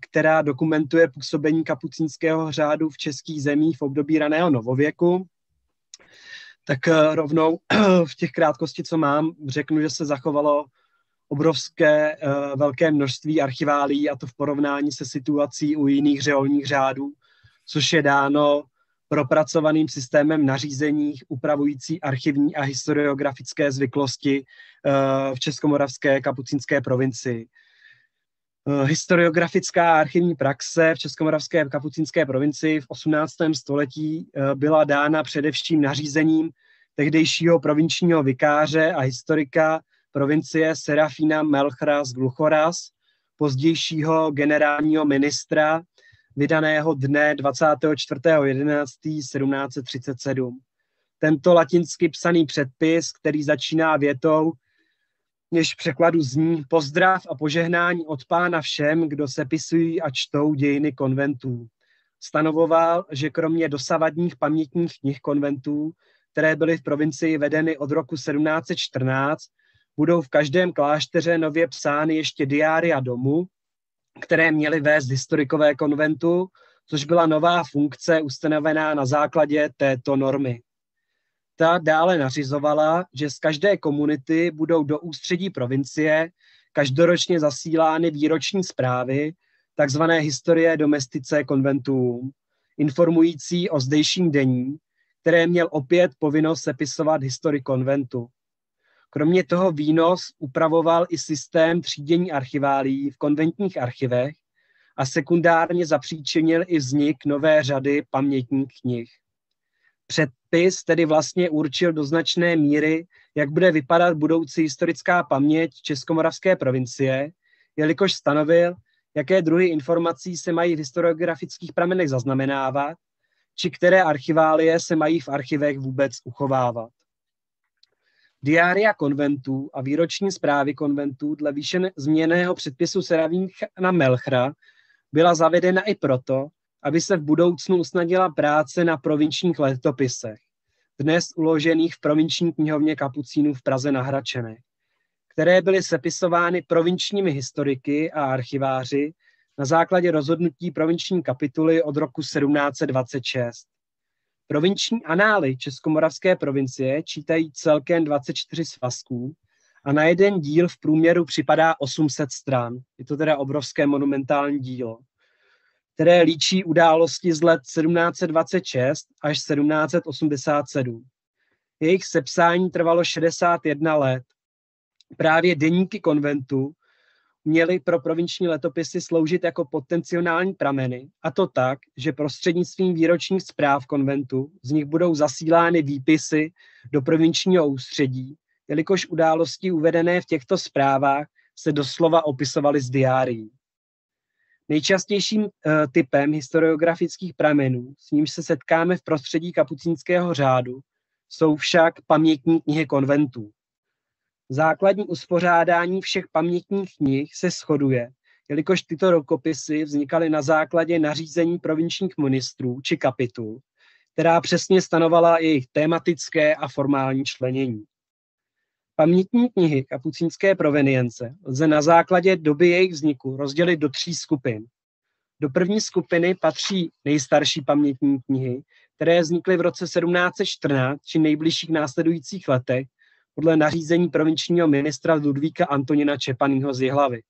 která dokumentuje působení kapucínského řádu v českých zemích v období raného novověku. Tak eh, rovnou v těch krátkosti, co mám, řeknu, že se zachovalo obrovské eh, velké množství archiválí a to v porovnání se situací u jiných řeholních řádů, což je dáno propracovaným systémem nařízení upravující archivní a historiografické zvyklosti v Českomoravské kapucínské provincii. Eh, historiografická archivní praxe v Českomoravské kapucínské provincii v 18. století eh, byla dána především nařízením tehdejšího provinčního vikáře a historika provincie Serafína Melchra z Gluchoras, pozdějšího generálního ministra, vydaného dne 24.11.1737. Tento latinsky psaný předpis, který začíná větou než v překladu zní pozdrav a požehnání od pána všem, kdo se pisují a čtou dějiny konventů. Stanovoval, že kromě dosavadních pamětních knih konventů, které byly v provincii vedeny od roku 1714, budou v každém klášteře nově psány ještě diária domu, které měly vést historikové konventu, což byla nová funkce ustanovená na základě této normy. Ta dále nařizovala, že z každé komunity budou do ústředí provincie každoročně zasílány výroční zprávy, takzvané historie domestice konventů, informující o zdejším dení, které měl opět povinnost sepisovat historii konventu. Kromě toho výnos upravoval i systém třídění archiválií v konventních archivech a sekundárně zapříčinil i vznik nové řady pamětních knih. Předpis tedy vlastně určil do značné míry, jak bude vypadat budoucí historická paměť Českomoravské provincie, jelikož stanovil, jaké druhy informací se mají v historiografických pramenech zaznamenávat, či které archiválie se mají v archivech vůbec uchovávat. Diária konventů a výroční zprávy konventů dle výše změného předpisu Seravína Melchra byla zavedena i proto, aby se v budoucnu usnadnila práce na provinčních letopisech, dnes uložených v provinční knihovně Kapucínů v Praze na Hračené, které byly sepisovány provinčními historiky a archiváři na základě rozhodnutí provinční kapituly od roku 1726. Provinční anály Českomoravské provincie čítají celkem 24 svazků a na jeden díl v průměru připadá 800 stran. Je to teda obrovské monumentální dílo které líčí události z let 1726 až 1787. Jejich sepsání trvalo 61 let. Právě deníky konventu měly pro provinční letopisy sloužit jako potenciální prameny, a to tak, že prostřednictvím výročních zpráv konventu z nich budou zasílány výpisy do provinčního ústředí, jelikož události uvedené v těchto zprávách se doslova opisovaly z diárií. Nejčastějším uh, typem historiografických pramenů, s nímž se setkáme v prostředí kapucínského řádu, jsou však pamětní knihy konventů. Základní uspořádání všech pamětních knih se shoduje, jelikož tyto rokopisy vznikaly na základě nařízení provinčních ministrů či kapitul, která přesně stanovala jejich tematické a formální členění. Pamětní knihy kapucínské provenience lze na základě doby jejich vzniku rozdělit do tří skupin. Do první skupiny patří nejstarší pamětní knihy, které vznikly v roce 1714 či nejbližších následujících letech podle nařízení provinčního ministra Ludvíka Antonina Čepanýho z Jihlavy.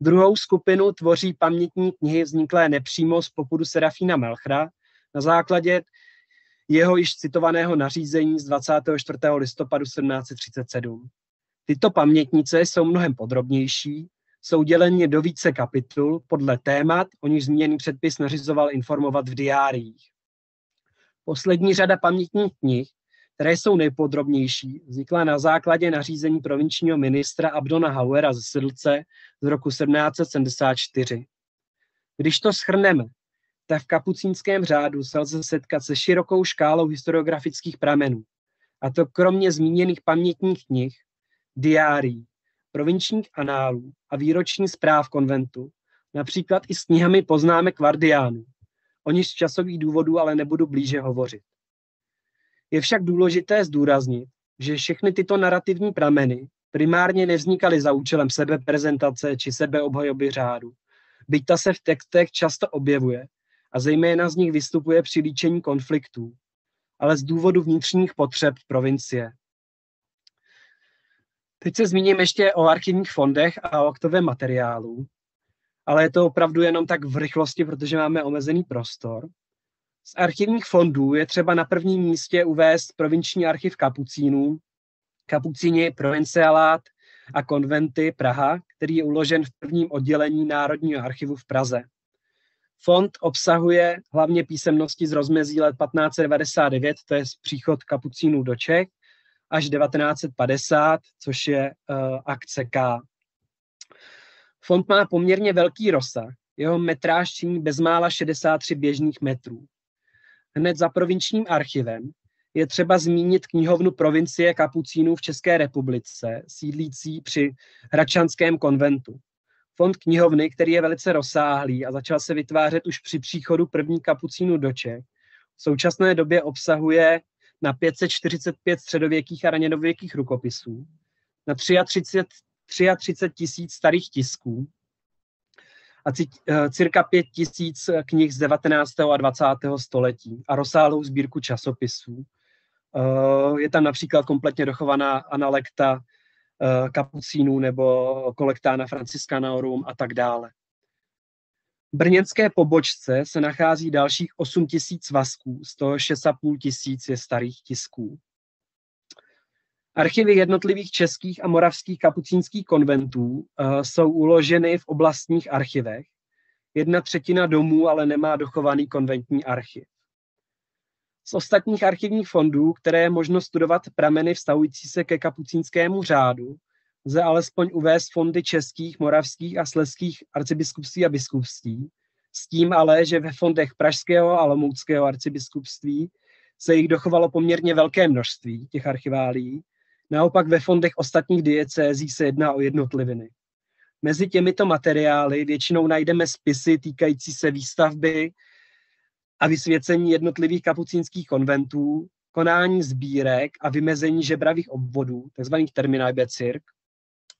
Druhou skupinu tvoří pamětní knihy vzniklé nepřímo z popudu Serafína Melchra na základě jeho již citovaného nařízení z 24. listopadu 1737. Tyto pamětnice jsou mnohem podrobnější, jsou děleny do více kapitul podle témat, o nich zmíněný předpis nařizoval informovat v diáriích. Poslední řada pamětních knih, které jsou nejpodrobnější, vznikla na základě nařízení provinčního ministra Abdona Hauera ze Sedlce z roku 1774. Když to schrneme, tak v kapucínském řádu se lze setkat se širokou škálou historiografických pramenů. A to kromě zmíněných pamětních knih, diárií, provinčních análů a výroční zpráv konventu, například i s knihami poznámek Vardiánů. O nich z časových důvodů ale nebudu blíže hovořit. Je však důležité zdůraznit, že všechny tyto narrativní prameny primárně nevznikaly za účelem sebeprezentace či sebeobhajoby řádu, byť ta se v textech často objevuje a zejména z nich vystupuje při líčení konfliktů, ale z důvodu vnitřních potřeb provincie. Teď se zmíním ještě o archivních fondech a o aktovém materiálu, ale je to opravdu jenom tak v rychlosti, protože máme omezený prostor. Z archivních fondů je třeba na prvním místě uvést provinční archiv kapucínů, kapucíni provincialát a konventy Praha, který je uložen v prvním oddělení Národního archivu v Praze. Fond obsahuje hlavně písemnosti z rozmezí let 1599, to je příchod kapucínů do Čech, až 1950, což je uh, akce K. Fond má poměrně velký rozsah. Jeho metráž činí bezmála 63 běžných metrů. Hned za provinčním archivem je třeba zmínit knihovnu provincie Kapucínů v České republice, sídlící při Hračanském konventu. Fond knihovny, který je velice rozsáhlý a začal se vytvářet už při příchodu první kapucínů do Čech, v současné době obsahuje na 545 středověkých a raněnověkých rukopisů, na 33, 33 tisíc starých tisků a eh, cirka 5 tisíc knih z 19. a 20. století a rozsáhlou sbírku časopisů. Eh, je tam například kompletně dochovaná analekta kapucínů nebo kolektána Franciscanorum a tak dále. V brněnské pobočce se nachází dalších 8 tisíc svazků, z toho 6,5 tisíc je starých tisků. Archivy jednotlivých českých a moravských kapucínských konventů uh, jsou uloženy v oblastních archivech. Jedna třetina domů ale nemá dochovaný konventní archiv. Z ostatních archivních fondů, které je možno studovat prameny vztahující se ke kapucínskému řádu, lze alespoň uvést fondy českých, moravských a sleských arcibiskupství a biskupství, s tím ale, že ve fondech pražského a lomouckého arcibiskupství se jich dochovalo poměrně velké množství, těch archiválí, naopak ve fondech ostatních diecézí se jedná o jednotliviny. Mezi těmito materiály většinou najdeme spisy týkající se výstavby a vysvěcení jednotlivých kapucínských konventů, konání sbírek a vymezení žebravých obvodů, takzvaných terminál becirk,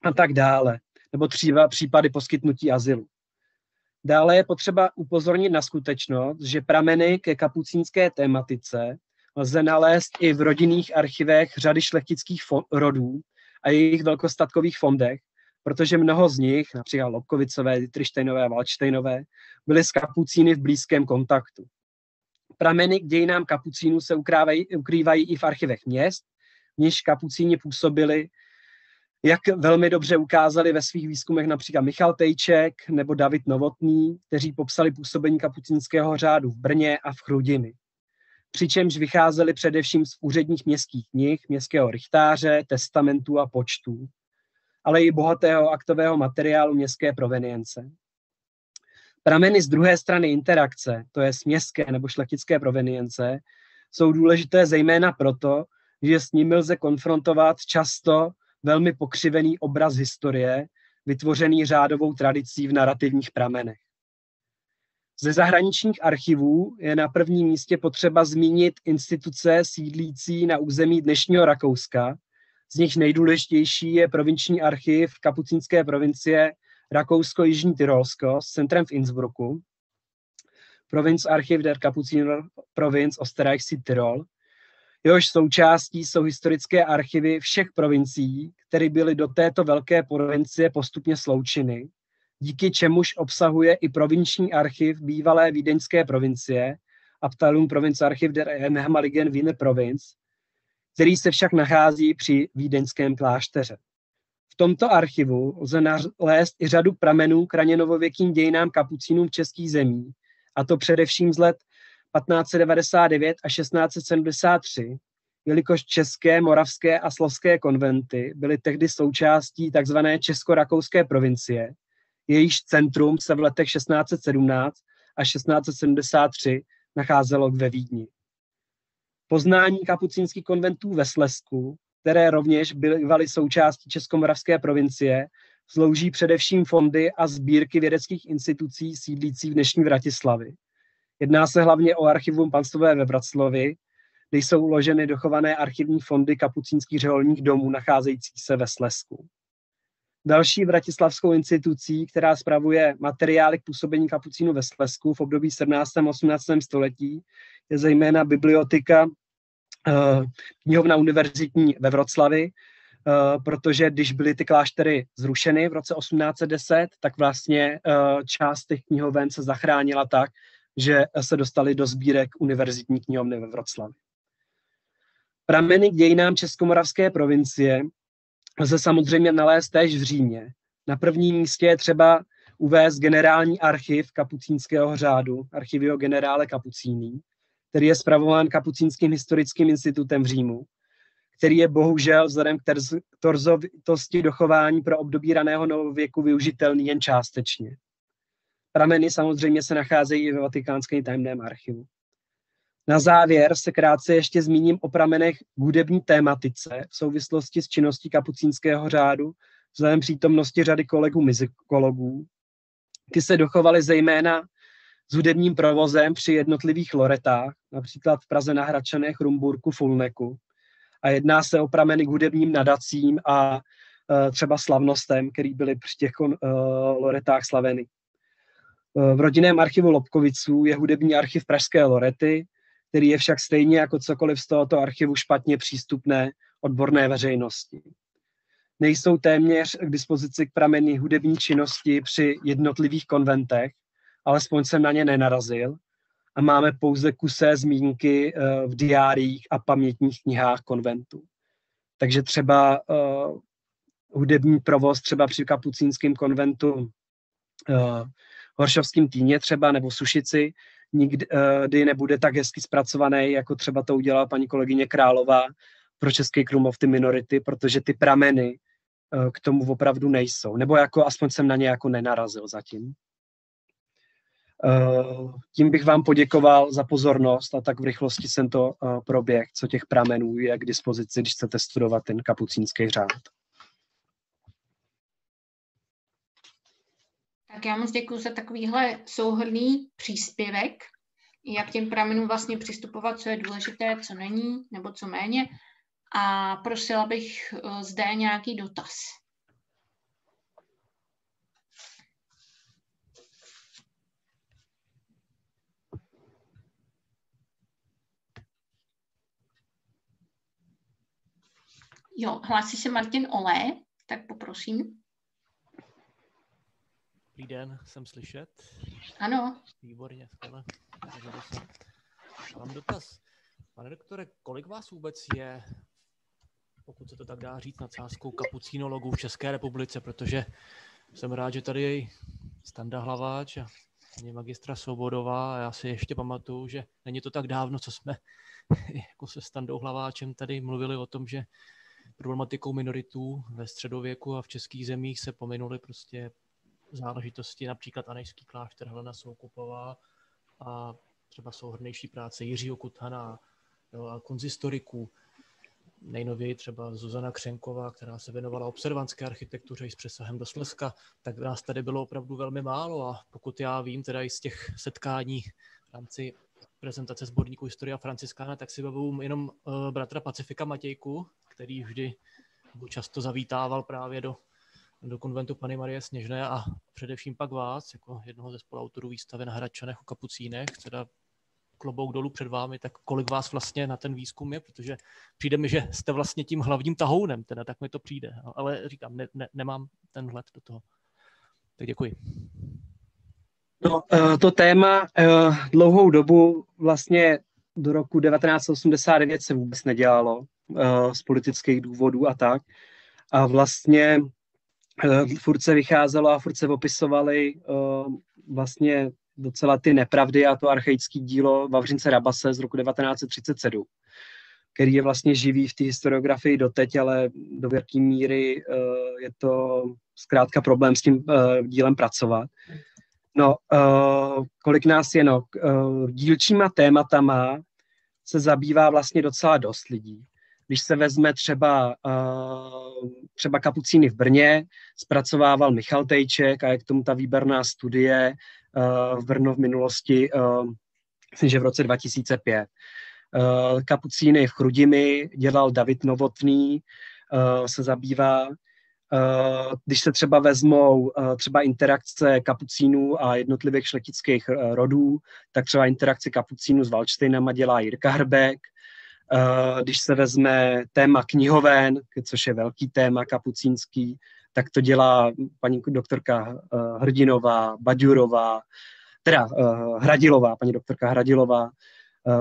a tak dále, nebo třeba případy poskytnutí azylu. Dále je potřeba upozornit na skutečnost, že prameny ke kapucínské tématice lze nalézt i v rodinných archivech řady šlechtických rodů a jejich velkostatkových fondech, protože mnoho z nich, například Lobkovicové, Dietrichteinové a Waldsteinové, byly s kapucíny v blízkém kontaktu. Prameny k dějinám kapucínů se ukrývají, ukrývají i v archivech měst, v níž kapucíni působili jak velmi dobře ukázali ve svých výzkumech například Michal Tejček nebo David Novotný, kteří popsali působení kapucínského řádu v Brně a v Chrudimi. Přičemž vycházeli především z úředních městských knih, městského rychtáře, testamentů a počtů, ale i bohatého aktového materiálu městské provenience. Prameny z druhé strany interakce, to je městské nebo šlechtické provenience, jsou důležité zejména proto, že s nimi lze konfrontovat často velmi pokřivený obraz historie, vytvořený řádovou tradicí v narrativních pramenech. Ze zahraničních archivů je na prvním místě potřeba zmínit instituce sídlící na území dnešního Rakouska. Z nich nejdůležitější je provinční archiv kapucínské provincie Rakousko-Jižní Tyrolsko s centrem v Innsbrucku, Provinz Archiv der Kapuziner Provinz Österreich Tyrol, Jehož součástí jsou historické archivy všech provincií, které byly do této velké provincie postupně sloučeny, díky čemuž obsahuje i provinční archiv bývalé vídeňské provincie, Abteilung Provinzarchiv der Ehemaligen Wiener Provinz, který se však nachází při vídeňském klášteře. V tomto archivu lze nalézt i řadu pramenů k raněnovověkým dějinám kapucínů v českých zemí, a to především z let 1599 a 1673, jelikož české, moravské a slovské konventy byly tehdy součástí tzv. česko-rakouské provincie, jejíž centrum se v letech 1617 a 1673 nacházelo ve Vídni. Poznání kapucínských konventů ve Slesku, které rovněž byly součástí Českomoravské provincie, slouží především fondy a sbírky vědeckých institucí sídlící v dnešní Vratislavi. Jedná se hlavně o archivum panstové ve Vraclovi, kde jsou uloženy dochované archivní fondy kapucínských řeholních domů nacházejících se ve Slesku. Další vratislavskou institucí, která spravuje materiály k působení kapucínu ve Slesku v období 17. a 18. století, je zejména bibliotika knihovna univerzitní ve Vroclavi, eh, protože když byly ty kláštery zrušeny v roce 1810, tak vlastně eh, část těch knihoven se zachránila tak, že se dostali do sbírek univerzitní knihovny ve Vroclavi. Prameny k dějinám Českomoravské provincie lze samozřejmě nalézt též v Římě. Na prvním místě je třeba uvést generální archiv kapucínského řádu, Archivio Generále Kapucíní, který je spravován Kapucínským historickým institutem v Římu, který je bohužel vzhledem k torzovitosti dochování pro období raného novověku využitelný jen částečně. Prameny samozřejmě se nacházejí i ve Vatikánském tajemném archivu. Na závěr se krátce ještě zmíním o pramenech hudební tématice v souvislosti s činností kapucínského řádu vzhledem přítomnosti řady kolegů muzikologů. Ty se dochovaly zejména s hudebním provozem při jednotlivých loretách, například v Praze na Hračanech, Rumburku, Fulneku. A jedná se o prameny k hudebním nadacím a e, třeba slavnostem, který byly při těch e, loretách slaveny. E, v rodinném archivu Lobkoviců je hudební archiv Pražské Lorety, který je však stejně jako cokoliv z tohoto archivu špatně přístupné odborné veřejnosti. Nejsou téměř k dispozici k prameny hudební činnosti při jednotlivých konventech, alespoň jsem na ně nenarazil. A máme pouze kusé zmínky uh, v diáriích a pamětních knihách konventu. Takže třeba uh, hudební provoz třeba při kapucínském konventu uh, Horšovským týně třeba nebo Sušici nikdy nebude tak hezky zpracovaný, jako třeba to udělala paní kolegyně Králová pro Český Krumlov ty minority, protože ty prameny k tomu opravdu nejsou. Nebo jako aspoň jsem na ně jako nenarazil zatím. Tím bych vám poděkoval za pozornost a tak v rychlosti jsem to eh, proběh, co těch pramenů je k dispozici, když chcete studovat ten kapucínský řád. Tak já moc děkuji za takovýhle souhrný příspěvek, jak těm pramenům vlastně přistupovat, co je důležité, co není, nebo co méně. A prosila bych eh, zde nějaký dotaz. Jo, hlásí se Martin Olé, tak poprosím. Dobrý den, jsem slyšet? Ano. Výborně, skvěle. Mám dotaz. Pane doktore, kolik vás vůbec je, pokud se to tak dá říct, nadsázkou kapucínologů v České republice, protože jsem rád, že tady je Standa Hlaváč a paní magistra Svobodová a já si ještě pamatuju, že není to tak dávno, co jsme jako se Standou Hlaváčem tady mluvili o tom, že problematikou minoritů ve středověku a v českých zemích se pominuly prostě záležitosti, například Anejský klášter Helena Soukupová a třeba souhrnější práce Jiřího Kutana jo, a konzistoriků. Nejnověji třeba Zuzana Křenková, která se věnovala observantské architektuře i s přesahem do Slezska, tak nás tady bylo opravdu velmi málo a pokud já vím teda i z těch setkání v rámci prezentace sborníku Historia Franciskána, tak si bavu jenom uh, bratra Pacifika Matějku, který vždy často zavítával právě do, do konventu Pany Marie Sněžné a především pak vás, jako jednoho ze spoluautorů výstavy na Hradčanech u Kapucínech, teda klobouk dolů před vámi, tak kolik vás vlastně na ten výzkum je, protože přijde mi, že jste vlastně tím hlavním tahounem, teda tak mi to přijde, ale říkám, ne, ne, nemám ten vhled do toho. Tak děkuji. No, eh, to téma eh, dlouhou dobu vlastně do roku 1989 se vůbec nedělalo uh, z politických důvodů a tak. A vlastně uh, furt se vycházelo a furt se opisovali uh, vlastně docela ty nepravdy a to archaické dílo Vavřince Rabase z roku 1937, který je vlastně živý v té historiografii doteď, ale do velké míry uh, je to zkrátka problém s tím uh, dílem pracovat. No, uh, kolik nás je, no, uh, dílčíma tématama se zabývá vlastně docela dost lidí. Když se vezme třeba, uh, třeba kapucíny v Brně, zpracovával Michal Tejček a je k tomu ta výberná studie uh, v Brno v minulosti, uh, myslím, že v roce 2005. Uh, kapucíny v Chrudimi dělal David Novotný, uh, se zabývá Když se třeba vezmou třeba interakce kapucínů a jednotlivých šlechtických rodů, tak třeba interakce kapucínů s Valštejnama dělá Jirka Hrbek. Když se vezme téma knihoven, což je velký téma kapucínský, tak to dělá paní doktorka Hrdinová, Baďurová, teda Hradilová, paní doktorka Hradilová,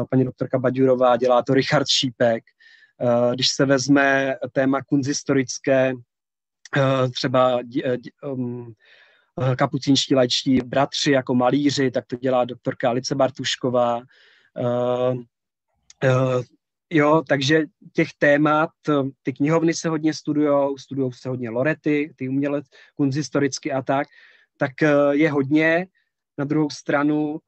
paní doktorka Baďurová, dělá to Richard Šípek. Když se vezme téma kunzistorické, Eh, třeba eh, eh, kapucínští lajčtí bratři jako malíři, tak to dělá doktorka Alice Bartušková. Jo, takže těch témat, ty knihovny se hodně studujou, studují se hodně lorety, ty umělec, kunzistoricky a tak, tak je hodně. Na druhou stranu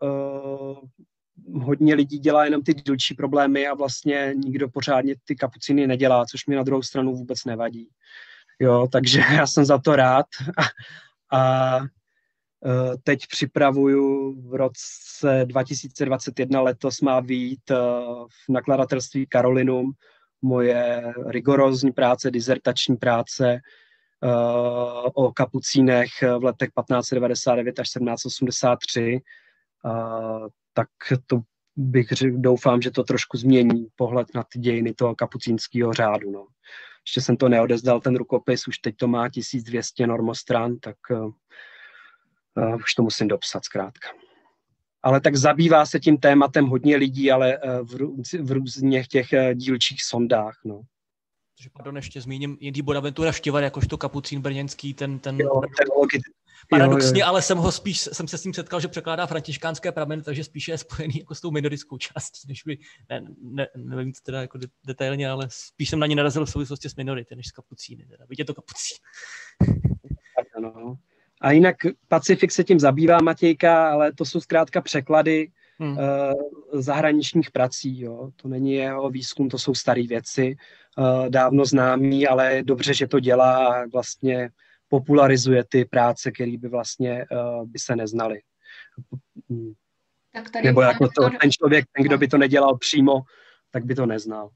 hodně lidí dělá jenom ty dílčí problémy a vlastně nikdo pořádně ty kapuciny nedělá, což mi na druhou stranu vůbec nevadí. Jo, takže já jsem za to rád. A, a e, teď připravuju v roce 2021 letos má být e, v nakladatelství Karolinum moje rigorózní práce, dizertační práce e, o kapucínech v letech 1599 až 1783. Tak to bych doufám, že to trošku změní pohled na ty dějiny toho kapucínského řádu. No ještě jsem to neodezdal, ten rukopis, už teď to má 1200 normostran, tak uh, uh, už to musím dopsat zkrátka. Ale tak zabývá se tím tématem hodně lidí, ale uh, v, v různých těch uh, dílčích sondách. No. Takže pardon, ještě zmíním Jindy Bonaventura Štěvar, jakožto kapucín brněnský, ten, ten, jo, ten Paradoxně, jo, jo. ale jsem ho spíš, jsem se s tím setkal, že překládá františkánské prameny, takže spíše je spojený jako s tou minodickou částí, než by, ne, ne, nevím teda jako detailně, ale spíš jsem na ně narazil v souvislosti s minority, než s kapucíny. Teda. Vidíte to kapucín. Ano. A jinak Pacifik se tím zabývá, Matějka, ale to jsou zkrátka překlady hmm. uh, zahraničních prací. Jo. To není jeho výzkum, to jsou staré věci, uh, dávno známý, ale dobře, že to dělá a vlastně popularizuje ty práce, které by vlastně uh, by se neznaly. Tak tady Nebo jako doktor... to, ten člověk, ten, kdo by to nedělal přímo, tak by to neznal.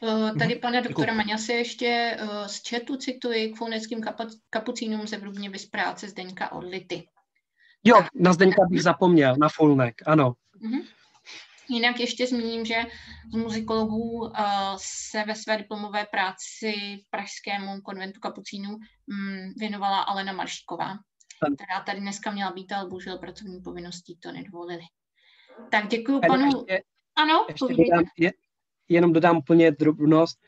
Uh, tady pana doktora Maňase ještě uh, z chatu cituji k foneckým kapucínům ze Vrubně z práce Zdeňka Orlity. Jo, na Zdeňka bych zapomněl, na Fulnek, ano. Uh-huh. Jinak ještě zmíním, že z muzikologů uh, se ve své diplomové práci v Pražskému konventu kapucínů um, věnovala Alena Maršíková, která tady dneska měla být, ale bohužel pracovní povinností to nedovolili. Tak děkuji panu. Ještě, ano, ještě dodám, je, jenom dodám úplně drobnost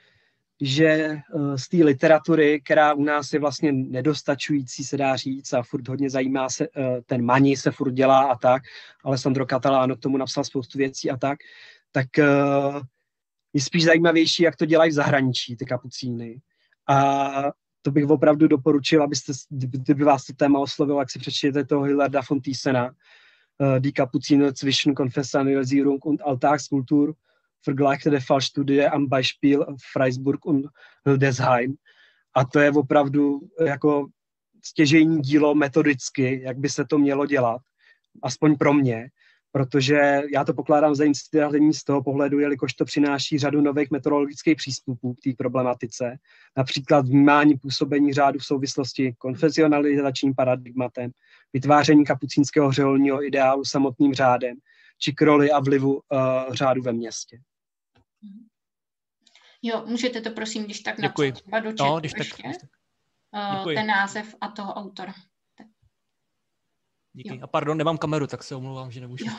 že eh, z té literatury, která u nás je vlastně nedostačující, se dá říct, a furt hodně zajímá se, eh, ten mani se furt dělá a tak, Alessandro Catalano k tomu napsal spoustu věcí a tak, tak eh, je spíš zajímavější, jak to dělají v zahraničí, ty kapucíny. A to bych opravdu doporučil, abyste, kdyby vás to téma oslovilo, jak si přečtěte toho Hillarda von Thiesena, Die Kapuziner zwischen Konfessionalisierung und Alltagskultur, vergleichte Fallstudie am Beispiel Freisburg und Hildesheim. A to je opravdu jako stěžejní dílo metodicky, jak by se to mělo dělat, aspoň pro mě, protože já to pokládám za inspirativní z toho pohledu, jelikož to přináší řadu nových metodologických přístupů k té problematice, například vnímání působení řádu v souvislosti konfesionalizačním paradigmatem, vytváření kapucínského řeholního ideálu samotným řádem, či k roli a vlivu uh, řádu ve městě. Jo, můžete to prosím, když tak napsat třeba do no, když ještě, tak, uh, ten název a toho autora. Tak. Díky. Jo. A pardon, nemám kameru, tak se omlouvám, že nemůžu. Jo,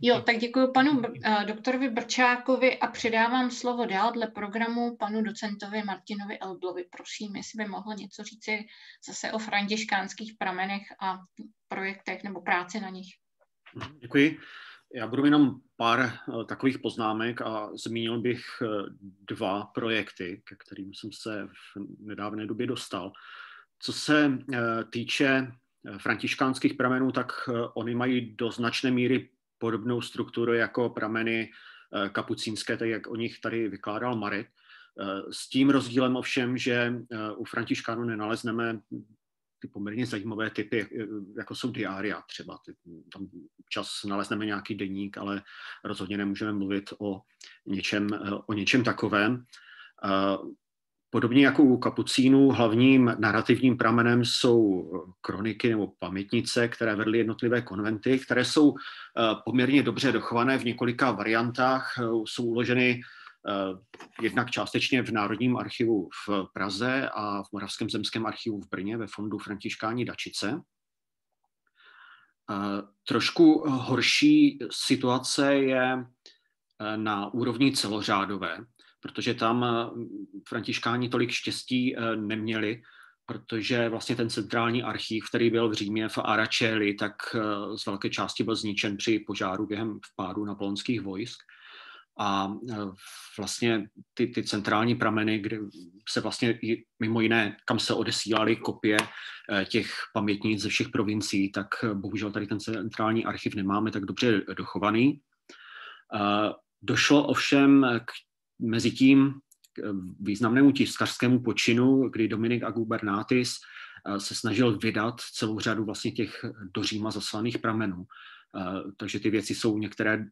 jo tak děkuji panu uh, doktorovi Brčákovi a předávám slovo dál dle programu panu docentovi Martinovi Elblovi. Prosím, jestli by mohl něco říci zase o františkánských pramenech a projektech nebo práci na nich. Děkuji. Já budu jenom pár uh, takových poznámek a zmínil bych uh, dva projekty, ke kterým jsem se v nedávné době dostal. Co se uh, týče františkánských pramenů, tak oni mají do značné míry podobnou strukturu jako prameny kapucínské, tak jak o nich tady vykládal Marek. S tím rozdílem ovšem, že u františkánů nenalezneme ty poměrně zajímavé typy, jako jsou diária třeba. Ty, tam čas nalezneme nějaký deník, ale rozhodně nemůžeme mluvit o něčem, o něčem takovém. Podobně jako u kapucínů, hlavním narrativním pramenem jsou kroniky nebo pamětnice, které vedly jednotlivé konventy, které jsou poměrně dobře dochované v několika variantách. Jsou uloženy jednak částečně v Národním archivu v Praze a v Moravském zemském archivu v Brně ve fondu Františkání Dačice. Trošku horší situace je na úrovni celořádové, protože tam františkáni tolik štěstí neměli, protože vlastně ten centrální archív, který byl v Římě v Aračeli, tak z velké části byl zničen při požáru během vpádu napoleonských vojsk a e, vlastně ty, ty centrální prameny, kde se vlastně mimo jiné, kam se odesílaly kopie e, těch pamětnic ze všech provincií, tak e, bohužel tady ten centrální archiv nemáme tak dobře dochovaný. Došlo ovšem k, mezi tím k významnému tiskařskému počinu, kdy Dominik Agubernatis se snažil vydat celou řadu vlastně těch do Říma zaslaných pramenů. Takže ty věci jsou některé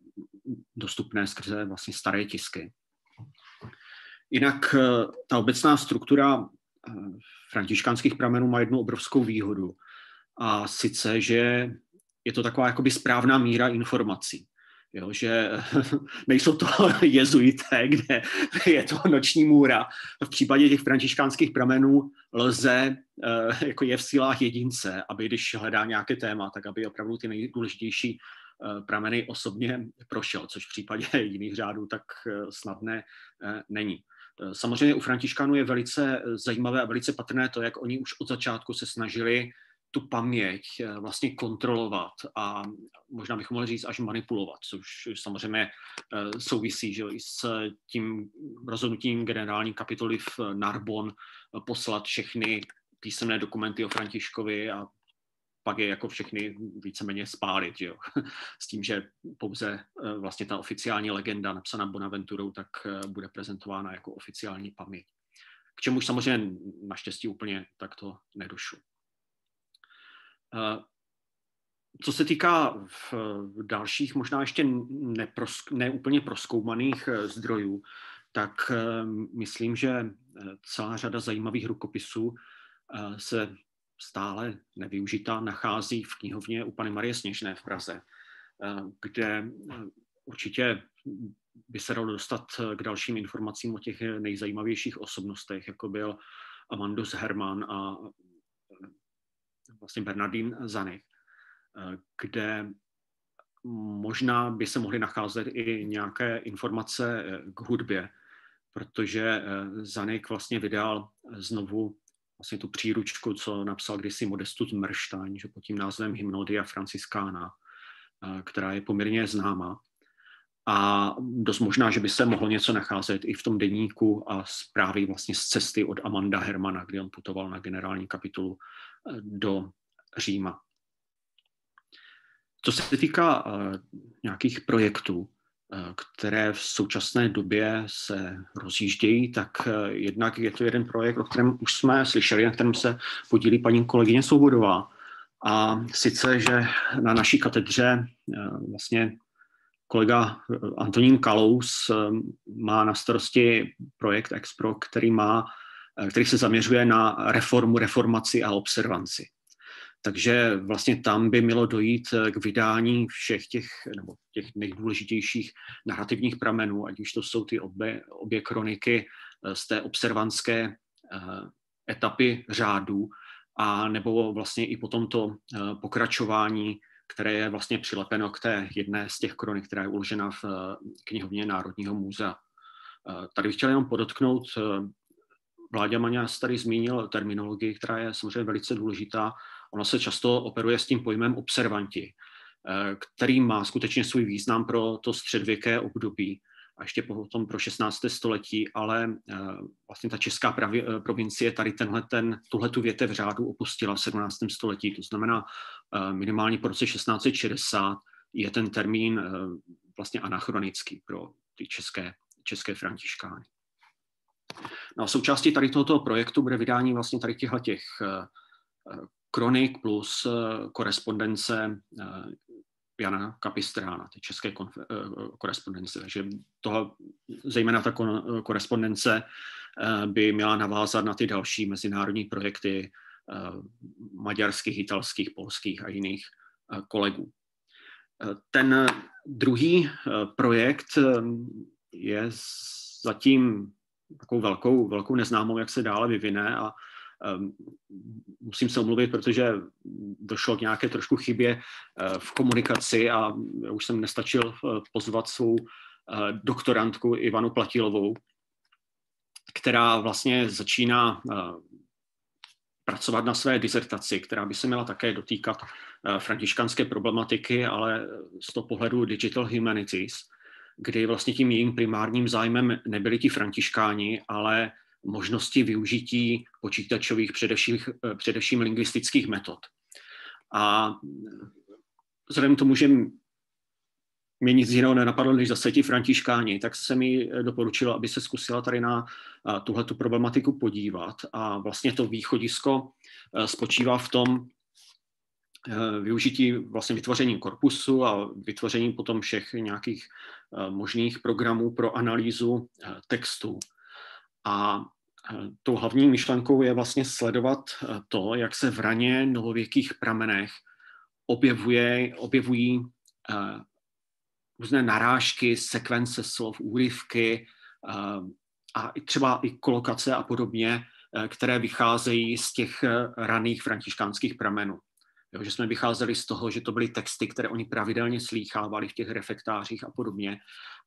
dostupné skrze vlastně staré tisky. Jinak eh, ta obecná struktura eh, františkánských pramenů má jednu obrovskou výhodu. A sice, že je to taková jakoby správná míra informací. Jo, že nejsou to jezuité, kde je to noční můra. V případě těch františkánských pramenů lze, eh, jako je v silách jedince, aby když hledá nějaké téma, tak aby opravdu ty nejdůležitější eh, prameny osobně prošel, což v případě jiných řádů tak eh, snadné není. Samozřejmě u Františkánů je velice zajímavé a velice patrné to, jak oni už od začátku se snažili tu paměť eh, vlastně kontrolovat a možná bychom mohli říct až manipulovat, což samozřejmě eh, souvisí že, i s tím rozhodnutím generální kapitoly v Narbon eh, poslat všechny písemné dokumenty o Františkovi a pak je jako všechny víceméně spálit, že jo? s tím, že pouze vlastně ta oficiální legenda napsaná Bonaventurou tak bude prezentována jako oficiální paměť. K čemuž samozřejmě naštěstí úplně takto nedošlo. Co se týká v dalších, možná ještě neprosk, neúplně proskoumaných eh, zdrojů, tak eh, myslím, že eh, celá řada zajímavých rukopisů se stále nevyužitá nachází v knihovně u Pany Marie Sněžné v Praze, kde určitě by se dalo dostat k dalším informacím o těch nejzajímavějších osobnostech, jako byl Amandus Hermann a vlastně Bernardín Zanych, eh, kde možná by se mohly nacházet i nějaké informace k hudbě, protože Zanik vlastně vydal znovu vlastně tu příručku, co napsal kdysi Modestus Mrštaň, že pod tím názvem Hymnodia Franciskána, která je poměrně známá. A dost možná, že by se mohlo něco nacházet i v tom deníku a zprávy vlastně z cesty od Amanda Hermana, kdy on putoval na generální kapitulu do Říma. Co se týká uh, nějakých projektů, uh, které v současné době se rozjíždějí, tak jednak je to jeden projekt, o kterém už jsme slyšeli, na kterém se podílí paní kolegyně Svobodová. A sice, že na naší katedře vlastně kolega Antonín Kalous má na starosti projekt Expro, který má Eh, který se zaměřuje na reformu, reformaci a observanci. Takže vlastně tam by mělo dojít eh, k vydání všech těch, nebo těch nejdůležitějších narrativních pramenů, ať už to jsou ty obě, obě kroniky eh, z té observantské etapy řádů, a nebo vlastně i potom to pokračování, které je vlastně přilepeno k té jedné z těch kronik, která je uložena v knihovně Národního muzea. Tady bych chtěl jenom podotknout Vláďa Maňas tady zmínil terminologii, která je samozřejmě velice důležitá. Ona se často operuje s tím pojmem observanti, eh, který má skutečně svůj význam pro to středvěké období a ještě potom pro 16. století, ale eh, vlastně ta česká pravi, eh, provincie tady tenhle, ten, tuhle tu větev řádu opustila v 17. století. To znamená minimálně po roce 1660 je ten termín vlastně anachronický pro ty české, české františkány. No a součástí tady tohoto projektu bude vydání vlastně tady těchto těch eh, eh, kronik plus eh, korespondence Jana Kapistrána, té české konf- korespondence. Takže toho, zejména ta korespondence by měla navázat na ty další mezinárodní projekty maďarských, italských, polských a jiných kolegů. Ten druhý projekt je zatím takovou velkou, velkou neznámou, jak se dále vyvine a musím se omluvit, protože došlo k nějaké trošku chybě uh, v komunikaci a už jsem nestačil uh, pozvat svou uh, doktorantku Ivanu Platilovou, která vlastně začíná pracovat na své dizertaci, která by se měla také dotýkat františkanské problematiky, ale z toho pohledu Digital Humanities – kdy vlastně tím jejím primárním zájmem nebyli ti františkáni, ale možnosti využití počítačových, především, především lingvistických metod. A vzhledem k tomu, že mě nic jiného nenapadlo, než zase ti františkáni, tak se mi doporučilo, aby se zkusila tady na tuhletu problematiku podívat. A vlastně to východisko spočívá v tom, Eh, využití vlastně vytvořením korpusu a vytvořením potom všech nějakých eh, možných programů pro analýzu eh, textů. A tou hlavní myšlenkou je vlastně sledovat to, jak se v raně novověkých pramenech objevuje, objevují různé narážky, sekvence slov, úryvky a třeba i kolokace a podobně, které vycházejí z těch raných františkánských pramenů. Jo, že jsme vycházeli z toho, že to byly texty, které oni pravidelně slýchávali v těch refektářích a podobně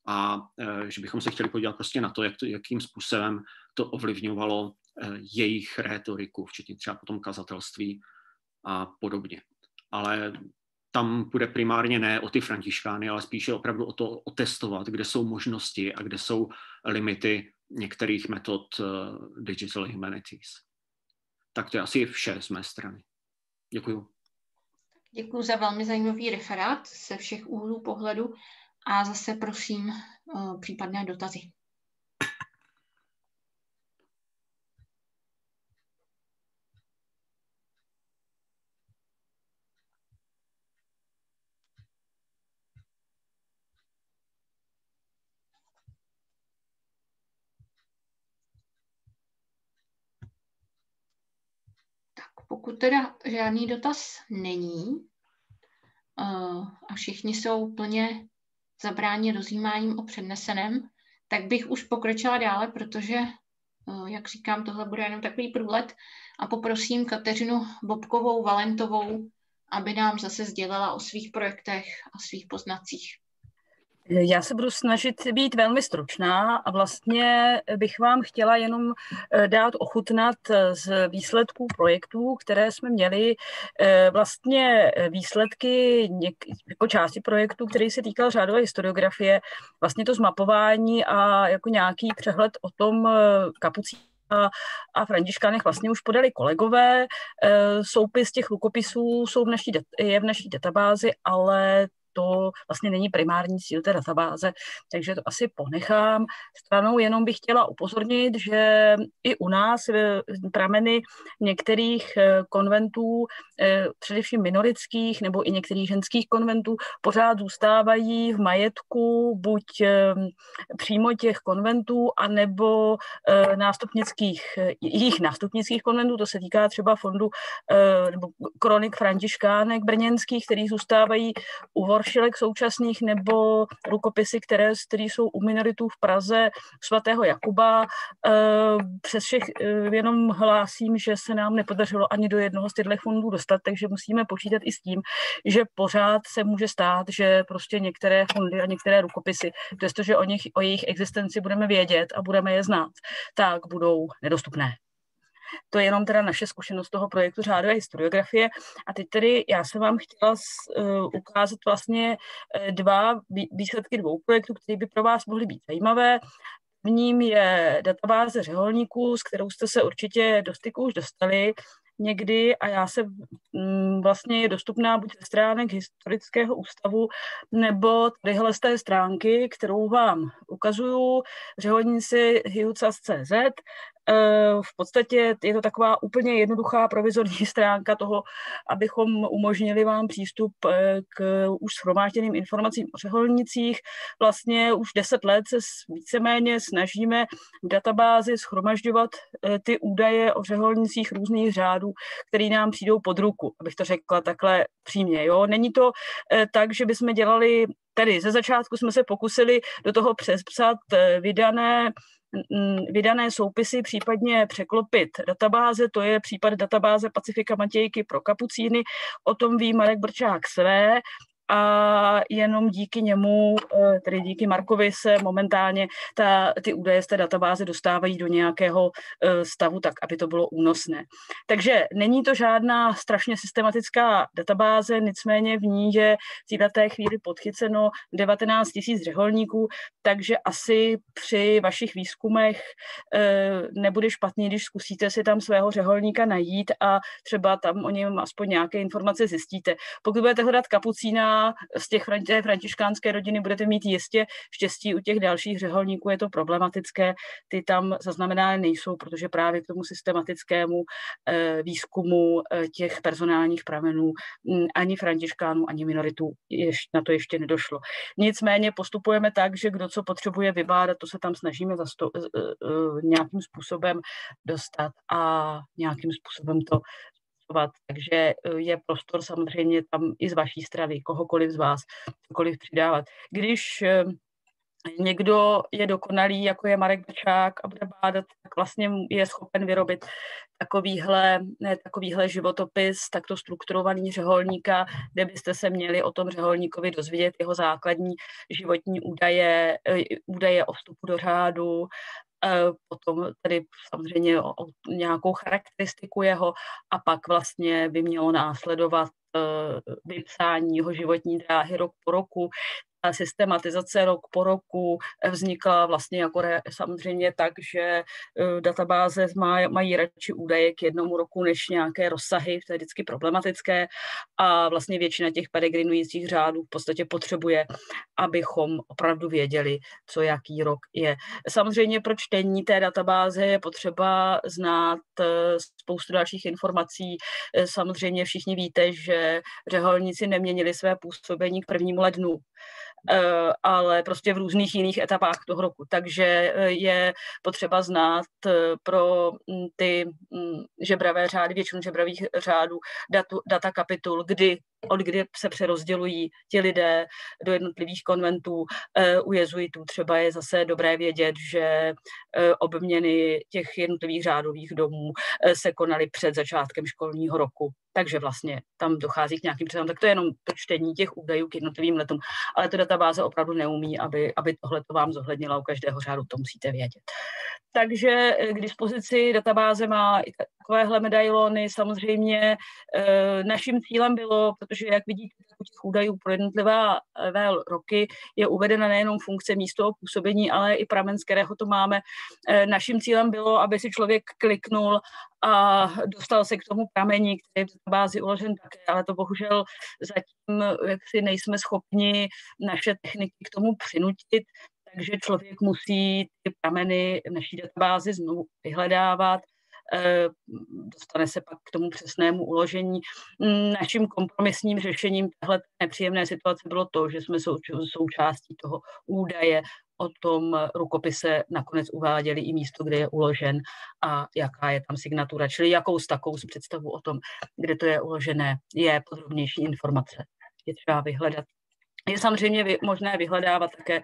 a e, že bychom se chtěli podívat prostě na to, jak to, jakým způsobem to ovlivňovalo e, jejich rétoriku, včetně třeba potom kazatelství a podobně. Ale tam bude primárně ne o ty františkány, ale spíše opravdu o to otestovat, kde jsou možnosti a kde jsou limity některých metod uh, digital humanities. Tak to je asi vše z mé strany. Děkuju. Děkuji za velmi zajímavý referát se všech úhlů pohledu a zase prosím uh, případné dotazy. pokud teda žádný dotaz není uh, a všichni jsou plně zabráni rozjímáním o předneseném, tak bych už pokročila dále, protože, uh, jak říkám, tohle bude jenom takový průlet a poprosím Kateřinu Bobkovou Valentovou, aby nám zase sdělila o svých projektech a svých poznacích. Já se budu snažit být velmi stručná a vlastně bych vám chtěla jenom eh, dát ochutnat eh, z výsledků projektů, které jsme měli, eh, vlastně výsledky jako části projektu, který se týkal řádové historiografie, vlastně to zmapování a jako nějaký přehled o tom kapucí a, a Františkánech vlastně už podali kolegové. Soupis těch rukopisů jsou v naší, je v naší databázi, ale to vlastně není primární cíl té databáze, takže to asi ponechám. Stranou jenom bych chtěla upozornit, že i u nás prameny některých eh, konventů, eh, především minorických nebo i některých ženských konventů, pořád zůstávají v majetku buď přímo těch konventů, anebo nástupnických, jejich nástupnických konventů, to se týká třeba fondu nebo kronik františkánek brněnských, který zůstávají u Voršilek současných nebo rukopisy, které, které jsou u minoritů v Praze svatého Jakuba. Eh, přes všech eh, jenom hlásím, že se nám nepodařilo ani do jednoho z těchto fondů dostat, takže musíme počítat i s tím, že pořád se může stát, že prostě některé fondy a některé rukopisy, přestože o, nich, o jejich existenci budeme vědět a budeme je znát, tak budou nedostupné. To je jenom teda naše zkušenost toho projektu řádové historiografie. A teď tedy já jsem vám chtěla uh, ukázat vlastně uh, dva výsledky dvou projektů, které by pro vás mohly být zajímavé. V ním je databáze řeholníků, s kterou jste se určitě do styku už dostali někdy a já se mm, vlastně je dostupná buď ze stránek Historického ústavu nebo tadyhle z té stránky, kterou vám ukazuju, řeholníci hiucas.cz Eh, v podstatě je to taková úplně jednoduchá provizorní stránka toho, abychom umožnili vám přístup eh, k už shromážděným informacím o řeholnicích. Vlastně už deset let se víceméně snažíme v databázi schromažďovat eh, ty údaje o řeholnicích různých řádů, které nám přijdou pod ruku, abych to řekla takhle přímě. Jo? Není to tak, že bychom dělali Tedy ze začátku jsme se pokusili do toho přespsat vydané vydané soupisy, případně překlopit databáze, to je případ databáze Pacifika Matějky pro kapucíny, o tom ví Marek Brčák své a jenom díky němu, eh, tedy díky Markovi, se momentálně ta, ty údaje z té databáze dostávají do nějakého eh, stavu tak, aby to bylo únosné. Takže není to žádná strašně systematická databáze, nicméně v ní je v té chvíli podchyceno 19 000 řeholníků, takže asi při vašich výzkumech eh, nebude špatný, když zkusíte si tam svého řeholníka najít a třeba tam o něm aspoň nějaké informace zjistíte. Pokud budete hledat kapucína, z těch té františkánské rodiny budete mít jistě štěstí u těch dalších řeholníků, je to problematické, ty tam zaznamenány nejsou, protože právě k tomu systematickému eh, výzkumu eh, těch personálních pramenů hm, ani františkánů, ani minoritů na to ještě nedošlo. Nicméně postupujeme tak, že kdo co potřebuje vybádat, to se tam snažíme zasto- eh, nějakým způsobem dostat a nějakým způsobem to pracovat, takže e, je prostor samozřejmě tam i z vaší strany, kohokoliv z vás, cokoliv přidávat. Když e, někdo je dokonalý, jako je Marek Bačák a bude bádat, tak vlastně je schopen vyrobit takovýhle, ne, takovýhle životopis, takto strukturovaný řeholníka, kde byste se měli o tom řeholníkovi dozvědět jeho základní životní údaje, e, údaje o vstupu do řádu, potom tedy samozřejmě o, o nějakou charakteristiku jeho a pak vlastně by mělo následovat e, vypsání jeho životní dráhy rok po roku, systematizace rok po roku vznikla vlastně jako re, samozřejmě tak, že uh, databáze má, mají radši údaje k jednomu roku než nějaké rozsahy, to je vždycky problematické a vlastně většina těch peregrinujících řádů v podstatě potřebuje, abychom opravdu věděli, co jaký rok je. Samozřejmě pro čtení té databáze je potřeba znát uh, spoustu dalších informací. Samozřejmě všichni víte, že řeholníci neměnili své působení k prvnímu lednu. Eh, ale prostě v různých jiných etapách toho roku. Takže eh, je potřeba znát eh, pro mm, ty mm, žebravé řády, většinu žebravých řádů, datu, data kapitul, kdy od kdy se přerozdělují ti lidé do jednotlivých konventů. U jezuitů třeba je zase dobré vědět, že obměny těch jednotlivých řádových domů se konaly před začátkem školního roku takže vlastně tam dochází k nějakým přesunům. Tak to je jenom to čtení těch údajů k jednotlivým letům, ale to databáze opravdu neumí, aby, aby tohle to vám zohlednila u každého řádu, to musíte vědět. Takže eh, k dispozici databáze má i takovéhle medailony. Samozřejmě eh, naším cílem bylo, protože jak vidíte, u těch údajů pro jednotlivé eh, roky je uvedena nejenom funkce místo působení, ale i pramen, z kterého to máme. Naším cílem bylo, aby si člověk kliknul a dostal se k tomu pramení, který je v databázi uložen také, ale to bohužel zatím jak si nejsme schopni naše techniky k tomu přinutit, takže člověk musí ty prameny v naší databázi znovu vyhledávat, eh, dostane se pak k tomu přesnému uložení. Naším kompromisním řešením téhle nepříjemné situace bylo to, že jsme součástí toho údaje o tom rukopise nakonec uváděli i místo, kde je uložen a jaká je tam signatura, čili jakou s takovou představu o tom, kde to je uložené, je podrobnější informace. Je třeba vyhledat je samozřejmě možné vyhledávat také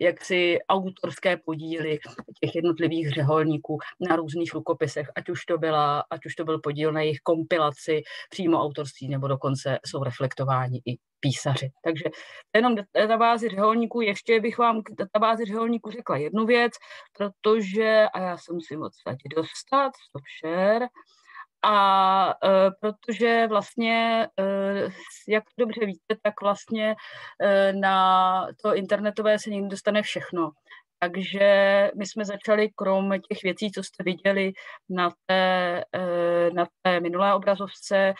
jaksi autorské podíly těch jednotlivých řeholníků na různých rukopisech, ať už to, byla, ať už to byl podíl na jejich kompilaci, přímo autorství, nebo dokonce jsou reflektováni i písaři. Takže jenom databázi řeholníků, ještě bych vám k databázi řeholníků řekla jednu věc, protože, a já se musím odstatě dostat, stop share, a e, protože vlastně, e, jak dobře víte, tak vlastně e, na to internetové se někdy dostane všechno. Takže my jsme začali krom těch věcí, co jste viděli na té, e, na té minulé obrazovce,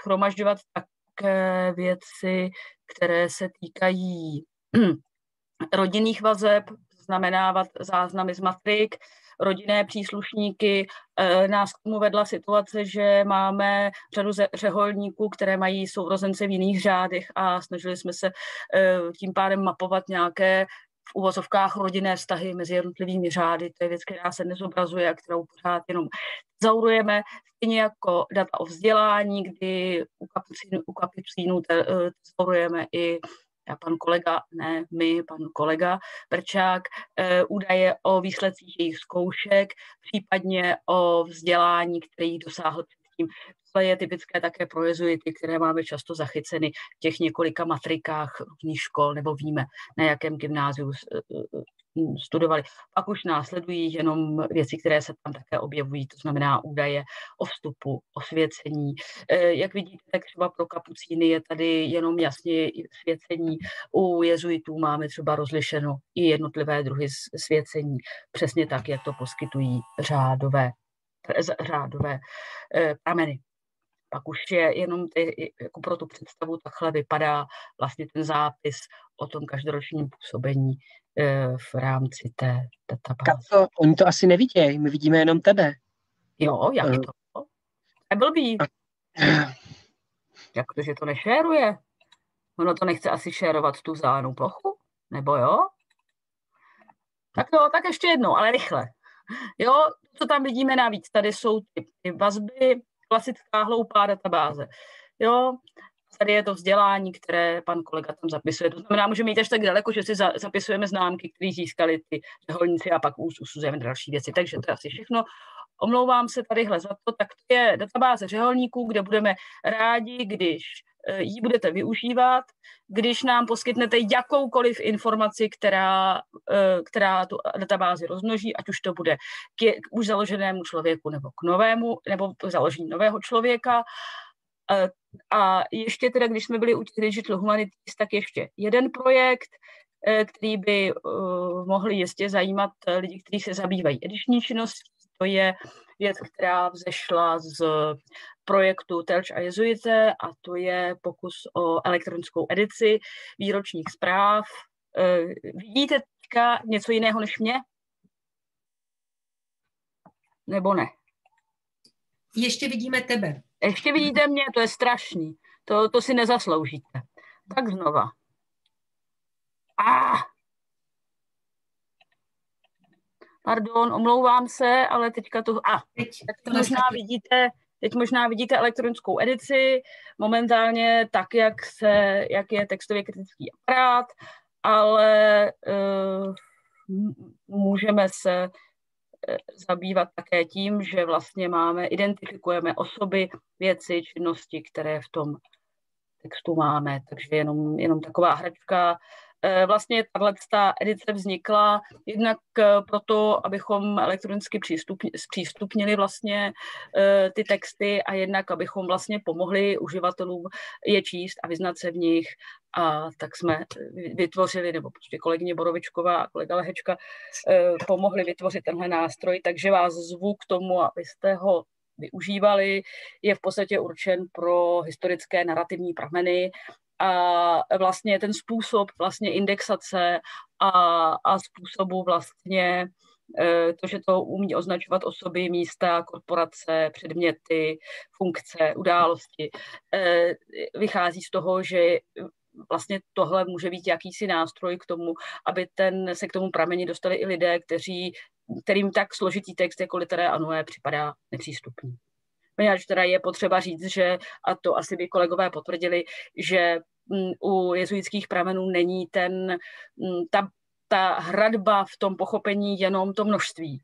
schromažďovat také věci, které se týkají rodinných vazeb, znamenávat záznamy z matrik, rodinné příslušníky. Eh, nás k tomu vedla situace, že máme řadu řeholníků, které mají sourozence v jiných řádech a snažili jsme se tím pádem mapovat nějaké v uvozovkách rodinné vztahy mezi jednotlivými řády. To je věc, která se nezobrazuje a kterou pořád jenom zaurujeme. Stejně jako data o vzdělání, kdy u kapucínů, u kapucínů zaurujeme i pan kolega, ne my, pan kolega Brčák, e, údaje o výsledcích jejich zkoušek, případně o vzdělání, který dosáhl předtím. To je typické také pro jezuity, které máme často zachyceny v těch několika matrikách různých škol, nebo víme, na jakém gymnáziu e, e, studovali. Pak už následují jenom věci, které se tam také objevují, to znamená údaje o vstupu, o svěcení. Eh, jak vidíte, tak třeba pro kapucíny je tady jenom jasně svěcení. U jezuitů máme třeba rozlišeno i jednotlivé druhy svěcení, přesně tak, jak to poskytují řádové, řádové eh, prameny pak už je jenom ty, jako pro tu představu takhle vypadá vlastně ten zápis o tom každoročním působení eh, v rámci té databáze. To, oni to asi nevidějí, my vidíme jenom tebe. Jo, jak uh. to? Je blbý. Jak to, že to nešéruje? Ono to nechce asi šérovat tu zánu plochu? Nebo jo? Tak jo, tak ještě jednou, ale rychle. Jo, co tam vidíme navíc, tady jsou ty, ty vazby, klasická hloupá databáze. Jo, tady je to vzdělání, které pan kolega tam zapisuje. To znamená, můžeme jít až tak daleko, že si za, zapisujeme známky, které získali ty řeholníci a pak usuzujeme další věci. Takže to je asi všechno. Omlouvám se tadyhle za to, tak to je databáze řeholníků, kde budeme rádi, když ji budete využívat, když nám poskytnete jakoukoliv informaci, která, eh, která tu databázi rozmnoží, ať už to bude k, k už založenému člověku nebo k novému, nebo k založení nového člověka. Eh, a ještě teda, když jsme byli u Digital Humanities, tak ještě jeden projekt, který by mohli jistě zajímat lidi, kteří se zabývají ediční činností, to je věc, která vzešla z projektu Telč a jezuite a to je pokus o elektronickou edici výročních zpráv. E, vidíte teďka něco jiného než mě? Nebo ne? Ještě vidíme tebe. Ještě vidíte mě, to je strašný. To, to si nezasloužíte. Tak znova. Ah! Pardon, omlouvám se, ale teďka to... A, teď to možná vidíte, teď možná vidíte elektronickou edici, momentálně tak, jak, se, jak je textově kritický aparát, ale uh, můžeme se uh, zabývat také tím, že vlastně máme, identifikujeme osoby, věci, činnosti, které v tom textu máme. Takže jenom, jenom taková hračka, Eh, vlastně tahle edice vznikla jednak eh, proto, abychom elektronicky zpřístupnili vlastně eh, ty texty a jednak, abychom vlastně pomohli uživatelům je číst a vyznat se v nich. A tak jsme vytvořili, nebo prostě kolegyně Borovičková a kolega Lehečka pomohli vytvořit tenhle nástroj, takže vás zvu k tomu, abyste ho využívali, je v podstatě určen pro historické narrativní prameny a vlastně ten způsob vlastně indexace a, a způsobu vlastně e, to, že to umí označovat osoby, místa, korporace, předměty, funkce, události, e, vychází z toho, že vlastně tohle může být jakýsi nástroj k tomu, aby ten, se k tomu prameni dostali i lidé, kteří, kterým tak složitý text jako literé anué připadá nepřístupný. Poněvadž teda je potřeba říct, že, a to asi by kolegové potvrdili, že mm, u jezuitských pramenů není ten, mm, ta, ta hradba v tom pochopení jenom to množství,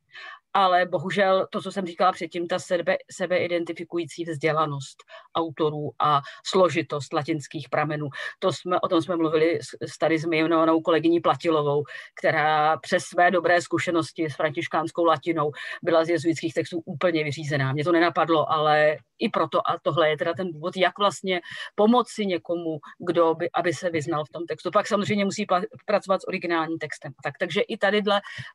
ale bohužel to, co jsem říkala předtím, ta sebe, sebeidentifikující vzdělanost autorů a složitost latinských pramenů. To jsme, o tom jsme mluvili s tady zmiňovanou kolegyní Platilovou, která přes své dobré zkušenosti s františkánskou latinou byla z jezuitských textů úplně vyřízená. Mě to nenapadlo, ale i proto, a tohle je teda ten důvod, jak vlastně pomoci někomu, kdo by, aby se vyznal v tom textu. Pak samozřejmě musí pracovat s originálním textem. Tak, takže i tady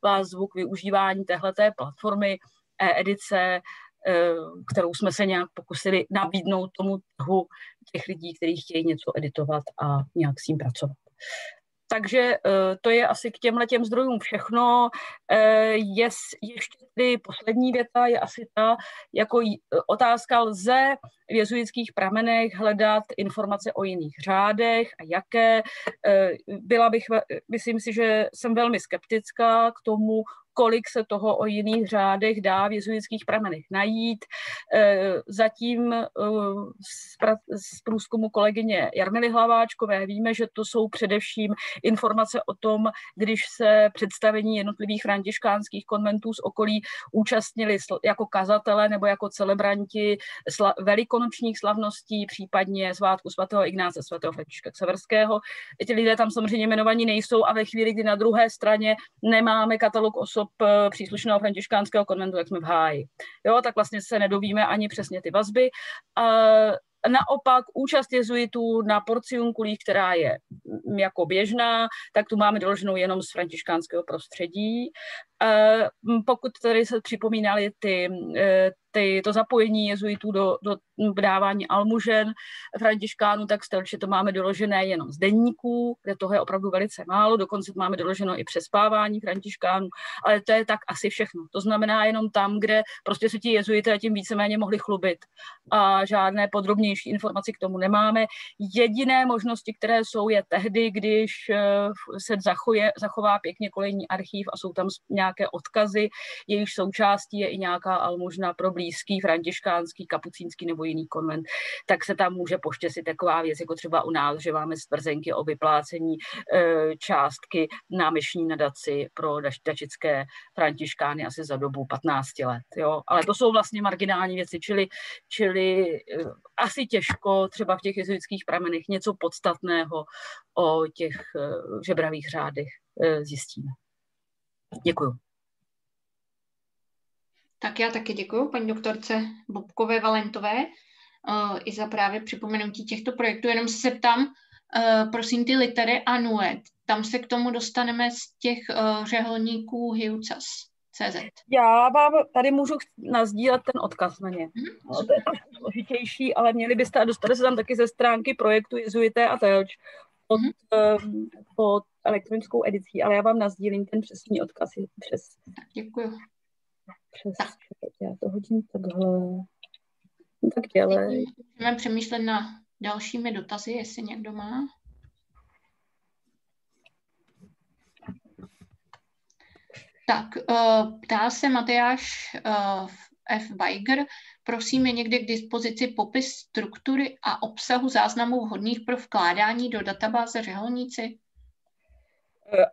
vás zvuk využívání téhleté platformy e-edice, e, kterou jsme se nějak pokusili nabídnout tomu trhu těch lidí, kteří chtějí něco editovat a nějak s tím pracovat. takže to je asi k těmhle těm zdrojům všechno. Je ještě ty poslední věta je asi ta, jako otázka lze v jezuitských pramenech hledat informace o jiných řádech a jaké. Byla bych, myslím si, že jsem velmi skeptická k tomu, kolik se toho o jiných řádech dá v jezuitských pramenech najít. Eh, zatím eh, z průzkumu kolegyně Jarmily Hlaváčkové víme, že to jsou především informace o tom, když se představení jednotlivých františkánských konventů z okolí účastnili jako kazatele nebo jako celebranti velikonočních slavností, případně svátku svatého Ignáce, svatého Františka Severského. Ti lidé tam samozřejmě jmenovaní nejsou a ve chvíli, kdy na druhé straně nemáme katalog osob, Eh, příslušného františkánského konventu, jak jsme v háji. Jo, tak vlastně se nedovíme ani přesně ty vazby. Naopak účast jezuitů na porciunkulích, která je jako běžná, tak tu máme doloženou jenom z františkánského prostředí. Pokud tady se připomínali ty, eh, ty, to zapojení jezuitů do, do dávání almužen františkánů, tak stelče to máme doložené jenom z denníků, kde toho je opravdu velice málo, dokonce to máme doloženo i přespávání františkánů, ale to je tak asi všechno. To znamená jenom tam, kde prostě se ti jezuité tím víceméně mohli chlubit a žádné podrobnější informace k tomu nemáme. Jediné možnosti, které jsou, je tehdy, když eh, se zachoje, zachová pěkně kolejní archív a jsou tam nějaké odkazy, jejichž součástí je i nějaká almužna pro blízký františkánský, kapucínský nebo jiný konvent, tak se tam může poštěsit taková věc, jako třeba u nás, že máme stvrzenky o vyplácení e, částky na myšní nadaci pro dačické františkány asi za dobu 15 let. Jo? Ale to jsou vlastně marginální věci, čili, čili e, asi těžko třeba v těch jezuitských pramenech něco podstatného o těch e, žebravých řádech e, zjistíme. Děkuju. Tak já taky děkuji paní doktorce Bobkové Valentové uh, i za právě připomenutí těchto projektů. Jenom se ptám, uh, prosím, ty litery a nuet, tam se k tomu dostaneme z těch uh, řeholníků Hiucas. CZ. Já vám tady můžu nazdílet ten odkaz na ně. Hmm, no, to je složitější, ale měli byste, a dostali se tam taky ze stránky projektu Jezuité a Telč pod, hmm. um, pod elektronickou edicí, ale já vám nazdílím ten přesný odkaz přes. Děkuji. Přes, já to hodím takhle. No tak dělej. Můžeme přemýšlet na dalšími dotazy, jestli někdo má. Tak, uh, ptá se Matyáš uh, F. Weiger, prosím, je někde k dispozici popis struktury a obsahu záznamů vhodných pro vkládání do databáze řeholníci?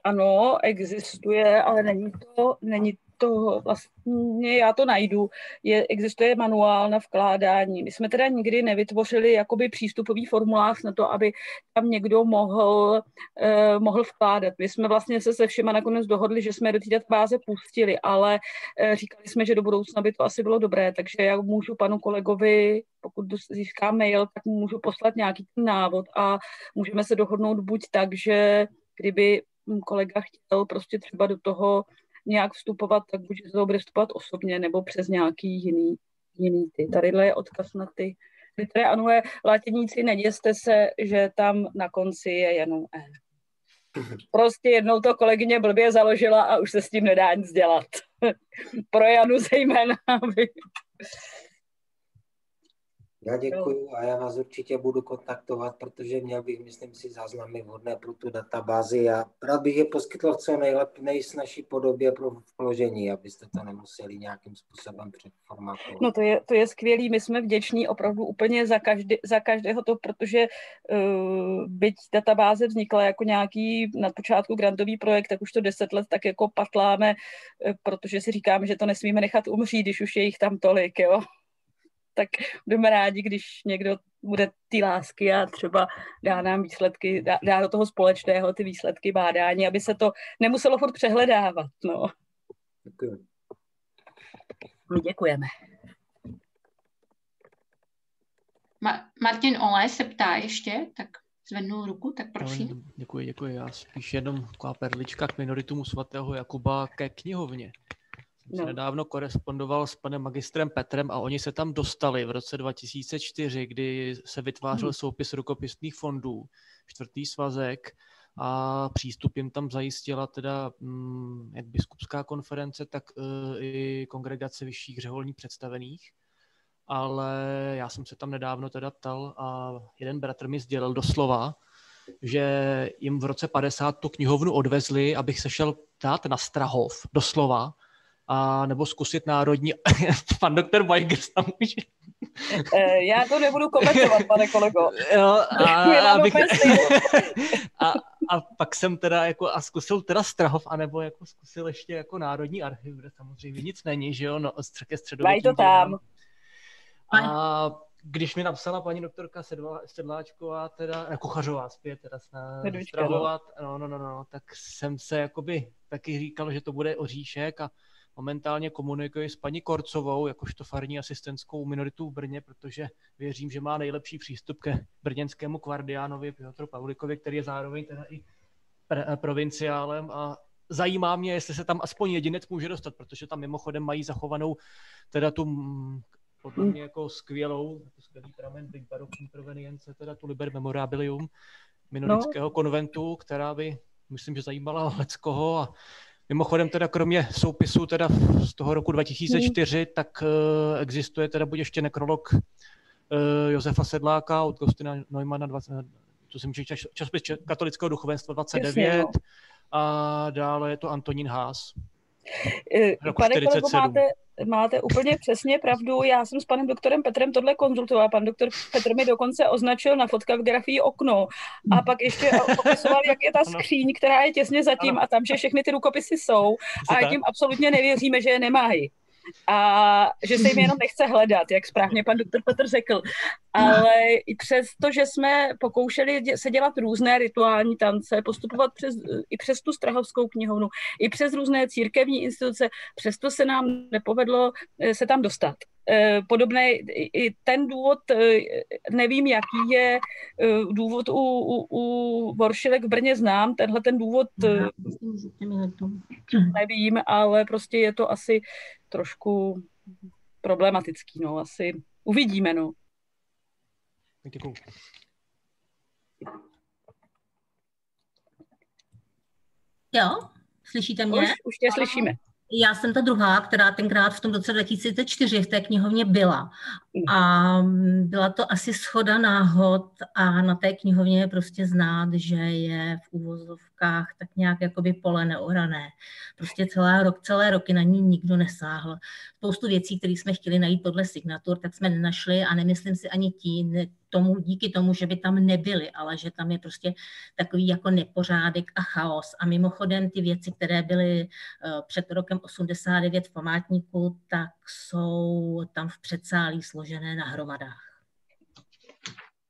Ano, existuje, ale není to, není to vlastně, já to najdu, je, existuje manuál na vkládání. My jsme teda nikdy nevytvořili jakoby přístupový formulář na to, aby tam někdo mohl, eh, mohl vkládat. My jsme vlastně se se všema nakonec dohodli, že jsme do té databáze pustili, ale eh, říkali jsme, že do budoucna by to asi bylo dobré, takže já můžu panu kolegovi, pokud získám mail, tak můžu poslat nějaký ten návod a můžeme se dohodnout buď tak, že kdyby kolega chtěl prostě třeba do toho nějak vstupovat, tak buď to bude vstupovat osobně nebo přes nějaký jiný, jiný ty. Tady je odkaz na ty litery anuje. Latiníci, neděste se, že tam na konci je jenom E. Prostě jednou to kolegyně blbě založila a už se s tím nedá nic dělat. Pro Janu zejména, aby já děkuji a já vás určitě budu kontaktovat, protože měl bych, myslím si, záznamy vhodné pro tu databázi a rád bych je poskytl v co nejlepší, nejsnažší podobě pro vložení, abyste to nemuseli nějakým způsobem přeformátovat. No to je, to je skvělý, my jsme vděční opravdu úplně za, každý, za každého to, protože uh, byť databáze vznikla jako nějaký na počátku grantový projekt, tak už to deset let tak jako patláme, uh, protože si říkáme, že to nesmíme nechat umřít, když už je jich tam tolik, jo tak budeme rádi, když někdo bude ty lásky a třeba dá nám výsledky, dá, dá do toho společného ty výsledky bádání, aby se to nemuselo furt přehledávat. No. Děkuji. My děkujeme. Ma- Martin Ole se ptá ještě, tak zvednul ruku, tak prosím. No, děkuji, děkuji. Já spíš jenom taková perlička k minoritumu svatého Jakuba ke knihovně no. nedávno korespondoval s panem magistrem Petrem a oni se tam dostali v roce 2004, kdy se vytvářel hmm. soupis rukopisných fondů, čtvrtý svazek a přístup jim tam zajistila teda mm, jak biskupská konference, tak uh, i kongregace vyšších řeholních představených. Ale já jsem se tam nedávno teda ptal a jeden bratr mi sdělil doslova, že jim v roce 50 tu knihovnu odvezli, abych se šel dát na Strahov, doslova, a nebo zkusit národní. Pan doktor Weigers tam už... Eh, já to nebudu komentovat, pane kolego. Jo, a, abych... a, a, pak jsem teda jako a zkusil teda Strahov, anebo jako zkusil ještě jako Národní archiv, kde samozřejmě nic není, že jo, no, ke středověkým to tam. A když mi napsala paní doktorka Sedla, Sedláčková, teda, ne, Kuchařová zpět, teda stravovat, no. no, no, no, no, tak jsem se jakoby taky říkal, že to bude oříšek a momentálně komunikuji s paní Korcovou, jakožto farní asistentskou minoritu v Brně, protože věřím, že má nejlepší přístup ke brněnskému kvardiánovi Piotru Pavlikovi, který je zároveň teda i provinciálem a zajímá mě, jestli se tam aspoň jedinec může dostat, protože tam mimochodem mají zachovanou teda tu podle mě jako skvělou, jako skvělý pramen barokní provenience, teda tu Liber Memorabilium minorického no. konventu, která by, myslím, že zajímala leckoho a Mimochodem teda kromě soupisu teda z toho roku 2004, hmm. tak uh, existuje teda buď ještě nekrolog uh, Josefa Sedláka od Kostina Neumana, 20, to jsem čas, časopis katolického duchovenstva 29 Jasně, no. a dále je to Antonín Haas. Eh, pane kolego, máte, máte úplně přesně pravdu. Já jsem s panem doktorem Petrem tohle konzultoval. Pan doktor Petr mi dokonce označil na fotkách grafii okno a pak ještě popisoval, jak je ta skříň, která je těsně zatím a tam, že všechny ty rukopisy jsou. A tím absolutně nevěříme, že je nemají a že se jim jenom nechce hledat, jak správně pan doktor Petr řekl. Ale i přesto, že jsme pokoušeli se dělat různé rituální tance, postupovat přes, i přes tu Strahovskou knihovnu, i přes různé církevní instituce, přesto se nám nepovedlo eh, se tam dostat. Eh, podobné, i ten důvod, eh, nevím, jaký je důvod u, u, u Voršilek v Brně znám, tenhle ten důvod nevím, ale prostě je to asi trošku problematický, no, asi uvidíme, no. Děkuju. Jo, slyšíte mě? Už, už tě slyšíme. Já jsem ta druhá, která tenkrát v tom roce 2004 v té knihovně byla. A byla to asi schoda náhod a na té knihovně je prostě znát, že je v úvozovkách tak nějak jakoby pole neorané. Prostě celé, rok, celé roky na ní nikdo nesáhl. Spoustu věcí, které jsme chtěli najít podle signatur, tak jsme nenašli a nemyslím si ani tí, tomu, díky tomu, že by tam nebyly, ale že tam je prostě takový jako nepořádek a chaos. A mimochodem ty věci, které byly eh, před rokem 89 v památníku, tak jsou tam v předsálí složené na hromadách.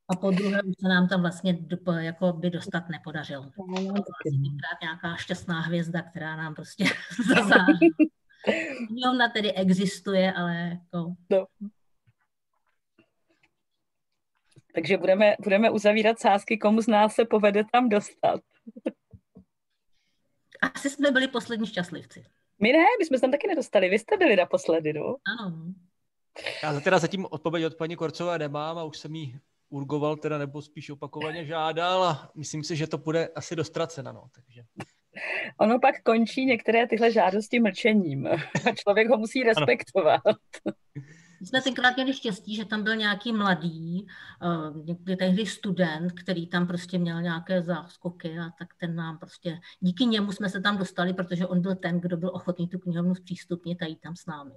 A po druhé už se nám tam vlastně jako by dostat nepodařilo. To byla nějaká šťastná hvězda, která nám prostě zasáhne. Ona tedy existuje, ale jako... No. Takže budeme, budeme uzavírat sázky, komu z nás se povede tam dostat. Asi jsme byli poslední šťastlivci. My ne, my jsme se tam taky nedostali. Vy jste byli naposledy, no? Ano. Já teda zatím odpověď od paní Korcové nemám a už jsem jí urgoval teda, nebo spíš opakovaně žádal a myslím si, že to bude asi dostracena, no, takže. Ono pak končí některé tyhle žádosti mlčením a člověk ho musí respektovat. Ano. My jsme tenkrát měli štěstí, že tam byl nějaký mladý, uh, někdy tehdy student, který tam prostě měl nějaké záskoky a tak ten nám prostě, díky němu jsme se tam dostali, protože on byl ten, kdo byl ochotný tu knihovnu zpřístupnit a jít tam s námi.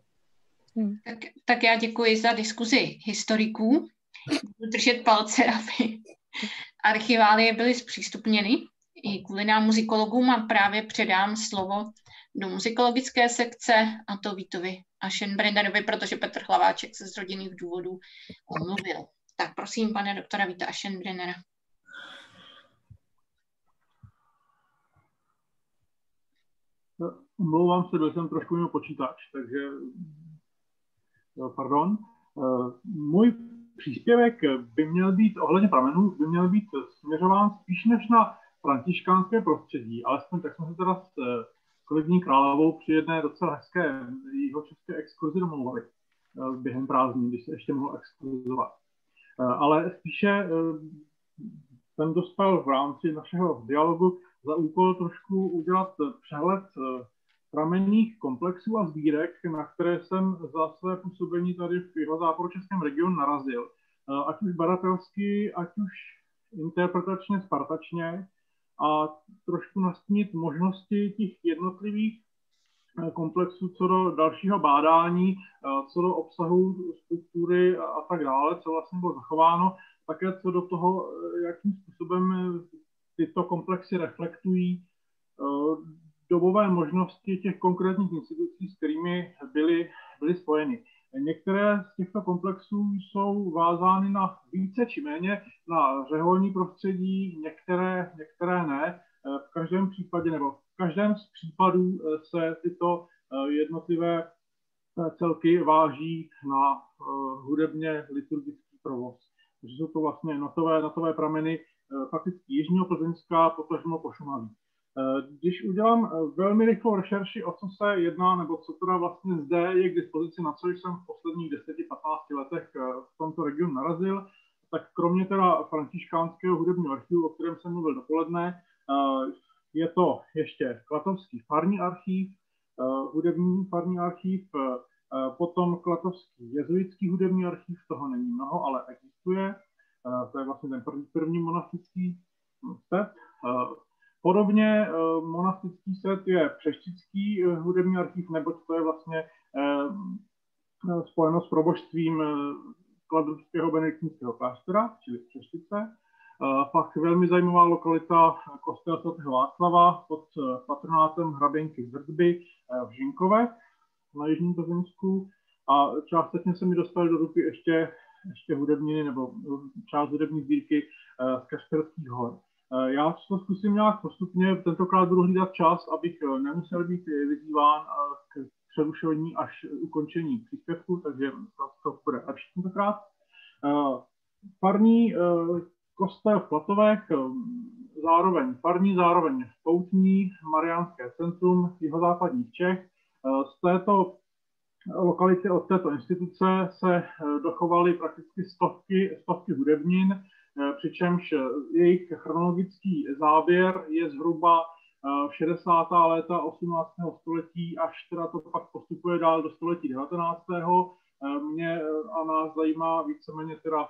Hmm. Tak, tak já děkuji za diskuzi historiků. Budu držet palce, aby archiválie byly zpřístupněny i kvůli nám muzikologům a právě předám slovo do muzikologické sekce a to Vítovi a Schenbrendenovi, protože Petr Hlaváček se z rodinných důvodů omluvil. Tak prosím, pane doktora Víta a Schenbrennera. Omlouvám se, byl jsem trošku mimo počítač, takže pardon. Můj příspěvek by měl být, ohledně pramenů, by měl být směřován spíš než na františkánské prostředí, alespoň tak jsme se teda s kolegyní Královou při jedné docela hezké jeho české exkurzi domluvili eh, během prázdnin, když se ještě mohl exkurzovat. Eh, ale spíše eh, jsem dostal v rámci našeho dialogu za úkol trošku udělat přehled pramenných komplexů a sbírek, na které jsem za své působení tady v jeho západočeském regionu narazil. Ať už badatelsky, ať už interpretačně, spartačně a trošku nastínit možnosti těch jednotlivých eh, komplexů co do dalšího bádání, eh, co do obsahu struktury a tak dále, co vlastně bylo zachováno, také co do toho, eh, jakým způsobem tyto komplexy reflektují dobové možnosti těch konkrétních institucí, s kterými byly, byly spojeny. Některé z těchto komplexů jsou vázány na více či méně na řeholní prostředí, některé, některé ne. V každém případě nebo v každém z případů se tyto jednotlivé celky váží na hudebně liturgický provoz. Takže jsou to vlastně notové, notové prameny fakticky Jižního Plzeňska, potažmo po Šumaví. Eh, když udělám eh, velmi rychlou rešerši, o co se jedná, nebo co teda vlastně zde je k dispozici, na co jsem v posledních 10-15 letech eh, v tomto regionu narazil, tak kromě teda františkánského hudebního archivu, o kterém jsem mluvil dopoledne, je to ještě Klatovský farní archiv, hudební farní archiv, potom Klatovský jezuitský hudební archiv, toho není mnoho, ale existuje. To je vlastně ten první, první monastický set. Podobně eh, monastický set je Přeštický eh, hudební archiv, neboť to je vlastně eh, spojeno s probožstvím kladruckého benediktinského kláštera, čili Přeštice. Pak velmi zajímavá lokalita kostel svatého Václava pod patronátem hraběnky Zrdby v Žinkové na Jižním Plzeňsku. A částečně se mi dostali do ruky ještě, ještě hudebniny nebo část hudební sbírky z Kašperských hor. Eh, já to zkusím nějak postupně, tentokrát budu hlídat čas, abych eh, nemusel být vyzýván eh, k přerušení až ukončení příspěvku, takže to bude lepší tentokrát. Farní kostel v Platovech, zároveň farní, zároveň poutní, Mariánské centrum jihozápadních Čech. Z této lokality od této instituce se dochovaly prakticky stovky, stovky hudebnin, přičemž eh, jejich chronologický záběr je zhruba v eh, 60. léta 18. století, až teda to pak postupuje dál do století 19. Mě a nás zajímá víceméně teda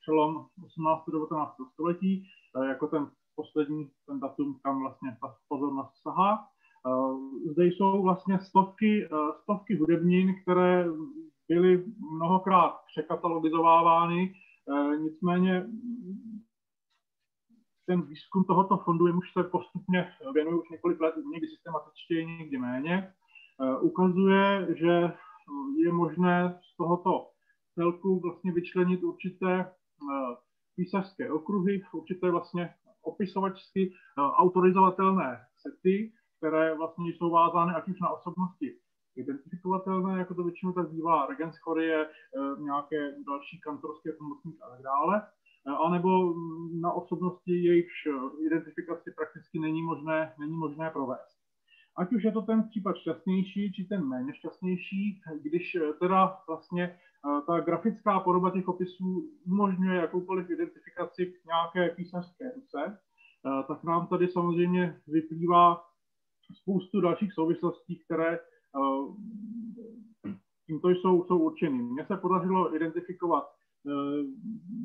přelom 18. 19. století, jako ten poslední ten datum, kam vlastně ta pozornost sahá. Zde jsou vlastně stovky, stovky hudebnin, které byly mnohokrát překatalogizovávány Eh, nicméně ten výzkum tohoto fondu, už se postupně věnuje už několik let, někdy systematičtěji, někdy méně, eh, ukazuje, že je možné z tohoto celku vlastně vyčlenit určité eh, písařské okruhy, určité vlastně opisovačsky autorizovatelné sety, které vlastně jsou vázány ať už na osobnosti identifikovatelné, jako to většinou tak bývá Regens chorie, eh, nějaké další kantorské pomocníky a tak dále, eh, anebo na osobnosti jejichž eh, identifikaci prakticky není možné, není možné provést. Ať už je to ten případ šťastnější, či ten méně šťastnější, když teda vlastně ta grafická podoba těch opisů umožňuje jakoukoliv identifikaci k nějaké písařské ruce, tak nám tady samozřejmě vyplývá spoustu dalších souvislostí, které tímto jsou, jsou určeny. Mně se podařilo identifikovat eh,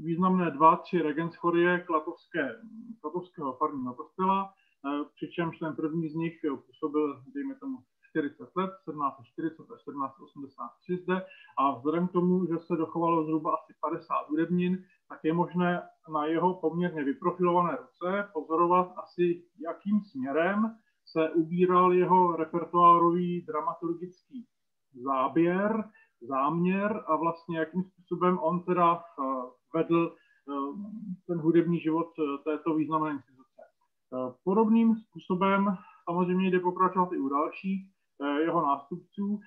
významné dva, tři regenskorie Klatovské, Klatovského farního kostela, eh, přičemž ten první z nich působil, dejme tomu, 40 let, 1740 až 1783 zde a vzhledem k tomu, že se dochovalo zhruba asi 50 hudebnin, tak je možné na jeho poměrně vyprofilované ruce pozorovat asi, jakým směrem se ubíral jeho repertoárový dramaturgický záběr, záměr a vlastně jakým způsobem on teda eh, vedl eh, ten hudební život eh, této významné instituce. Podobným způsobem samozřejmě jde pokračovat i u dalších jeho nástupců.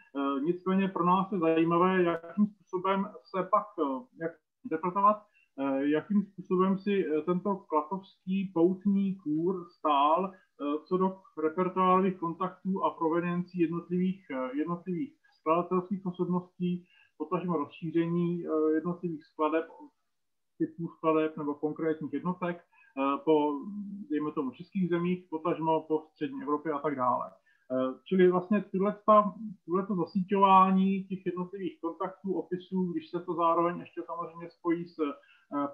Nicméně pro nás je zajímavé, jakým způsobem se pak jak interpretovat, jakým způsobem si tento klatovský poutní kůr stál co do repertoárových kontaktů a proveniencí jednotlivých, eh, jednotlivých skladatelských osobností, potažmo rozšíření eh, jednotlivých skladeb, typů skladeb nebo konkrétních jednotek po, dejme tomu, českých zemích, potažmo po střední Evropě a tak dále. Čili vlastně tohleto zasíťování těch jednotlivých kontaktů, opisů, když se to zároveň ještě samozřejmě spojí s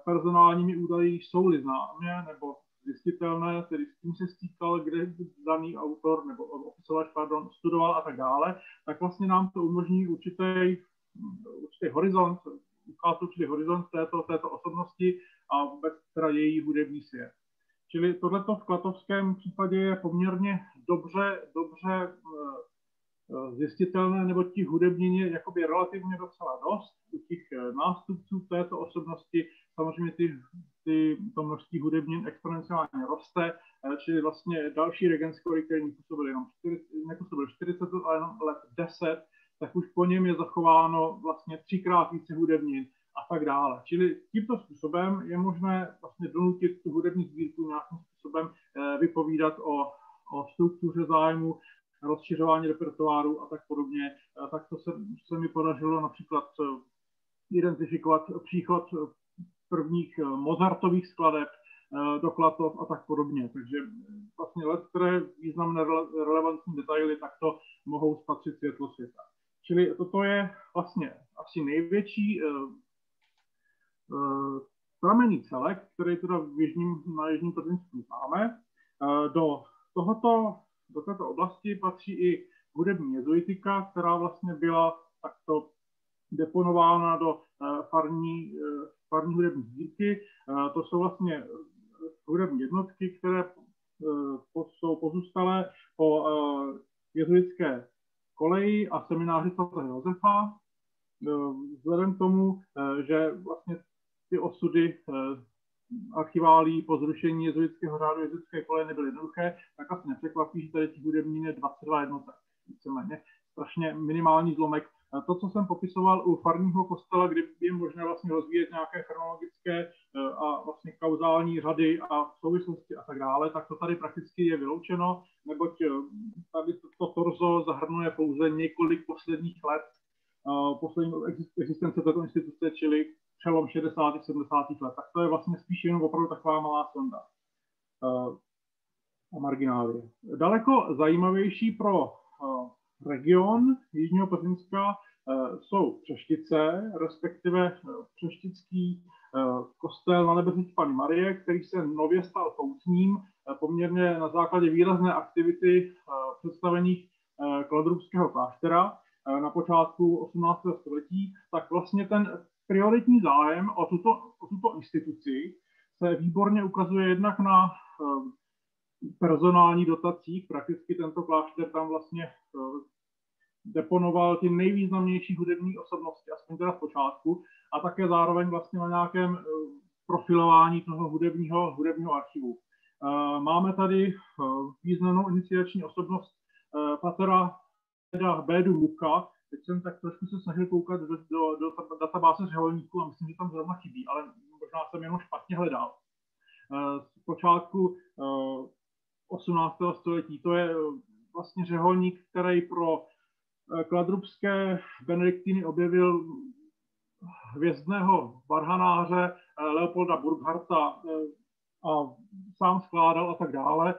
personálními údaji, jsou-li známě nebo zjistitelné, tedy s tím se stýkal, kde daný autor nebo opisovač, pardon, studoval a tak dále, tak vlastně nám to umožní určitý, určitý horizont, ukázat určitý horizont této, této osobnosti a vůbec teda její hudební svět. Čili tohleto v Klatovském případě je poměrně dobře, dobře eh, zjistitelné, nebo ti hudebnění je jakoby relativně docela dost. U těch eh, nástupců této osobnosti samozřejmě ty, ty, to množství hudebnin exponenciálně roste, čili vlastně další regent scory, který nepůsobil jenom 40, nepůsobil 40 let, ale jenom let 10, tak už po něm je zachováno vlastně třikrát více hudebnin a tak dále. Čili tímto způsobem je možné vlastně donutit tu hudební sbírku nějakým způsobem eh, vypovídat o, o struktuře zájmu, rozšiřování repertoáru a tak podobně. Tak to se, se mi podařilo například eh, identifikovat příchod prvních eh, Mozartových skladeb do Klatov a tak podobně. Takže vlastně let, které významné relevantní detaily takto mohou spatřit světlo světa. Čili toto je vlastně asi největší Eh, pramenný celek, který teda v jižním, na jižním Plzeňsku máme. Eh, do, tohoto, do této oblasti patří i hudební jezuitika, která vlastně byla takto deponována do eh, farní, farní hudební sbírky. To jsou vlastně hudební jednotky, které jsou pozůstalé po jezuitské koleji a semináři svatého Josefa. Vzhledem k tomu, že vlastně ty osudy eh, archiválí po zrušení jezuitského řádu jezuitské koleje nebyly jednoduché, tak asi nepřekvapí, že tady těch hudební je 22 jednotek, víceméně strašně minimální zlomek. To, co jsem popisoval u farního kostela, kdy je možné vlastně rozvíjet nějaké chronologické eh, a vlastně kauzální řady a souvislosti a tak dále, tak to tady prakticky je vyloučeno, neboť eh, tady to, to torzo zahrnuje pouze několik posledních let poslední existence této instituce, čili přelom 60. a 70. let. Tak to je vlastně spíš jenom opravdu taková malá sonda a marginálie. Daleko zajímavější pro region Jižního Plzeňska uh, jsou Přeštice, respektive Přeštický uh, kostel na nebesnici Pany Marie, který se nově stal poutním, poměrně na základě výrazné aktivity představených Kladrubského kláštera na počátku 18. století, tak vlastně ten prioritní zájem o tuto, o tuto instituci se výborně ukazuje jednak na personální dotacích. Prakticky tento klášter tam vlastně uh, deponoval ty nejvýznamnější hudební osobnosti, aspoň teda v počátku, a také zároveň vlastně na nějakém uh, profilování toho hudebního, hudebního archivu. Máme tady významnou iniciační osobnost Patera Bédu Muka, Teď jsem tak trošku se snažil koukat do, do, do databáze řeholníků a myslím, že tam zrovna chybí, ale možná jsem jenom špatně hledal. Eh, z počátku 18. Eh, století to je eh, vlastně řeholník, který pro kladrubské benediktiny objevil hvězdného varhanáře Leopolda Burgharta, a sám skládal a tak dále.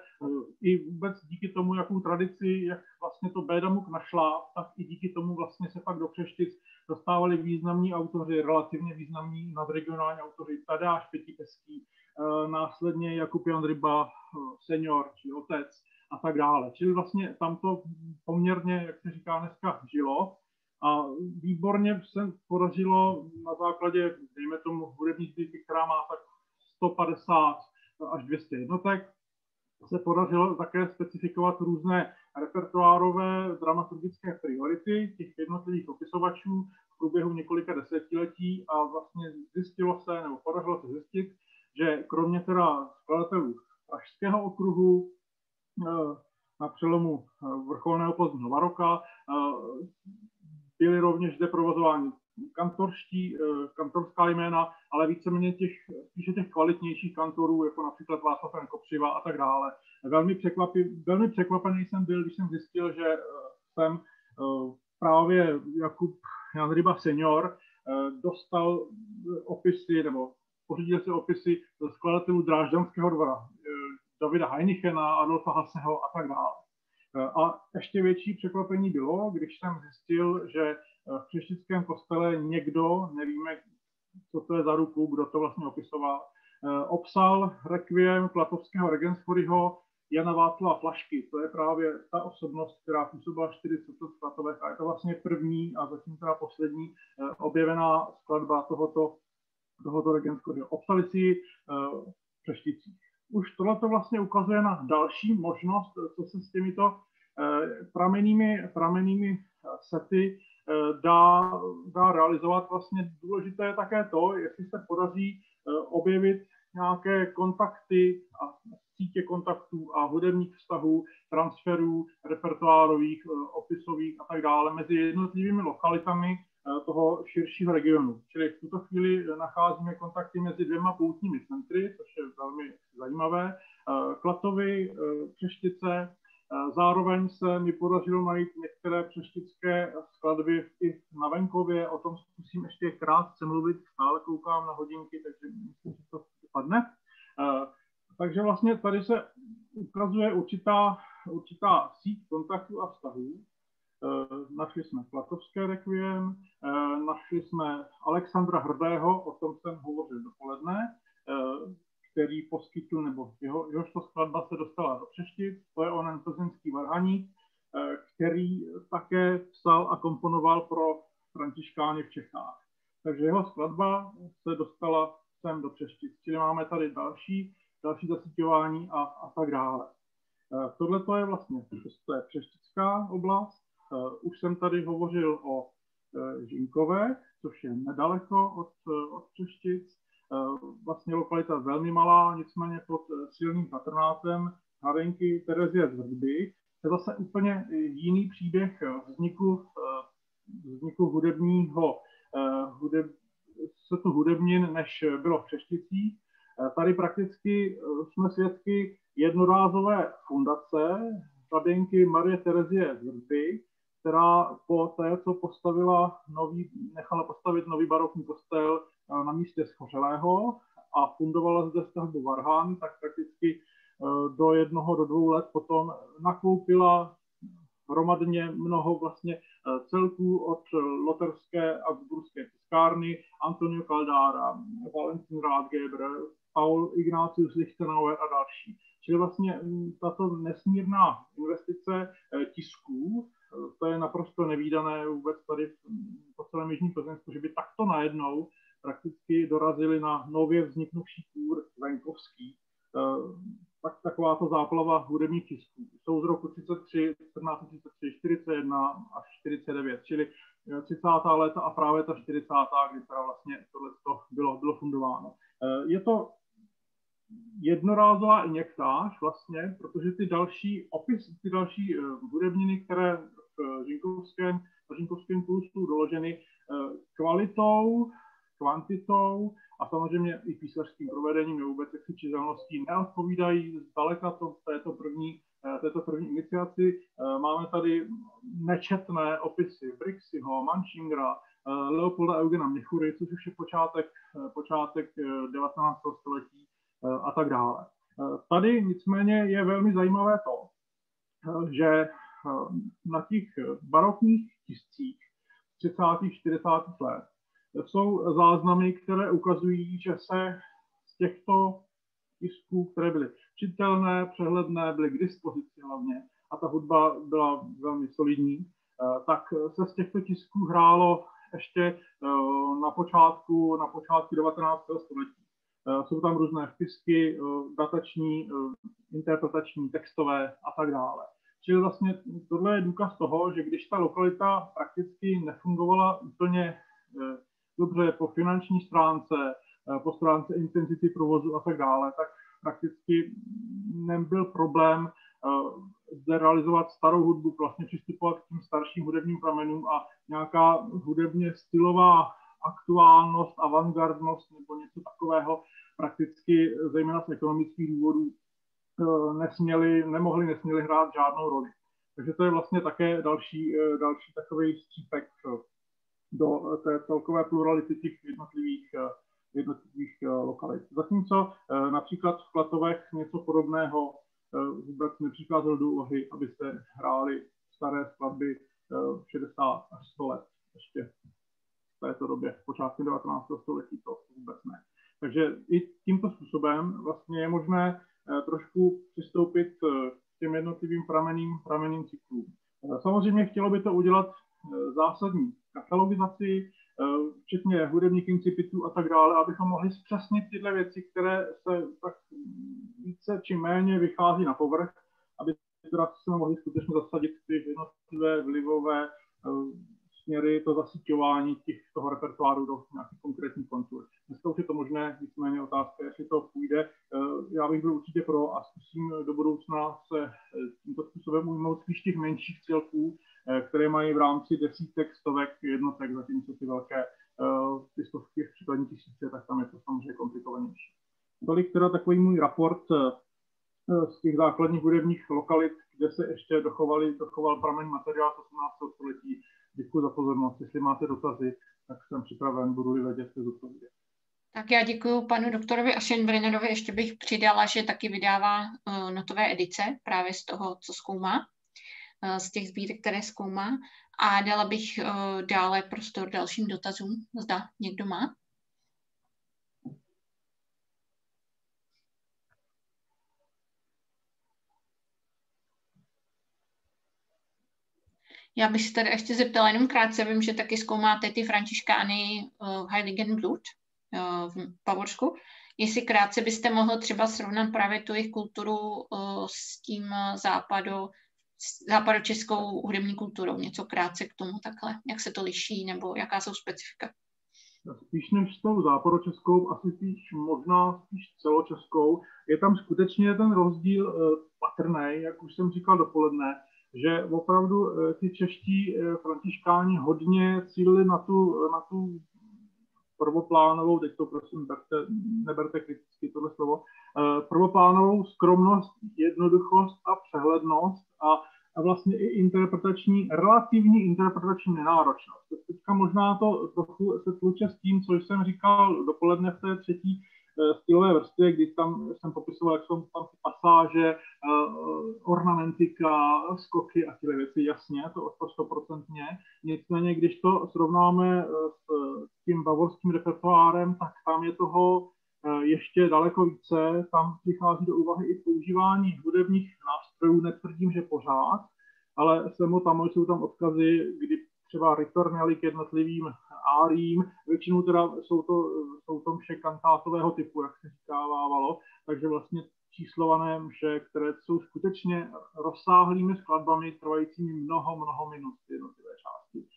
I vůbec díky tomu, jakou tradici, jak vlastně to Bédamuk našla, tak i díky tomu vlastně se pak do Přeštic dostávali významní autoři, relativně významní nadregionální autoři, Tadáš Pětipeský, eh, následně Jakub Jan Ryba, eh, senior, či otec a tak dále. Čili vlastně tam to poměrně, jak se říká dneska, žilo. A výborně se podařilo na základě, dejme tomu, hudební sbírky, která má tak 150 až 200 jednotek. Se podařilo také specifikovat různé repertoárové dramaturgické priority těch jednotlivých opisovačů v průběhu několika desetiletí a vlastně zjistilo se, nebo podařilo se zjistit, že kromě teda skladatelů Pražského okruhu eh, na přelomu eh, vrcholného pozdního baroka eh, byly rovněž zde provozovány kantorští, kantorská jména, ale víceméně těch, spíše těch kvalitnějších kantorů, jako například Václav Kopřiva a tak dále. Velmi, překvapí, velmi překvapený jsem byl, když jsem zjistil, že jsem právě Jakub Jan Ryba senior dostal opisy nebo pořídili si opisy skladatelů Drážďanského dvora, Davida Heinichena, Adolfa Haseho a tak dále. A ještě větší překvapení bylo, když jsem zjistil, že v Přeštickém kostele někdo, nevíme, co to je za ruku, kdo to vlastně opisoval, obsal rekviem Klatovského Regenschoryho Jana Václava Flašky. To je právě ta osobnost, která působila 40 let v Klatovech a je to vlastně první a zatím teda poslední objevená skladba tohoto, tohoto Regenschoryho. Obsali si ji v Přešticích už tohle to vlastně ukazuje na další možnost, co se s těmito eh, pramenými, pramenými eh, sety eh, dá, dá realizovat. Vlastně důležité je také to, jestli se podaří objevit nějaké kontakty a sítě kontaktů a hudebních vztahů, transferů, repertoárových, opisových a tak dále mezi jednotlivými lokalitami Eh, toho širšího regionu. Čili v tuto chvíli nacházíme kontakty mezi dvěma poutními centry, což je velmi zajímavé. Eh, Klatovy, eh, Přeštice, zároveň se mi podařilo najít některé přeštické skladby i na venkově, o tom zkusím ještě krátce mluvit, stále koukám na hodinky, takže myslím, že to padne. Takže vlastně tady se ukazuje určitá, určitá síť kontaktů a vztahů, Eh, našli jsme Platovské requiem, eh, našli jsme Alexandra Hrdého, o tom jsem hovořil dopoledne, eh, který poskytl, nebo jeho, jehož to skladba se dostala do Přeštic, to je onen plzeňský varhaník, který také psal a komponoval pro františkány v Čechách. Takže jeho skladba se dostala sem do Přeštic. Čili máme tady další, další zasíťování a, a tak dále. Tohle to je vlastně to je přeštická oblast. Eh, už jsem tady hovořil o eh, Žinkovech, což je nedaleko od, eh, od Přeštic. Vlastně lokalita velmi malá, nicméně pod silným patronátem Harenky Terezie z Vrdby. To je zase úplně jiný příběh vzniku, vzniku hudebního hudeb, setu hudebnin, než bylo v Přešticích. Tady prakticky jsme svědky jednorázové fundace Fabienky Marie Terezie z Vrdby, která po té, co postavila nový, nechala postavit nový barokní kostel eh, na místě schořelého a fundovala zde stavbu Varhan, tak prakticky eh, do jednoho, do dvou let potom nakoupila hromadně mnoho vlastně eh, celků od loterské a zburské tiskárny, Antonio Caldára, Valentin Radgeber, Paul Ignatius Lichtenauer a další. Čili vlastně hm, tato nesmírná investice tisků to je naprosto nevýdané vůbec tady po celém Jižním Plzeňsku, že by takto najednou prakticky dorazili na nově vzniknuvší kůr venkovský. Tak eh, taková to záplava hudebních tisků. Jsou z roku 33, 1433, 41 až 49, čili 30. Eh, léta a právě ta 40. kdy teda vlastně tohle bylo, bylo fundováno. Eh, je to jednorázová injektáž vlastně, protože ty další opis, ty další hudebniny, které v Žinkovském, v Žinkovském kursu doloženy eh, kvalitou, kvantitou a samozřejmě i písařským provedením nebo vůbec jaksi čitelností neodpovídají zdaleka to, této první, eh, této první iniciaci. Eh, máme tady nečetné opisy Brixiho, Manchingera, Leopolda Eugena Michury, což už je počátek, počátek 19. století a tak dále. Tady nicméně je velmi zajímavé to, že na těch barokních tiscích 30. 40. let jsou záznamy, které ukazují, že se z těchto tisků, které byly čitelné, přehledné, byly k dispozici hlavně a ta hudba byla velmi solidní, tak se z těchto tisků hrálo ještě eh, na počátku, na počátku 19. století. Eh, jsou tam různé vpisky, eh, datační, interpretační, textové a tak dále. Čili vlastně tohle je důkaz toho, že když ta lokalita prakticky nefungovala úplně eh, dobře po finanční stránce, eh, po stránce intenzity provozu a tak dále, tak prakticky nebyl problém eh, zde realizovat starou hudbu, vlastně přistupovat k tím starším hudebním pramenům a nějaká hudebně stylová aktuálnost, avantgardnost nebo něco takového prakticky, zejména z ekonomických důvodů, Eh, nesměli, nemohli, nesměli hrát žádnou roli. Takže to je vlastně také další, eh, další takový střípek eh, do té celkové plurality těch jednotlivých jednotlivých lokalit. Zatímco například v Klatovech něco podobného vůbec nepřicházelo do úvahy, abyste hráli staré skladby 60 až 100 let ještě v této době, v počátku 19. století to vůbec ne. Takže i tímto způsobem vlastně je možné trošku přistoupit k těm jednotlivým prameným, prameným cyklům. Samozřejmě chtělo by to udělat zásadní katalogizaci, včetně hudebních incipitů a tak dále, abychom mohli zpřesnit tyhle věci, které se tak více či méně vychází na povrch, aby teda jsme mohli skutečně zasadit ty jednotlivé vlivové směry, to zasyťování těch, toho repertoáru do nějakých konkrétních kontur. Dneska už je to možné, nicméně otázka, jestli to půjde. Já bych byl určitě pro a zkusím do budoucna se tímto způsobem ujmout spíš těch menších celků, které mají v rámci desítek, stovek jednotek, zatímco ty velké, ty stovky, případně tisíce, tak tam je to samozřejmě komplikovanější. Tolik teda takový můj raport z těch základních hudebních lokalit, kde se ještě dochovali, dochoval pramen materiál z 18. století. Děkuji za pozornost. Jestli máte dotazy, tak jsem připraven, budu-li vědět, se zodpovědět. Tak já děkuji panu doktorovi Aschenbrennerovi. Ještě bych přidala, že taky vydává uh, notové edice právě z toho, co zkoumá, uh, z těch sbírek, které zkoumá. A dala bych uh, dále prostor dalším dotazům. Zda někdo má? Já bych se tady ještě zeptala jenom krátce, vím, že taky zkoumáte ty františkány uh, Heiligenblut uh, v Pavorsku. Jestli krátce byste mohl třeba srovnat právě tu jejich kulturu uh, s tím západo, západočeskou hudební kulturou. Něco krátce k tomu takhle. Jak se to liší nebo jaká jsou specifika? Spíš než s tou západočeskou, asi spíš možná spíš celočeskou. Je tam skutečně ten rozdíl patrný, jak už jsem říkal dopoledne že opravdu eh, ty čeští eh, františkáni hodně cílili na tu, na tu prvoplánovou, teď to prosím berte, neberte kriticky tohle slovo, eh, prvoplánovou skromnost, jednoduchost a přehlednost a, a vlastně i interpretační, relativní interpretační nenáročnost. Teďka možná to trochu se tluče s tím, co jsem říkal dopoledne v té třetí stylové vrstvě, kdy tam jsem popisoval, jak jsou tam pasáže, eh, ornamentika, skoky a tyhle věci, jasně, to, to stoprocentně. Nicméně, když to srovnáme eh, s tím bavorským repertoárem, tak tam je toho ještě daleko více. Tam přichází do úvahy i používání hudebních nástrojů, netvrdím, že pořád, ale sem tam jsou tam odkazy, kdy třeba ritornely k jednotlivým áriím. Většinou teda jsou to, jsou to mše kantátového typu, jak se říkávalo, takže vlastně číslované mše, které jsou skutečně rozsáhlými skladbami, trvajícími mnoho, mnoho minut jednotlivé části.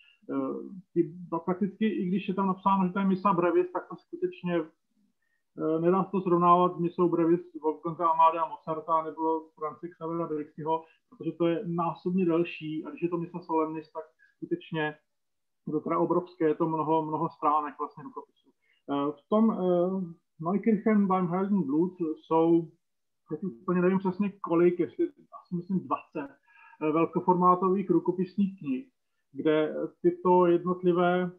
E, prakticky, i když je tam napsáno, že to je misa brevis, tak to skutečně e, nedá se to srovnávat s misou brevis Wolfganga Amadea Mozarta nebo Franci Xavera Brixtyho, protože to je násobně delší a když je to misa solemnis, tak skutečně to teda obrovské, je to mnoho, mnoho stránek vlastně rukopisu. Eh, v tom uh, Neukirchen beim Heiligen Blut jsou, teď úplně nevím přesně kolik, jestli asi myslím 20 eh, velkoformátových rukopisních knih, kde tyto jednotlivé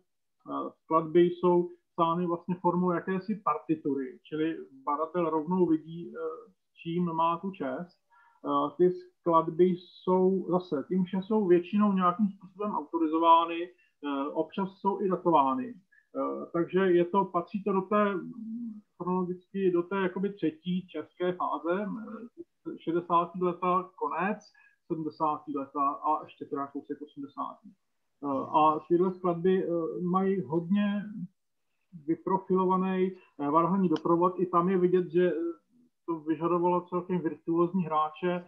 skladby jsou psány vlastně formou jakési partitury, čili badatel rovnou vidí, čím má tu čest. Ty skladby jsou zase, tím, že jsou většinou nějakým způsobem autorizovány, Eh, občas jsou i datovány. Eh, takže je to, patří to do té chronologicky do té jakoby třetí české fáze, 60. Eh, leta konec, 70. leta a ještě teda kousek 80. A tyhle skladby mají hodně vyprofilovaný varhaní doprovod. I tam je vidět, že to vyžadovalo celkem virtuózní hráče.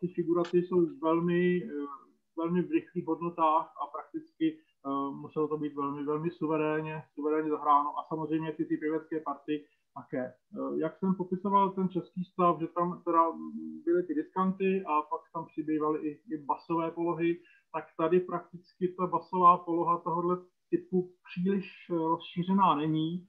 Ty figuraty jsou velmi, velmi v rychlých hodnotách a prakticky Eh, muselo to být velmi, velmi suverénně, suverénně zahráno a samozřejmě ty, ty pěvecké party také. Eh, jak jsem popisoval ten český stav, že tam teda byly ty diskanty a pak tam přibývaly i, i basové polohy, tak tady prakticky ta basová poloha tohohle typu příliš eh, rozšířená není.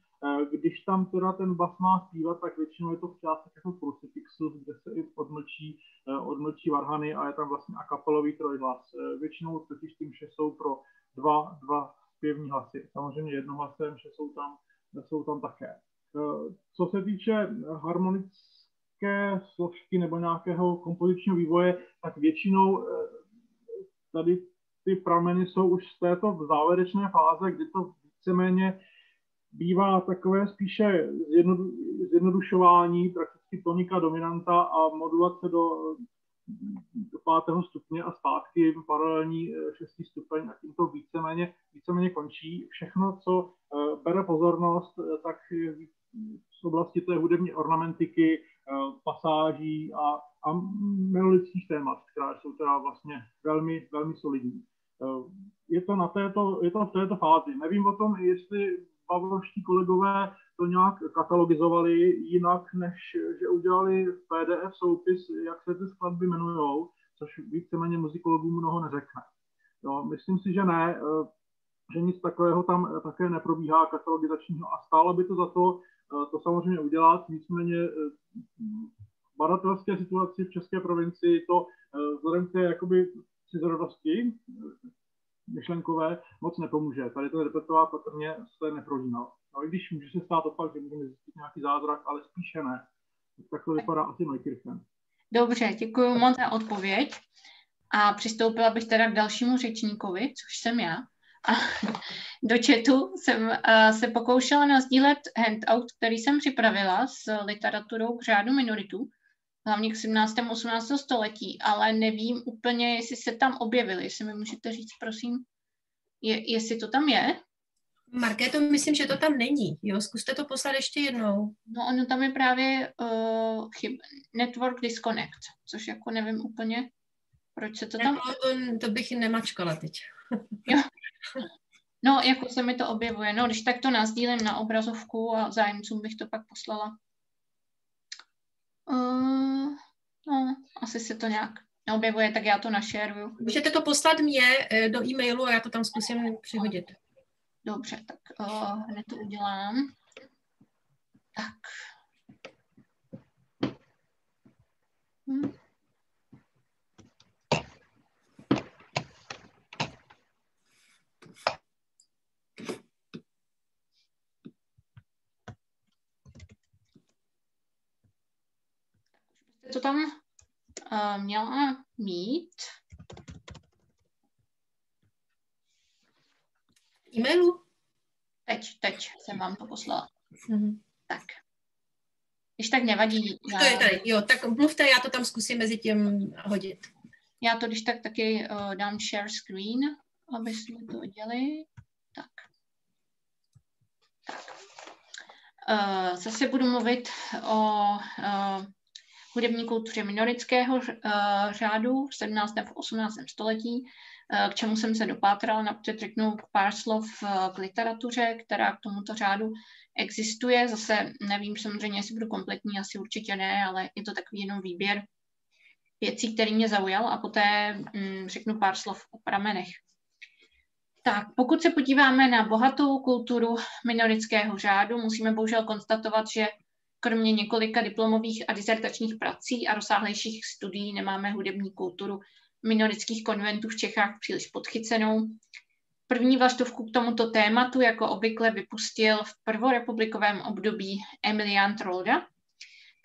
Když tam teda ten bas má zpívat, tak většinou je to v částech jako crucifixus, kde se i odmlčí, odmlčí varhany a je tam vlastně akapelový trojhlas. Většinou totiž tím, že jsou pro dva, dva zpěvní hlasy. Samozřejmě jednohlasem, že jsou tam jsou tam také. Co se týče harmonické složky nebo nějakého kompozičního vývoje, tak většinou tady ty prameny jsou už z této závěrečné fáze, kdy to víceméně bývá takové spíše zjednodušování, prakticky tonika dominanta a modulace do, do pátého stupně a zpátky paralelní eh, šestý stupeň a tím to víceméně, víceméně končí. Všechno, co eh, bere pozornost, eh, tak z oblasti té hudební ornamentiky, pasáží a, a melodických témat, která jsou teda vlastně velmi, velmi solidní. Je to, na této, je to v této fázi. Nevím o tom, jestli bavorští kolegové to nějak katalogizovali jinak, než že udělali PDF soupis, jak se ty skladby jmenují, což víceméně muzikologům mnoho neřekne. Jo, myslím si, že ne, eh, že nic takového tam také neprobíhá katalogizačního a stálo by to za to eh, to samozřejmě udělat, nicméně eh, v badatelské situaci v České provincii to vzhledem k té jakoby myšlenkové moc nepomůže. Tady to repertoár patrně se neprožínal. No i když může se stát opak, že můžeme zjistit nějaký zázrak, ale spíše ne. Tak to vypadá asi Neukirchen. Dobře, děkuji moc za odpověď. A přistoupila bych teda k dalšímu řečníkovi, což jsem já. A do chatu jsem uh, se pokoušela nazdílet handout, který jsem připravila s literaturou k řádu minoritů, hlavně k 17. 18. století, ale nevím úplně, jestli se tam objevily. Jestli mi můžete říct, prosím, je, jestli to tam je? Markéto, myslím, že to tam není. Jo, zkuste to poslat ještě jednou. No, ono tam je právě uh, chyb, Network Disconnect, což jako nevím úplně, proč se to tam... No, to, to bych nemačkala teď. jo. No, jako se mi to objevuje. No, když tak to nazdílím na obrazovku a zájemcům bych to pak poslala. Uh, no, asi se to nějak neobjevuje, tak já to našeruju. Můžete to poslat mě eh, do e-mailu a já to tam zkusím přihodit. Dobře, tak uh, hned to udělám. Tak. Hm. To tam uh, měla mít. E-mailu? Teď, teď jsem vám to poslala. Mm-hmm. Tak. Když tak nevadí. Já... To je tady, jo, tak mluvte, já to tam zkusím mezi tím hodit. Já to když tak taky uh, dám share screen, aby jsme to udělali. Tak. tak. Uh, zase budu mluvit o uh, hudební kultuře minorického uh, řádu v 17. a 18. století, uh, k čemu jsem se dopátrala, napřed řeknu pár slov uh, k literatuře, která k tomuto řádu existuje. Zase nevím samozřejmě, jestli budu kompletní, asi určitě ne, ale je to takový jenom výběr věcí, který mě zaujal a poté um, řeknu pár slov o pramenech. Tak, pokud se podíváme na bohatou kulturu minorického řádu, musíme bohužel konstatovat, že Kromě několika diplomových a disertačních prací a rozsáhlejších studií nemáme hudební kulturu minorických konventů v Čechách příliš podchycenou. První vlaštovku k tomuto tématu jako obvykle vypustil v prvorepublikovém období Emilian Trolda,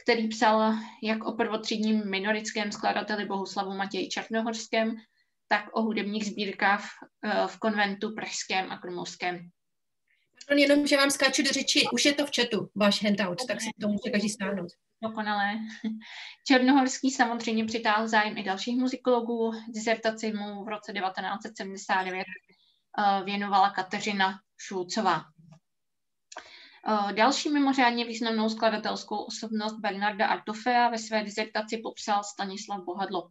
který psal jak o prvotřídním minorickém skladateli Bohuslavu Matěji Černohorském, tak o hudebních sbírkách eh, v konventu pražském a krumlovském. Pardon, jenom, že vám skáču do řeči, už je to v chatu, váš handout, tak si to může každý stáhnout. Dokonalé. Černohorský samozřejmě přitáhl zájem i dalších muzikologů. Dizertaci mu v roce 1979 eh, věnovala Kateřina Šulcová. Eh, další mimořádně významnou skladatelskou osobnost Bernarda Artofea ve své dizertaci popsal Stanislav Bohadlo.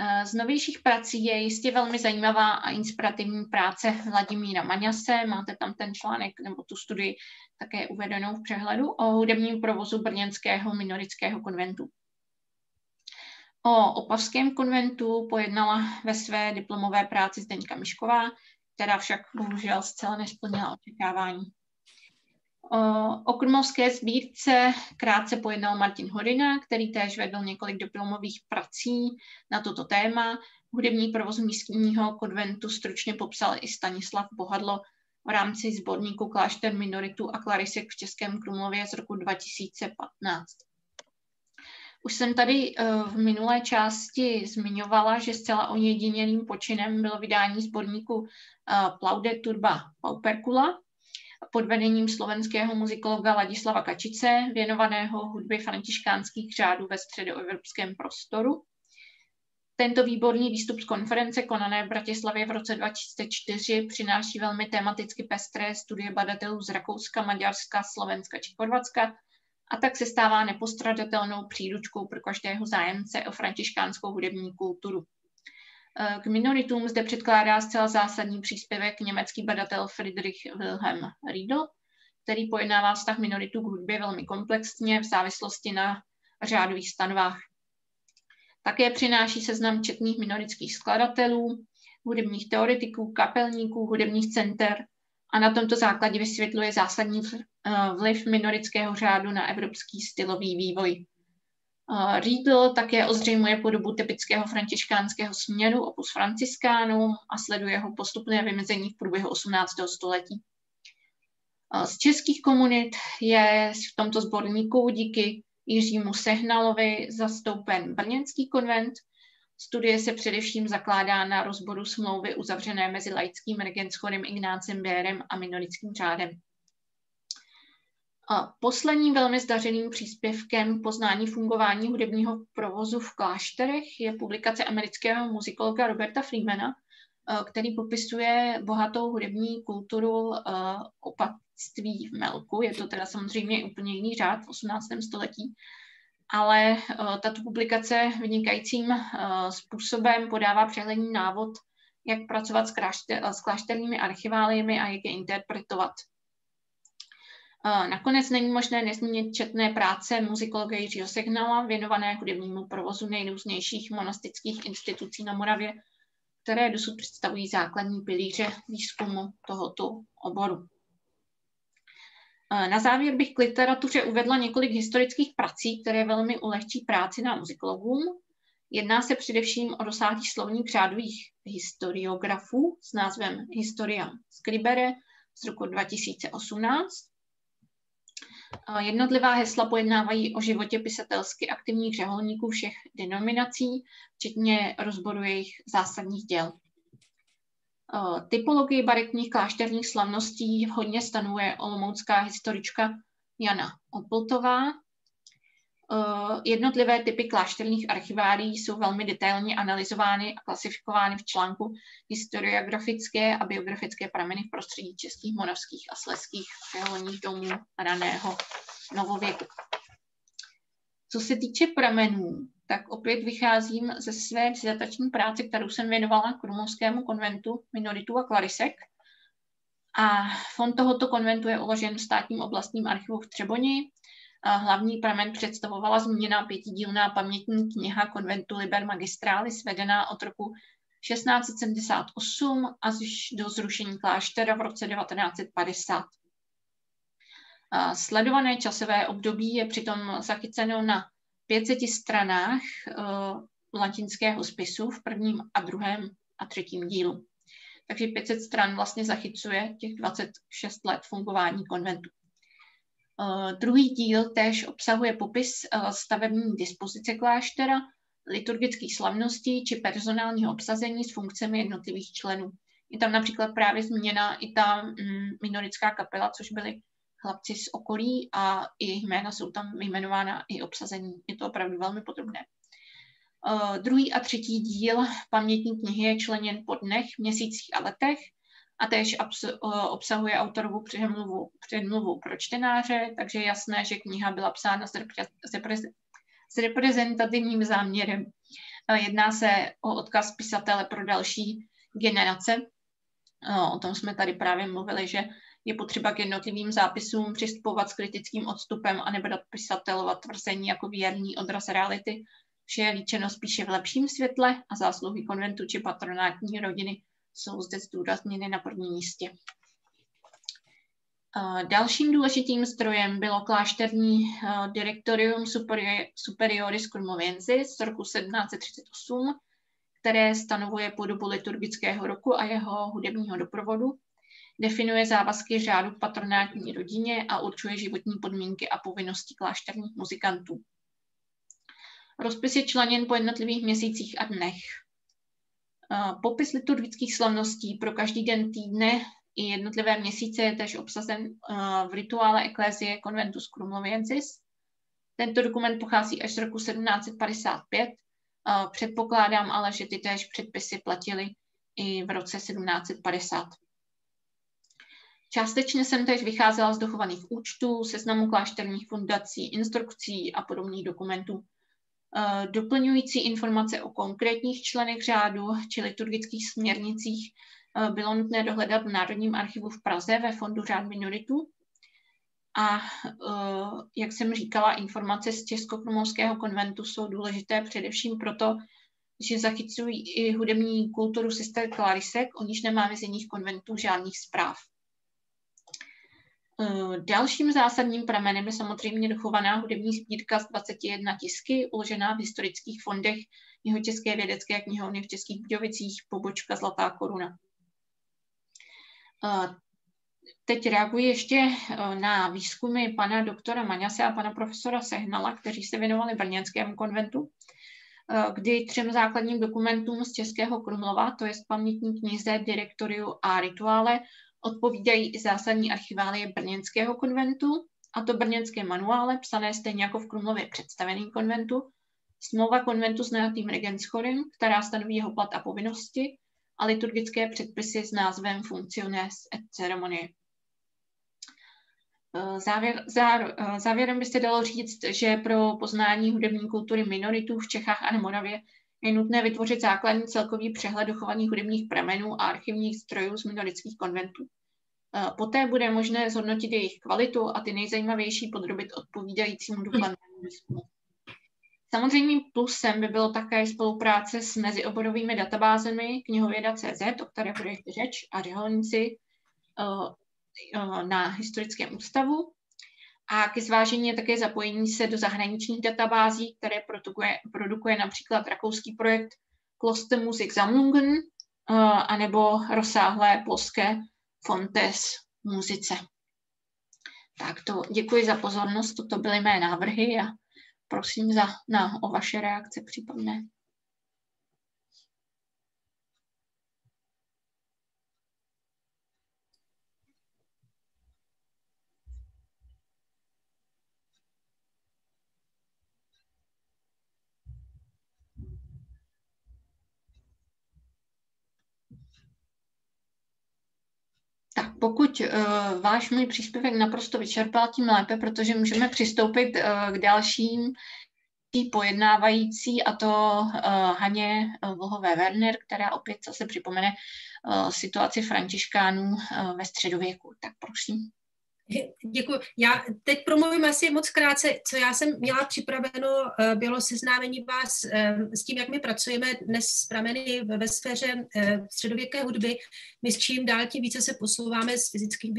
Eh, z novějších prací je jistě velmi zajímavá a inspirativní práce Vladimíra Maňase. Máte tam ten článek nebo tu studii také uvedenou v přehledu o hudebním provozu brněnského minorického konventu. O opavském konventu pojednala ve své diplomové práci Zdeňka Mišková, která však bohužel zcela nesplnila očekávání. O krmovské sbírce krátce pojednal Martin Hodina, který též vedl několik diplomových prací na toto téma. Hudební provoz místního konventu stručně popsal i Stanislav Bohadlo v rámci sborníku Klášter minoritu a klarisek v Českém Krumlově z roku 2015. Už jsem tady v minulé části zmiňovala, že zcela ojedinělým počinem bylo vydání sborníku Plaude Turba Pauperkula, pod vedením slovenského muzikologa Ladislava Kačice, věnovaného hudbě františkánských řádů ve středoevropském prostoru. Tento výborný výstup z konference konané v Bratislavě v roce 2004 přináší velmi tematicky pestré studie badatelů z Rakouska, Maďarska, Slovenska či Chorvatska a tak se stává nepostradatelnou příručkou pro každého zájemce o františkánskou hudební kulturu. K minoritům zde předkládá zcela zásadní příspěvek německý badatel Friedrich Wilhelm Riedl, který pojednává vztah minoritů k hudbě velmi komplexně v závislosti na řádových stanovách. Také přináší seznam četných minorických skladatelů, hudebních teoretiků, kapelníků, hudebních center a na tomto základě vysvětluje zásadní vliv minorického řádu na evropský stylový vývoj. Riedl také ozřejmuje podobu typického františkánského směru opus franciscánum a sleduje jeho postupné vymezení v průběhu 18. století. Z českých komunit je v tomto sborníku díky Jiřímu Sehnalovi zastoupen Brněnský konvent. Studie se především zakládá na rozboru smlouvy uzavřené mezi laickým regentschodem Ignácem Bérem a minorickým řádem. Posledním velmi zdařeným příspěvkem poznání fungování hudebního provozu v klášterech je publikace amerického muzikologa Roberta Freemana, eh, který popisuje bohatou hudební kulturu eh, opatství v Melku. Je to teda samozřejmě úplně jiný řád v 18. století, ale eh, tato publikace vynikajícím způsobem podává přehledný návod, jak pracovat s klášterními archiváliemi a jak je interpretovat. Nakonec není možné nezmínit četné práce muzikologa Jiřího Segnala věnované hudebnímu provozu nejrůznějších monastických institucí na Moravě, které dosud představují základní pilíře výzkumu tohoto oboru. Na závěr bych k literatuře uvedla několik historických prací, které velmi ulehčí práci na muzikologům. Jedná se především o rozsáhlý slovník řádových historiografů s názvem Historia Scribere z roku 2018, Jednotlivá hesla pojednávají o životě pisatelsky aktivních řeholníků všech denominací, včetně rozboru jejich zásadních děl. Typologii baretních klášterních slavností hodně stanuje olomoucká historička Jana Opoltová, jednotlivé typy klášterních archivárií jsou velmi detailně analyzovány a klasifikovány v článku historiografické a biografické prameny v prostředí českých, moravských a sleských řeholních domů raného novověku. Co se týče pramenů, tak opět vycházím ze své dizertační práce, kterou jsem věnovala Krumovskému konventu minoritu a klarisek. A fond tohoto konventu je uložen v státním oblastním archivu v Třeboni Hlavní pramen představovala zmíněná pětidílná pamětní kniha konventu Liber Magistralis, vedená od roku 1678 až do zrušení kláštera v roce 1950. Sledované časové období je přitom zachyceno na 500 stranách latinského spisu v prvním a druhém a třetím dílu. Takže 500 stran vlastně zachycuje těch 26 let fungování konventu. Uh, druhý díl též obsahuje popis uh, stavební dispozice kláštera, liturgických slavností či personálního obsazení s funkcemi jednotlivých členů. Je tam například právě zmíněna i ta mm, minorická kapela, což byli chlapci z okolí a i jména jsou tam vyjmenována i obsazení. Je to opravdu velmi podrobné. Uh, druhý a třetí díl pamětní knihy je členěn po dnech, měsících a letech a též obsahuje autorovu předmluvu, předmluvu pro čtenáře, takže je jasné, že kniha byla psána s, repre- s reprezentativním záměrem. Jedná se o odkaz pisatele pro další generace. O tom jsme tady právě mluvili, že je potřeba k jednotlivým zápisům přistupovat s kritickým odstupem a nebrat pisatelova tvrzení jako věrný odraz reality. Vše je líčeno spíše v lepším světle a zásluhy konventu či patronátní rodiny jsou zde zdůrazněny na prvním místě. Dalším důležitým zdrojem bylo klášterní Directorium Superioris Krumoviensis z roku 1738, které stanovuje podobu liturgického roku a jeho hudebního doprovodu. definuje závazky řádu patronátní rodině a určuje životní podmínky a povinnosti klášterních muzikantů. Rozpis je členěn po jednotlivých měsících a dnech. Popis liturgických slavností pro každý den týdne i jednotlivé měsíce je tež obsazen v rituále Ecclesiae Conventus Krumloviensis. Tento dokument pochází až z roku 1755. Předpokládám ale, že ty též předpisy platily i v roce 1750. Částečně jsem též vycházela z dochovaných účtů, seznamu klášterních fundací, instrukcí a podobných dokumentů. Eh, doplňující informace o konkrétních členech řádu či liturgických směrnicích eh, bylo nutné dohledat v Národním archivu v Praze ve Fondu řád minoritů. A eh, jak jsem říkala, informace z Českokrumlovského konventu jsou důležité především proto, že zachycují i hudební kulturu sester Klarisek, o níž nemáme z jiných konventů žádných zpráv. Eh, dalším zásadním pramenem je samozřejmě dochovaná hudební sbírka z 21 tisky, uložená v historických fondech jeho České vědecké knihovny v Českých Budějovicích, pobočka Zlatá koruna. Eh, teď reaguji ještě eh, na výzkumy pana doktora Maňase a pana profesora Sehnala, kteří se věnovali Brněnskému konventu, kdy třem základním dokumentům z Českého Krumlova, to je pamětní knize, direktoriu a rituále, odpovídají i zásadní archiválie Brněnského konventu, a to brněnské manuále, psané stejně jako v Krumlově představený konventu, smlouva konventu s najatým regenschodem, která stanoví jeho plat a povinnosti, a liturgické předpisy s názvem Functiones et Ceremonie. Eh, závěr, eh, závěrem by se dalo říct, že pro poznání hudební kultury minoritů v Čechách a na Moravě je nutné vytvořit základní celkový přehled dochovaných hudebních pramenů a archivních strojů z minoritských konventů. Poté bude možné zhodnotit jejich kvalitu a ty nejzajímavější podrobit odpovídajícímu důkladnému výzkumu. Samozrejmým plusem by bylo také spolupráce s mezioborovými databázemi knihověda.cz, o které bude ještě řeč, a řeholníci uh, uh, na historickém ústavu. A ke zvážení je také zapojení se do zahraničních databází, které produkuje, produkuje například rakouský projekt Kloster Musik Sammlungen uh, anebo rozsáhlé polské Fontes muzice. Tak to děkuji za pozornost, toto byly mé návrhy a prosím za, na, o vaše reakce případné. Tak pokud uh, váš můj příspěvek naprosto vyčerpal, tím lépe, protože můžeme přistoupit uh, k dalším pojednávající, a to uh, Haně Vlhové Werner, která opět zase připomene uh, situaci františkánů uh, ve středověku. Tak prosím. Děkuji. Já teď promluvím asi moc krátce, co já jsem měla připraveno, eh, bylo seznámení vás eh, s tím, jak my pracujeme dnes s prameny ve sféře eh, středověké hudby. My s čím dál tím více se posouváme z fyzických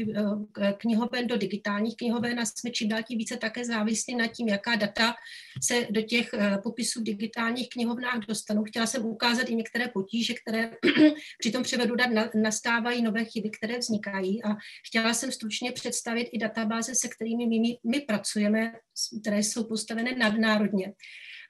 knihoven do digitálních knihoven a jsme čím dál tím více také závislí na tím, jaká data se do těch popisů v digitálních knihovnách dostanou. Chtěla jsem ukázat i některé potíže, které při tom převedu dat nastávají, nové chyby, které vznikají a chtěla jsem stručně představit představit i databáze, se kterými my, my pracujeme, které jsou postavené nadnárodně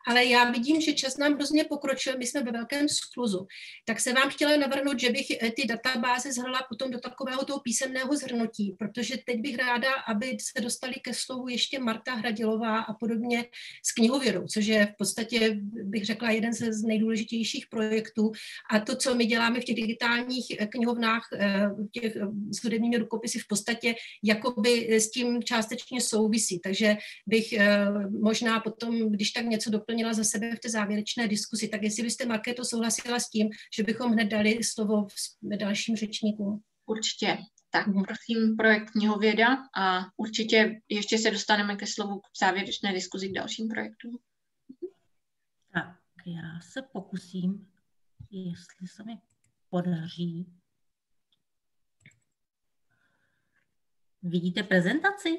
ale já vidím, že čas nám hrozně pokročil, my jsme ve velkém skluzu. Tak se vám chtěla navrhnout, že bych eh, ty databáze zhrla potom do takového toho písemného zhrnutí, protože teď bych ráda, aby se dostali ke slovu ještě Marta Hradilová a podobně s knihovědou, což je v podstatě, bych řekla, jeden z nejdůležitějších projektů. A to, co my děláme v těch digitálních eh, knihovnách, eh, těch s hudebními rukopisy, v podstatě jakoby s tím částečně souvisí. Takže bych možná potom, když tak něco doplnila, doplnila za sebe v té závěrečné diskusi. Tak jestli byste, Markéto, souhlasila s tím, že bychom hned dali slovo dalším řečníkům. Určitě. Tak prosím projekt Knihověda a určitě ještě se dostaneme ke slovu k závěrečné diskuzi k dalším projektům. Tak, já se pokusím, jestli se mi podaří. Vidíte prezentaci?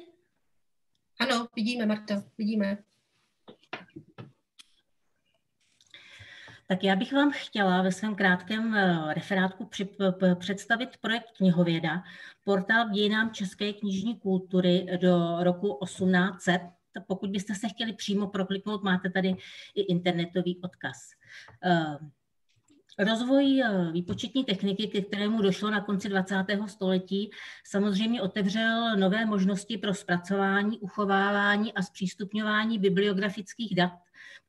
Ano, vidíme, Marta, vidíme. Tak já bych vám chtěla ve svém krátkém eh, referátku představit projekt Knihověda, portál k dějinám české knižní kultury do roku 1800. Pokud byste se chtěli přímo prokliknout, máte tady i internetový odkaz. Eh, rozvoj eh, výpočetní techniky, ke kterému došlo na konci 20. století, samozřejmě otevřel nové možnosti pro zpracování, uchovávání a zpřístupňování bibliografických dat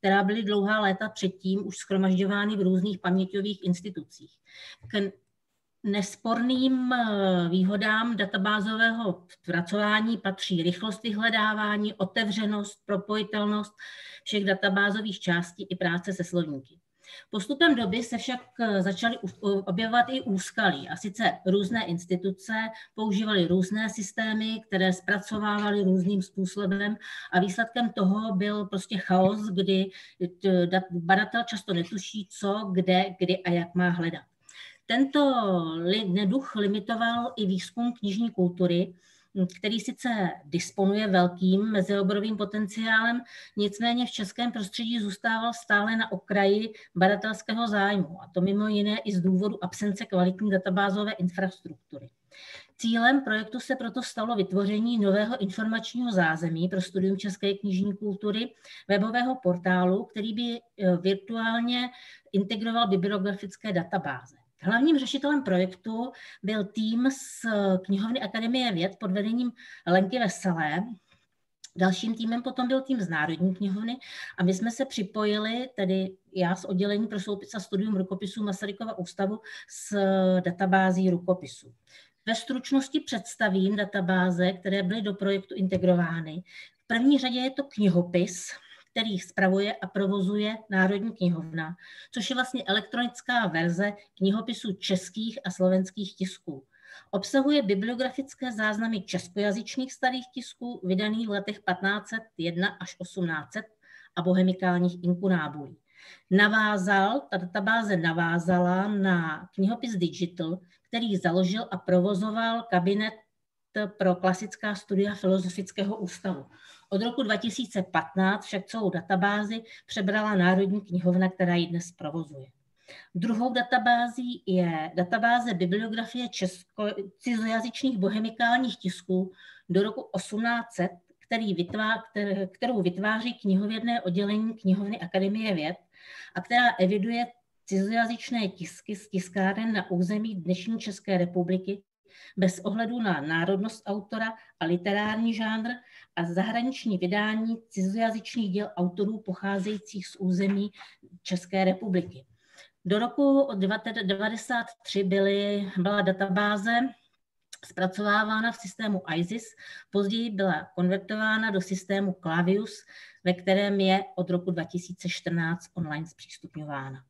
která byly dlouhá léta předtím už schromažďovány v různých paměťových institucích. K nesporným eh, výhodám databázového zpracování patří rychlost vyhledávání, otevřenost, propojitelnost všech databázových částí i práce se slovníky. Postupem doby se však eh, začaly objevovat i úskalí a sice různé instituce používaly různé systémy, které zpracovávaly různým způsobem a výsledkem toho byl prostě chaos, kdy badatel často netuší, co, kde, kdy a jak má hledat. Tento neduch limitoval i výzkum knižní kultury, který sice disponuje velkým mezioborovým potenciálem, nicméně v českém prostředí zůstával stále na okraji badatelského zájmu, a to mimo jiné i z důvodu absence kvalitní databázové infrastruktury. Cílem projektu se proto stalo vytvoření nového informačního zázemí pro studium české knižní kultury, webového portálu, který by eh, virtuálně integroval bibliografické databáze. Hlavním řešitelem projektu byl tým z knihovny Akademie věd pod vedením Lenky Veselé. Dalším týmem potom byl tým z Národní knihovny a my jsme se připojili, tedy já z oddělení pro soupis a studium rukopisů Masarykova ústavu s databází rukopisů. Ve stručnosti představím databáze, které byly do projektu integrovány. V první řadě je to knihopis, který spravuje a provozuje Národní knihovna, což je vlastně elektronická verze knihopisů českých a slovenských tisků. Obsahuje bibliografické záznamy českojazyčných starých tisků vydaných v letech 1501 až 1800 a bohemikálních inkunábulí. Navázal, ta databáze navázala na knihopis Digital, který založil a provozoval kabinet pro klasická studia Filozofického ústavu. Od roku 2015 však celou databázi přebrala Národní knihovna, která ji dnes provozuje. Druhou databází je databáze bibliografie česko, cizojazyčných bohemikálních tisků do roku 1800, který vytvá, kterou vytváří knihovědné oddělení knihovny Akademie věd a která eviduje cizojazyčné tisky z tiskáren na území dnešní České republiky bez ohledu na národnost autora a literární žánr a zahraniční vydání cizojazyčných děl autorů pocházejících z území České republiky. Do roku 1993 byly, byla databáze zpracovávána v systému ISIS, později byla konvertována do systému Clavius, ve kterém je od roku 2014 online zpřístupňována.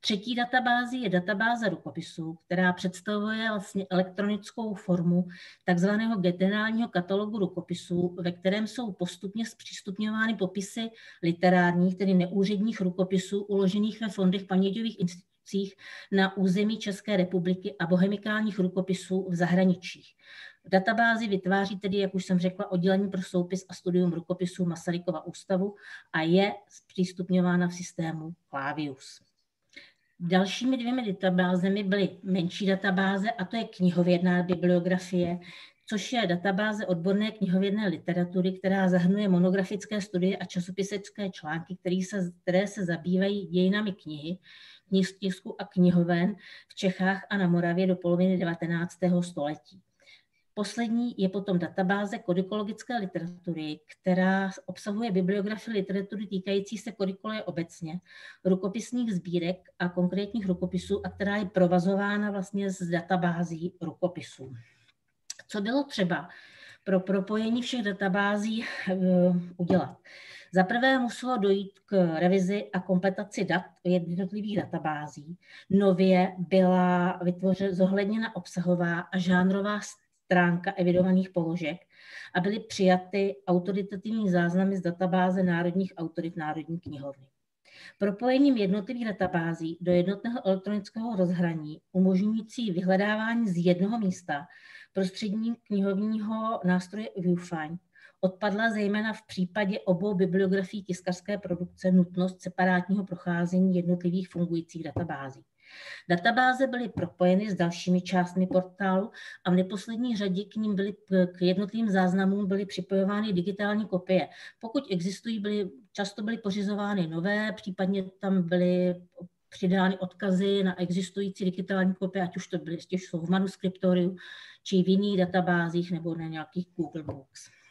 Třetí databází je databáze rukopisů, která představuje vlastně elektronickou formu takzvaného generálního katalogu rukopisů, ve kterém jsou postupně zpřístupňovány popisy literárních, tedy neúředních rukopisů uložených ve fondech paměťových institucích na území České republiky a bohemikálních rukopisů v zahraničích. V databázi vytváří tedy, jak už jsem řekla, oddělení pro soupis a studium rukopisů Masarykova ústavu a je zpřístupňována v systému Clavius. Dalšími dvěmi databázemi byly menší databáze, a to je knihovědná bibliografie, což je databáze odborné knihovědné literatury, která zahrnuje monografické studie a časopisecké články, které se, které se zabývají dějinami knihy, knihstisku a knihoven v Čechách a na Moravě do poloviny 19. století. Poslední je potom databáze kodikologické literatury, která obsahuje bibliografii literatury týkající se kodikolie obecně, rukopisních sbírek a konkrétních rukopisů a která je provazována vlastně z databází rukopisů. Co bylo třeba pro propojení všech databází eh, udělat? Za prvé muselo dojít k revizi a kompletaci dat jednotlivých databází. Nově byla vytvořena zohledněna obsahová a žánrová stránka evidovaných položek a byly přijaty autoritativní záznamy z databáze národních autorit Národní knihovny. Propojením jednotlivých databází do jednotného elektronického rozhraní umožňující vyhledávání z jednoho místa prostředním knihovního nástroje ViewFind Odpadla zejména v případě obou bibliografií tiskařské produkce nutnost separátního procházení jednotlivých fungujících databází. Databáze byly propojeny s dalšími částmi portálu a v neposlední řadě k ním byly, k jednotlivým záznamům byly připojovány digitální kopie. Pokud existují, byly, často byly pořizovány nové, případně tam byly přidány odkazy na existující digitální kopie, ať už to byly, jsou v manuskriptoriu, či v jiných databázích nebo na nějakých Google Books.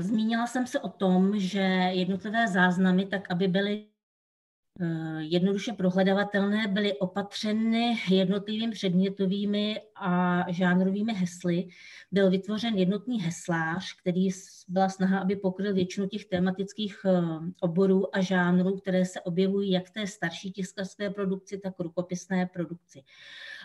Zmínila jsem se o tom, že jednotlivé záznamy, tak aby byly eh, jednoduše prohledavatelné, byly opatřeny jednotlivými předmětovými a žánrovými hesly. Byl vytvořen jednotný heslář, který byla snaha, aby pokryl většinu těch tematických eh, oborů a žánrů, které se objevují jak té starší tiskařské produkci, tak rukopisné produkci.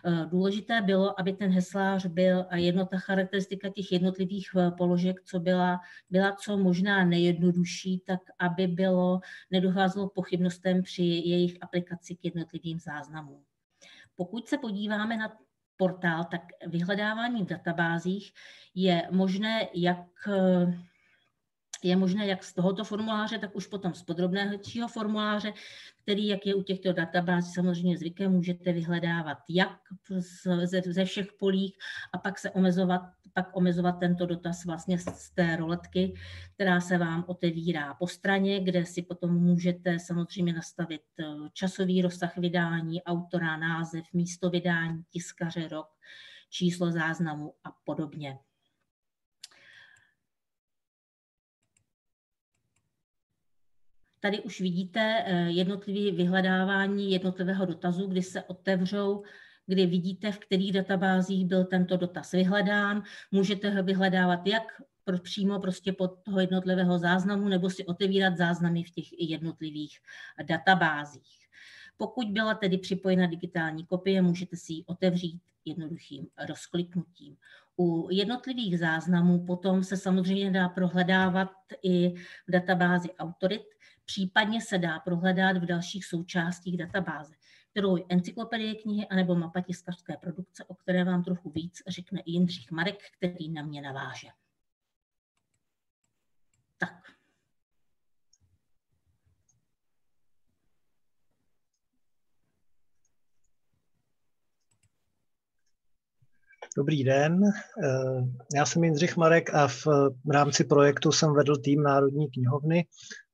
Eh, důležité bylo, aby ten heslář byl a jednota charakteristika těch jednotlivých eh, položek, co byla, byla co možná nejjednodušší, tak aby bylo, nedocházelo pochybnostem při jejich aplikaci k jednotlivým záznamům. Pokud se podíváme na portál, tak vyhledávání v databázích je možné jak eh, je možné jak z tohoto formuláře, tak už potom z podrobného formuláře, který, jak je u těchto databází samozřejmě zvykem, můžete vyhledávat jak ze, ze všech polích a pak se omezovat, pak omezovat tento dotaz vlastně z té roletky, která se vám otevírá po straně, kde si potom můžete samozřejmě nastavit eh, časový rozsah vydání, autora, název, místo vydání, tiskaře, rok, číslo záznamu a podobně. Tady už vidíte eh, jednotlivé vyhledávání jednotlivého dotazu, kdy se otevřou, kdy vidíte, v kterých databázích byl tento dotaz vyhledán. Můžete ho vyhledávat jak přímo prostě pod toho jednotlivého záznamu, nebo si otevírat záznamy v těch jednotlivých databázích. Pokud byla tedy připojena digitální kopie, můžete si ji otevřít jednoduchým rozkliknutím. U jednotlivých záznamů potom se samozřejmě dá prohledávat i v databázi autorit, Případně se dá prohledat v dalších součástích databáze, kterou je encyklopedie knihy anebo mapa tiskařské produkce, o které vám trochu víc řekne i Jindřich Marek, který na mě naváže. Tak. Dobrý den, eh, já jsem Jindřich Marek a v rámci projektu jsem vedl tým Národní knihovny,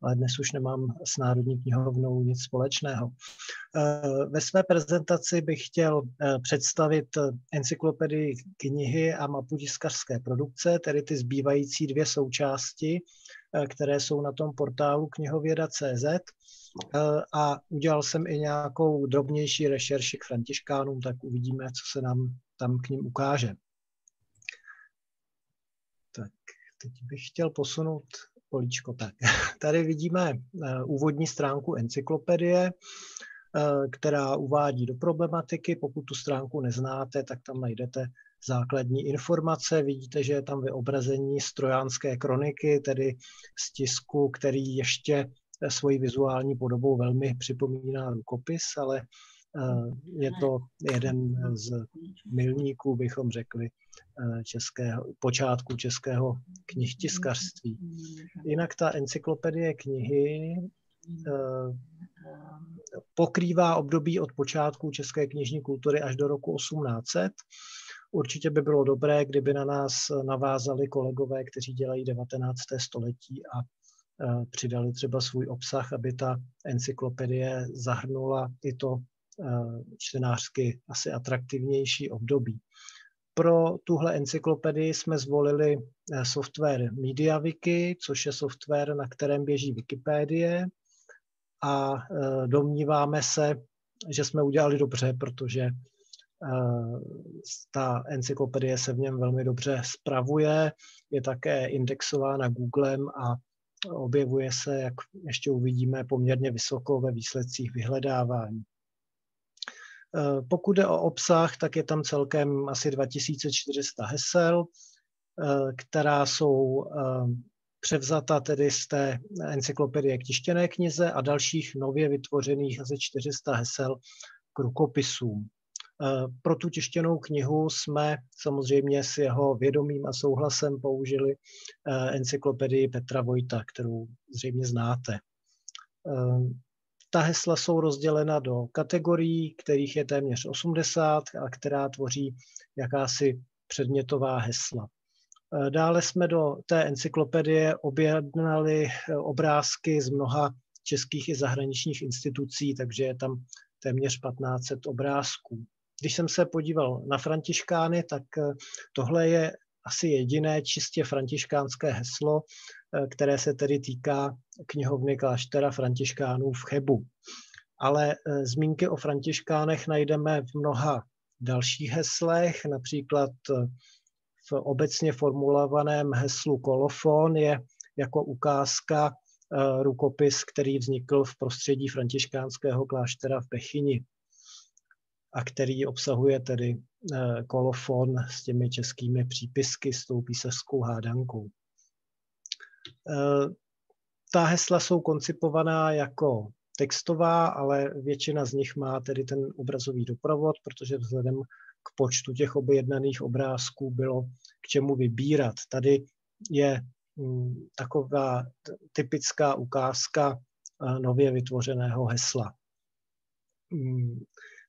ale dnes už nemám s Národní knihovnou nic společného. Eh, ve své prezentaci bych chtěl eh, představit encyklopedii knihy a mapu tiskařské produkce, tedy ty zbývající dvě součásti, které jsou na tom portálu knihověda.cz a udělal jsem i nějakou drobnější rešerši k františkánům, tak uvidíme, co se nám tam k ním ukáže. Tak, teď bych chtěl posunout políčko. Tak, tady vidíme eh, úvodní stránku encyklopedie, eh, která uvádí do problematiky. Pokud tu stránku neznáte, tak tam najdete základní informace. Vidíte, že je tam vyobrazení strojánské kroniky, tedy z tisku, který ještě eh, svojí vizuální podobou velmi připomíná rukopis, ale je to jeden z milníků, bychom řekli, eh, českého, počátku českého knihtiskařství. Jinak ta encyklopedie knihy eh, pokrývá období od počátku české knižní kultury až do roku 1800. Určitě by bylo dobré, kdyby na nás navázali kolegové, kteří dělají 19. století a přidali třeba svůj obsah, aby ta encyklopedie zahrnula i to Eh, čtenářsky asi atraktivnější období. Pro tuhle encyklopedii jsme zvolili eh, software MediaWiki, což je software, na kterém běží Wikipédie a eh, domníváme se, že jsme udělali dobře, protože ta encyklopedie se v něm velmi dobře spravuje, je také indexována Googlem a objevuje se, jak ještě uvidíme, poměrně vysoko ve výsledcích vyhledávání. Eh, pokud jde o obsah, tak je tam celkem asi 2400 hesel, eh, která jsou eh, převzata tedy z té encyklopedie k tištěné knize a dalších nově vytvořených asi 400 hesel k rukopisům. Pro tu tištěnou knihu jsme samozřejmě s jeho vědomím a souhlasem použili encyklopedii Petra Vojta, kterou zřejmě znáte. Ta hesla jsou rozdělena do kategorií, kterých je téměř 80 a která tvoří jakási předmětová hesla. Dále jsme do té encyklopedie objednali obrázky z mnoha českých i zahraničních institucí, takže je tam téměř 1500 obrázků. Když jsem se podíval na františkány, tak tohle je asi jediné čistě františkánské heslo, Eh, které se tedy týká knihovny kláštera františkánů v Chebu. Ale eh, zmínky o františkánech najdeme v mnoha dalších heslech, například eh, v obecně formulovaném heslu kolofon je jako ukázka rukopis, který vznikl v prostředí františkánského kláštera v Bechyni a který obsahuje tedy kolofon s těmi českými přípisky, s tou písařskou hádankou. Eh, ta hesla jsou koncipovaná jako textová, ale většina z nich má tedy ten obrazový doprovod, protože vzhledem k počtu těch objednaných obrázků bylo k čemu vybírat. Tady je mm, taková typická ukázka eh, nově vytvořeného hesla. Mm,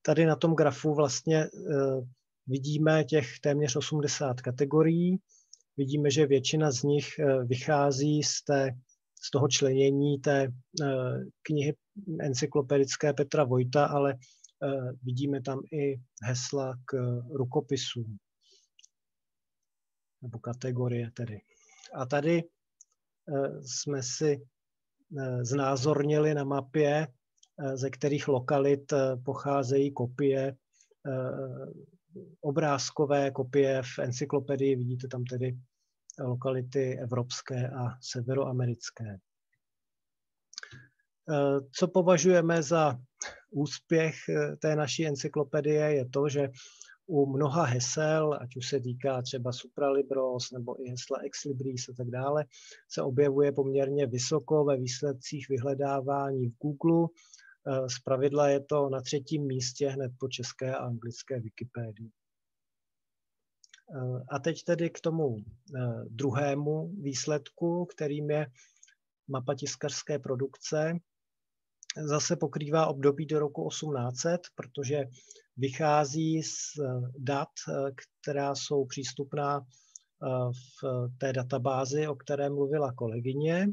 tady na tom grafu vlastně eh, vidíme těch téměř 80 kategorií vidíme, že většina z nich eh, vychází z, té, z toho členění té eh, knihy encyklopedické Petra Vojta, ale eh, vidíme tam i hesla k rukopisům nebo kategorie tedy. A tady jsme si znázornili na mapě, ze kterých lokalit pocházejí kopie obrázkové kopie v encyklopedii, vidíte tam tedy lokality evropské a severoamerické. Eh, co považujeme za úspěch eh, té naší encyklopedie je to, že u mnoha hesel, ať už se týká třeba Supralibros nebo i hesla Ex Libris a tak dále, se objevuje poměrně vysoko ve výsledcích vyhledávání v Google z pravidla je to na třetím místě hned po české a anglické Wikipedii. Eh, a teď tedy k tomu eh, druhému výsledku, kterým je mapa tiskařské produkce. Zase pokrývá období do roku 1800, protože vychází z dat, která jsou přístupná v té databázi, o které mluvila kolegyně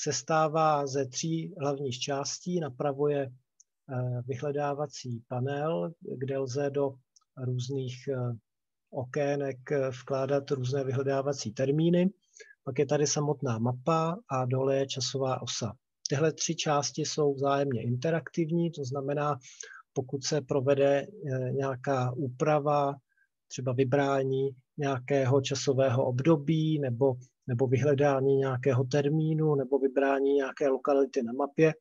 sestává ze tří hlavních částí. Napravo je eh, vyhledávací panel, kde lze do různých eh, okének eh, vkládat různé vyhledávací termíny. Pak je tady samotná mapa a dole je časová osa. Tyhle tři části jsou vzájemně interaktivní, to znamená, pokud se provede nějaká úprava, třeba vybrání nějakého časového období nebo nebo vyhledání nějakého termínu nebo vybrání nějaké lokality na mapě,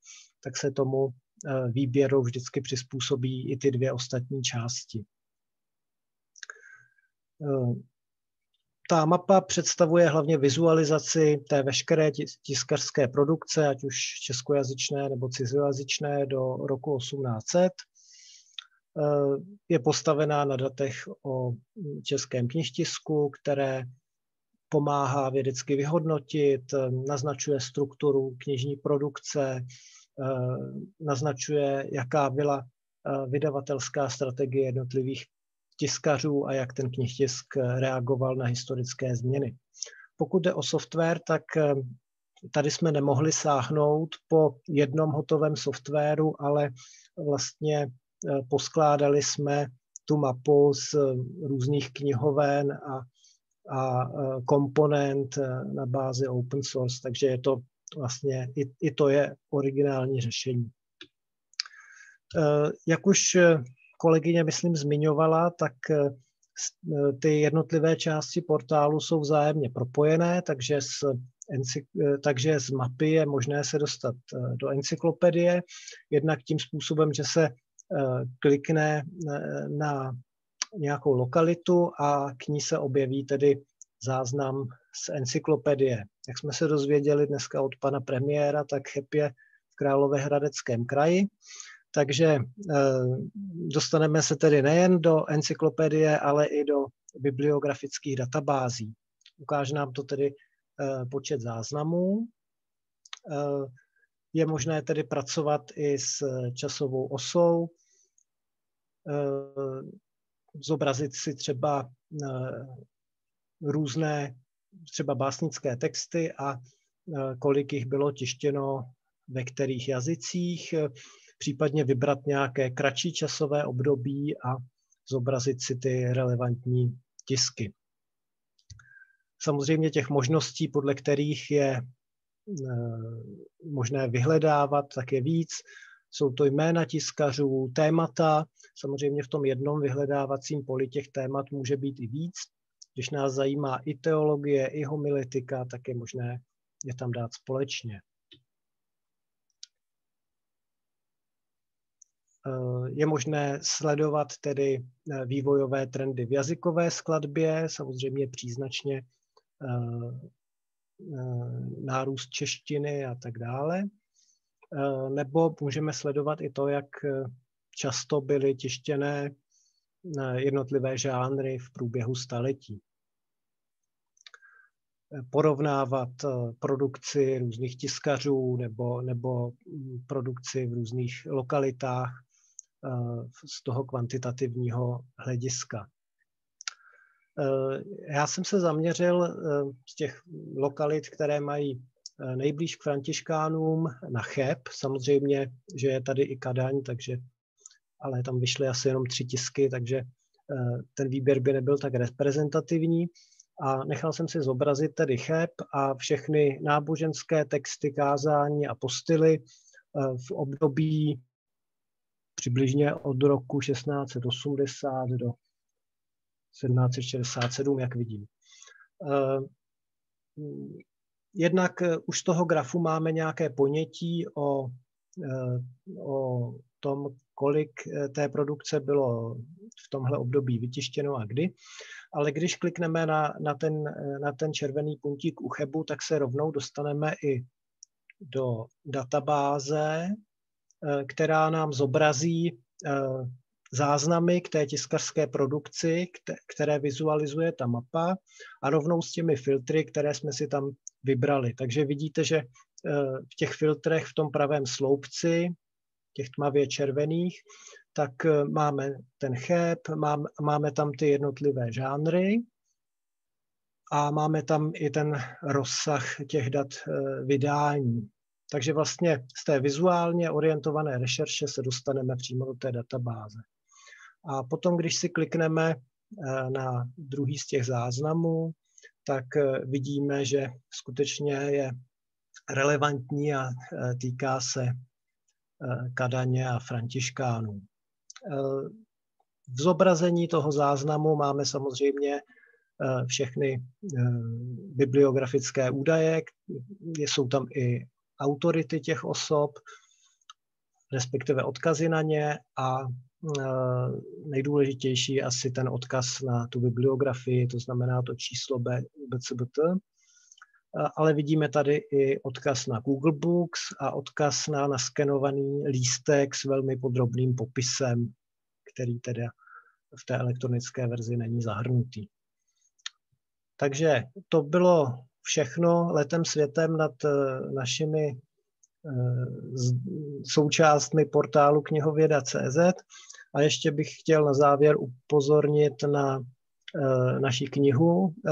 tak se tomu eh, výběru vždycky přizpůsobí i ty dvě ostatní části. Eh, ta mapa představuje hlavně vizualizaci té veškeré tiskařské produkce, ať už českojazyčné nebo cizojazyčné do roku 1800. Eh, je postavená na datech o českém knihtisku, které pomáhá vědecky vyhodnotit, eh, naznačuje strukturu knižní produkce, eh, naznačuje, jaká byla eh, vydavatelská strategie jednotlivých tiskařů a jak ten knihtisk reagoval na historické změny. Pokud jde o software, tak tady jsme nemohli sáhnout po jednom hotovém softwaru, ale vlastně poskládali jsme tu mapu z různých knihoven a a e, komponent e, na bázi open source, takže je to vlastně, i, i to je originální řešení. E, jak už kolegyně, myslím, zmiňovala, tak ty jednotlivé části portálu jsou vzájemně propojené, takže z, takže z mapy je možné se dostat do encyklopedie, jednak tím způsobem, že se klikne na nějakou lokalitu a k ní se objeví tedy záznam z encyklopedie. Jak jsme se dozvěděli dneska od pana premiéra, tak CHEP je v Královéhradeckém kraji, Takže dostaneme se tedy nejen do encyklopedie, ale i do bibliografických databází. Ukáže nám to tedy počet záznamů. Je možné tedy pracovat i s časovou osou, zobrazit si třeba různé třeba básnické texty a kolik jich bylo tištěno ve kterých jazycích, případně vybrat nějaké kratší časové období a zobrazit si ty relevantní tisky. Samozřejmě těch možností, podle kterých je možné vyhledávat, tak je víc. Jsou to jména tiskařů, témata. Samozřejmě v tom jednom vyhledávacím poli těch témat může být i víc. Když nás zajímá i teologie, i homiletika, tak je možné je tam dát společně. Je možné sledovat tedy eh, vývojové trendy v jazykové skladbě, samozřejmě příznačně eh, eh, nárůst češtiny a tak dále. Nebo můžeme sledovat i to, jak často byly tištěné jednotlivé žánry v průběhu staletí porovnávat produkci různých tiskařů nebo, nebo mm, produkci v různých lokalitách z toho kvantitativního hlediska. Já jsem se zaměřil z těch lokalit, které mají nejblíž k františkánům na Cheb. Samozřejmě, že je tady i Kadaň, takže, ale tam vyšly asi jenom tři tisky, takže ten výběr by nebyl tak reprezentativní. A nechal jsem si zobrazit tedy Cheb a všechny náboženské texty, kázání a postily v období přibližně od roku 1680 do 1767, jak vidím. Jednak eh, už z toho grafu máme nějaké ponětí o, eh, o tom, kolik eh, té produkce bylo v tomhle období vytištěno a kdy. Ale když klikneme na, na, ten, na ten červený puntík u Chebu, tak se rovnou dostaneme i do databáze, která nám zobrazí záznamy k té tiskařské produkci, které vizualizuje ta mapa a rovnou s těmi filtry, které jsme si tam vybrali. Takže vidíte, že eh, v těch filtrech v tom pravém sloupci, těch tmavě červených, tak eh, máme ten chép, máme tam ty jednotlivé žánry a máme tam i ten rozsah těch dat eh, vydání. Takže vlastně z té vizuálně orientované rešerše se dostaneme přímo do té databáze. A potom, když si klikneme na druhý z těch záznamů, tak eh, vidíme, že skutečně je relevantní a eh, týká se eh, Kadaně a Františkánů. V zobrazení toho záznamu máme samozřejmě všechny bibliografické údaje, jsou tam i autority těch osob, respektive odkazy na ně a nejdůležitější je asi ten odkaz na tu bibliografii, to znamená to číslo BCBT, eh, ale vidíme tady i odkaz na Google Books a odkaz na naskenovaný lístek s velmi podrobným popisem, který teda v té elektronické verzi není zahrnutý. Takže to bylo všechno letem světem nad eh, našimi součástmi portálu knihověda.cz a ještě bych chtěl na závěr upozornit na eh, naší knihu, eh,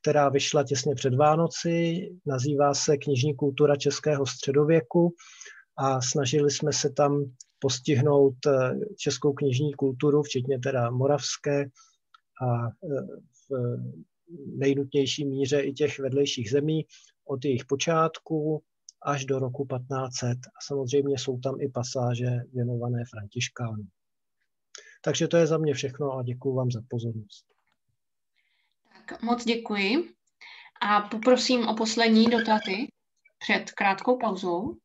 která vyšla těsně před Vánoci. Nazývá se Knižní kultura českého středověku a snažili jsme se tam postihnout eh, českou knižní kulturu, včetně teda moravské a v nejnutnější míře i těch vedlejších zemí od jejich počátku až do roku 1500. A samozřejmě jsou tam i pasáže věnované Františkánům. Takže to je za mě všechno a děkuji vám za pozornost. Tak moc děkuji a poprosím o poslední dotazy před krátkou pauzou.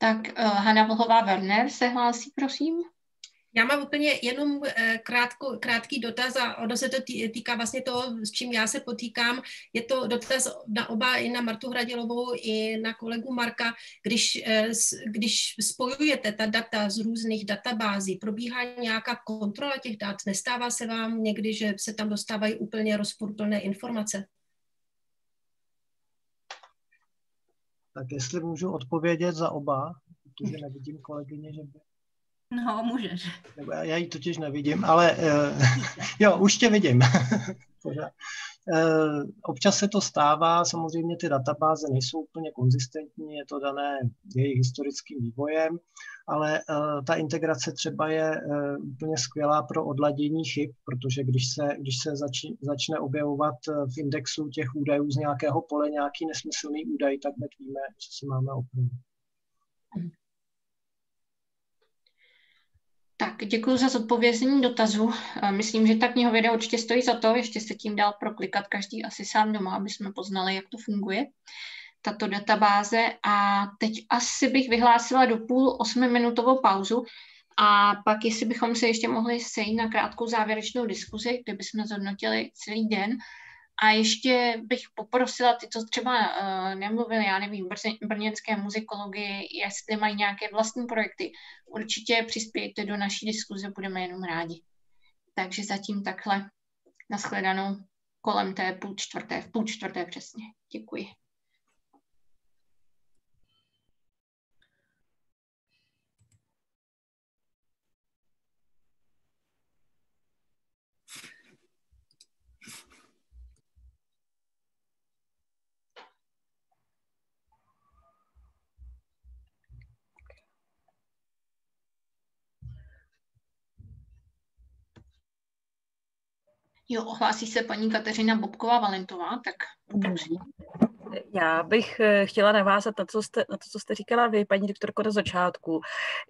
Tak uh, Hanna Vlhová Werner se hlásí, prosím. Já mám úplně jenom eh, krátko, krátký dotaz a ono se to týká vlastně toho, s čím já se potýkám. Je to dotaz na oba, i na Martu Hradilovou, i na kolegu Marka. Když, eh, když spojujete ta data z různých databází, probíhá nějaká kontrola těch dat? Nestává se vám někdy, že se tam dostávají úplně rozporuplné informace? Tak jestli můžu odpovědět za oba, protože nevidím kolegyně, že by No, můžeš. Já ji totiž nevidím, ale uh, jo, už tě vidím. Pořád. Uh, občas se to stává, samozřejmě ty databáze nejsou úplně konzistentní, je to dané jejich historickým vývojem, ale uh, ta integrace třeba je uh, úplně skvělá pro odladění chyb, protože když se, když se zač, začne objevovat v indexu těch údajů z nějakého pole nějaký nesmyslný údaj, tak hned víme, co si máme opravit. Tak, děkuji za zodpovězení dotazu. Myslím, že ta knihověda určitě stojí za to, ještě se tím dál proklikat každý asi sám doma, aby jsme poznali, jak to funguje, tato databáze. A teď asi bych vyhlásila do půl osmiminutovou pauzu a pak, jestli bychom se ještě mohli sejít na krátkou závěrečnou diskuzi, kde bychom zhodnotili celý den a ještě bych poprosila ty, co třeba uh, nemluvili, já nevím, brněnské muzikologii, jestli mají nějaké vlastní projekty, určitě přispějte do naší diskuze, budeme jenom rádi. Takže zatím takhle nashledanou kolem té půl čtvrté, v půl čtvrté přesně. Děkuji. Jo, ohlásí se paní Kateřina Bobková-Valentová, tak poprosím. Já bych eh, chtěla navázat na, co jste, na to, co jste říkala vy, paní doktorko, na začátku.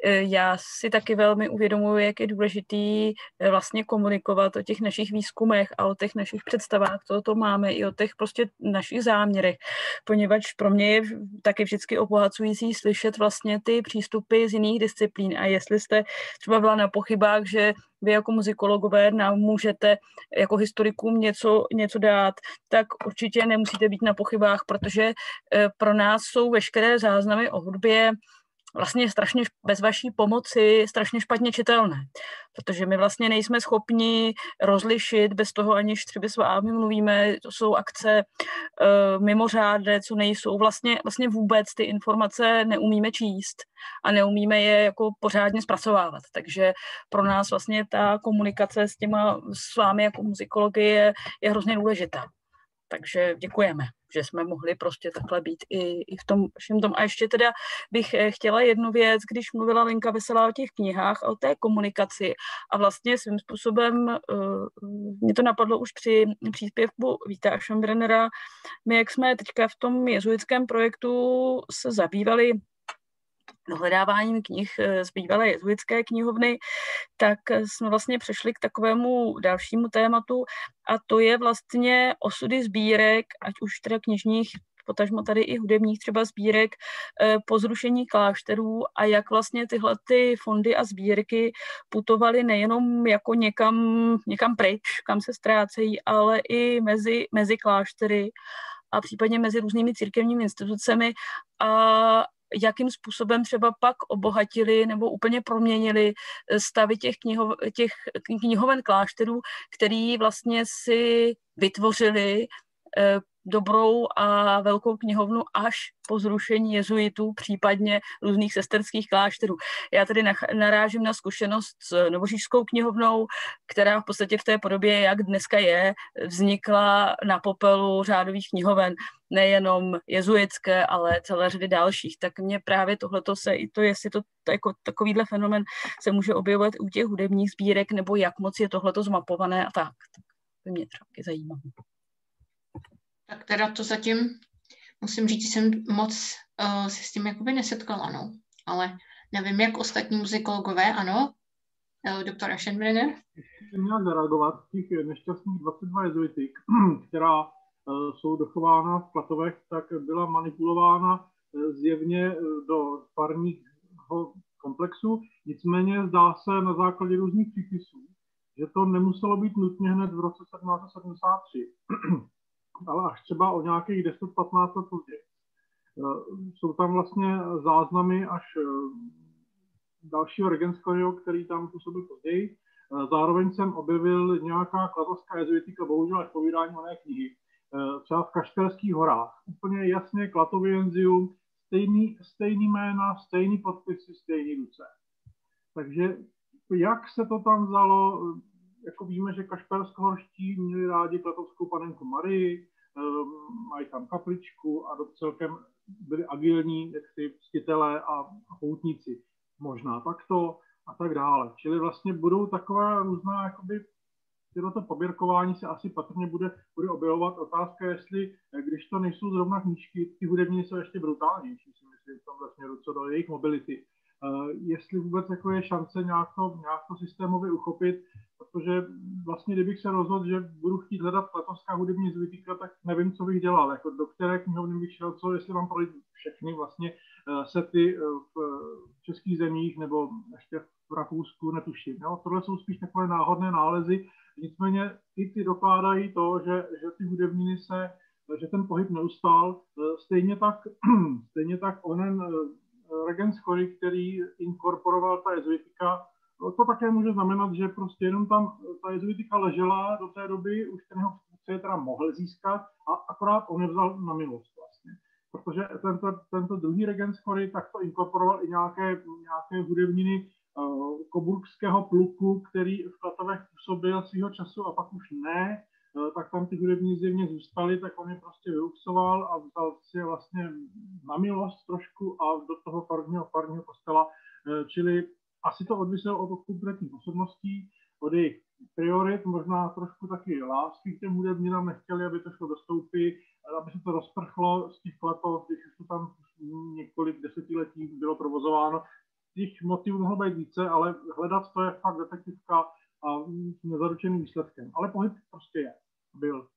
Eh, já si taky velmi uvědomuji, jak je důležitý eh, vlastně komunikovat o těch našich výzkumech a o těch našich představách, co to máme, i o těch prostě našich záměrech, poněvadž pro mě je taky vždycky obohacující slyšet vlastně ty přístupy z jiných disciplín. A jestli jste třeba byla na pochybách, že vy jako muzikologové nám můžete jako historikům něco, něco dát, tak určitě nemusíte být na pochybách, protože eh, pro nás jsou veškeré záznamy o hudbě vlastně strašně bez vaší pomoci strašně špatně čitelné, protože my vlastně nejsme schopni rozlišit bez toho, aniž třeba s vámi mluvíme, to jsou akce uh, mimořádné, co nejsou, vlastně, vlastně vůbec ty informace neumíme číst a neumíme je jako pořádně zpracovávat, takže pro nás vlastně ta komunikace s těma s vámi jako muzikologie je, je hrozně důležitá. Takže děkujeme že jsme mohli prostě takhle být i, i v tom všem tom. A ještě teda bych eh, chtěla jednu věc, když mluvila Linka Veselá o těch knihách a o té komunikaci a vlastně svým způsobem uh, mě to napadlo už při příspěvku Víta Schombrennera. My, jak jsme teďka v tom jezuitském projektu se zabývali dohledáváním knih eh, z bývalé jezuitské knihovny, tak jsme vlastně přešli k takovému dalšímu tématu a to je vlastně osudy sbírek, ať už teda knižních potažmo tady i hudebních třeba sbírek eh, po zrušení klášterů a jak vlastně tyhle ty fondy a sbírky putovaly nejenom jako někam, někam pryč, kam se ztrácejí, ale i mezi, mezi kláštery a případně mezi různými církevními institucemi a jakým způsobem třeba pak obohatili nebo úplně proměnili eh, stavy těch, kniho, těch knihoven klášterů, který vlastně si vytvořili eh, dobrou a velkou knihovnu až po zrušení jezuitů, případně různých sesterských klášterů. Já tady narážím na zkušenost s Novořížskou knihovnou, která v podstatě v té podobě, jak dneska je, vznikla na popelu řádových knihoven, nejenom jezuitské, ale celé řady dalších. Tak mě právě tohleto se, i to, jestli to jako takovýhle fenomen se může objevovat u těch hudebních sbírek, nebo jak moc je tohleto zmapované a tak. tak to mě taky zajímá. Tak teda to zatím musím říct, jsem moc uh, se s tím jakoby nesetkala, no. Ale nevím, jak ostatní muzikologové, ano. Uh, doktor Aschenbrenner? Jsem měla zareagovat těch nešťastných 22 jezuitik, která uh, jsou dochována v Platovech, tak byla manipulována zjevně do farního komplexu. Nicméně zdá se na základě různých přípisů, že to nemuselo být nutně hned v roce 1773, ale až třeba o nějakých 10-15 let později. Eh, jsou tam vlastně záznamy až eh, dalšího Regenského, který tam působil později. Eh, zároveň jsem objevil nějaká kladovská jezuitika, bohužel až povídání oné knihy, třeba v Kaštelských horách. Úplně jasně klatovienzium, stejný, stejný jména, stejný podpisy, stejný ruce. Takže jak se to tam vzalo, jako víme, že kašpersko-horští měli rádi klatovskou panenku Marii, mají tam kapličku a do celkem byli agilní jaksi ctitelé a, a poutníci. Možná takto a tak dále. Čili vlastně budou taková různá, jakoby, to poběrkování se asi patrně bude, bude objevovat. Otázka, jestli, když to nejsou zrovna knížky, ty hudební jsou ještě brutálnější, si myslím, v tomhle směru, co do jejich mobility. Uh, jestli vůbec jako je šance nějak to, nějak to systémově uchopit, protože vlastně kdybych se rozhodl, že budu chtít hledat klatovská hudební zvytíka, tak nevím, co bych dělal, jako do které knihovny bych šel, co, jestli mám projít všechny vlastně uh, sety uh, v českých zemích nebo ještě v Rakousku, netuším. Jo? Tohle jsou spíš takové náhodné nálezy, nicméně i ty dokládají to, že, že ty hudebniny se, že ten pohyb neustál. Stejně tak, stejně tak onen Regens který inkorporoval ta jezuitika, to také může znamenat, že prostě jenom tam ta jezuitika ležela do té doby, už ten jeho je teda mohl získat a akorát on nevzal na milost vlastně. Protože tento, tento druhý regent tak to inkorporoval i nějaké, nějaké hudebniny uh, koburgského pluku, který v Klatovech působil svého času a pak už ne, uh, tak tam ty hudební zjevně zůstaly, tak on je prostě vyluxoval a vzal si je vlastně na milost trošku a do toho farního, farního kostela, čili asi to odviselo od konkrétních osobností, od jejich priorit, možná trošku taky lásky k těm hudebninám, nechtěli, aby to šlo do stoupy, aby se to rozprchlo z těch klatov, když už to tam několik desetiletí bylo provozováno. Těch motivů mohlo být více, ale hledat to je fakt detektivka a nezaručeným výsledkem. Ale pohyb prostě je, byl.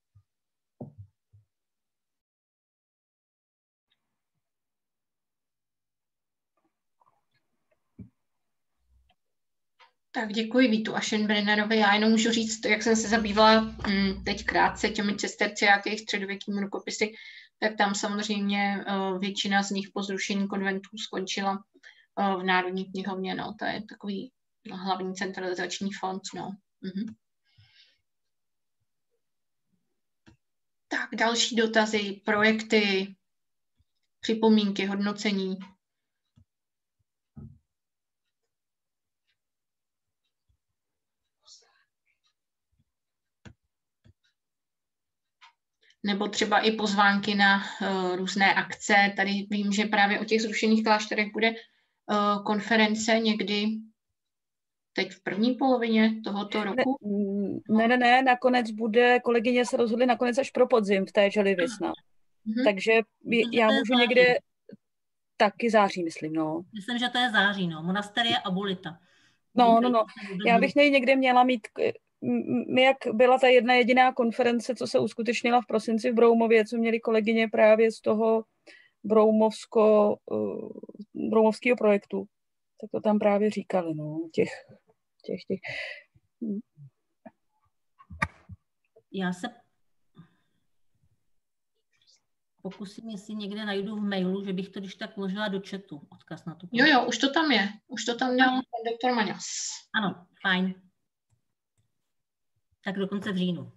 Tak děkuji Vítu Aschenbrennerovi. Já jenom můžu říct, jak jsem se zabývala hm, teď krátce těmi cesterci a těch středověkými rukopisy, tak tam samozřejmě uh, většina z nich po zrušení konventů skončila uh, v Národní knihovně. No. To je takový hlavní centralizační fond. No. Mhm. Tak další dotazy, projekty, připomínky, hodnocení. Nebo třeba i pozvánky na uh, různé akce. Tady vím, že právě o těch zrušených klášterech bude uh, konference někdy teď v první polovině tohoto roku? Ne, ne, ne, nakonec bude, kolegyně se rozhodly nakonec až pro podzim v té želivě snad. Mm-hmm. Takže já můžu někde taky září, myslím, no. Myslím, že to je září, no. Monasterie Abolita. No, no, no. Já bych někde měla mít jak byla ta jedna jediná konference, co se uskutečnila v prosinci v Broumově, co měli kolegyně právě z toho Broumovsko, uh, Broumovského projektu, tak to tam právě říkali, no, těch, těch, těch. Já se pokusím, jestli někde najdu v mailu, že bych to když tak vložila do chatu, odkaz na to. Jo, jo, už to tam je. Už to tam měl pan doktor Maňas. Ano, fajn tak dokonce v říjnu.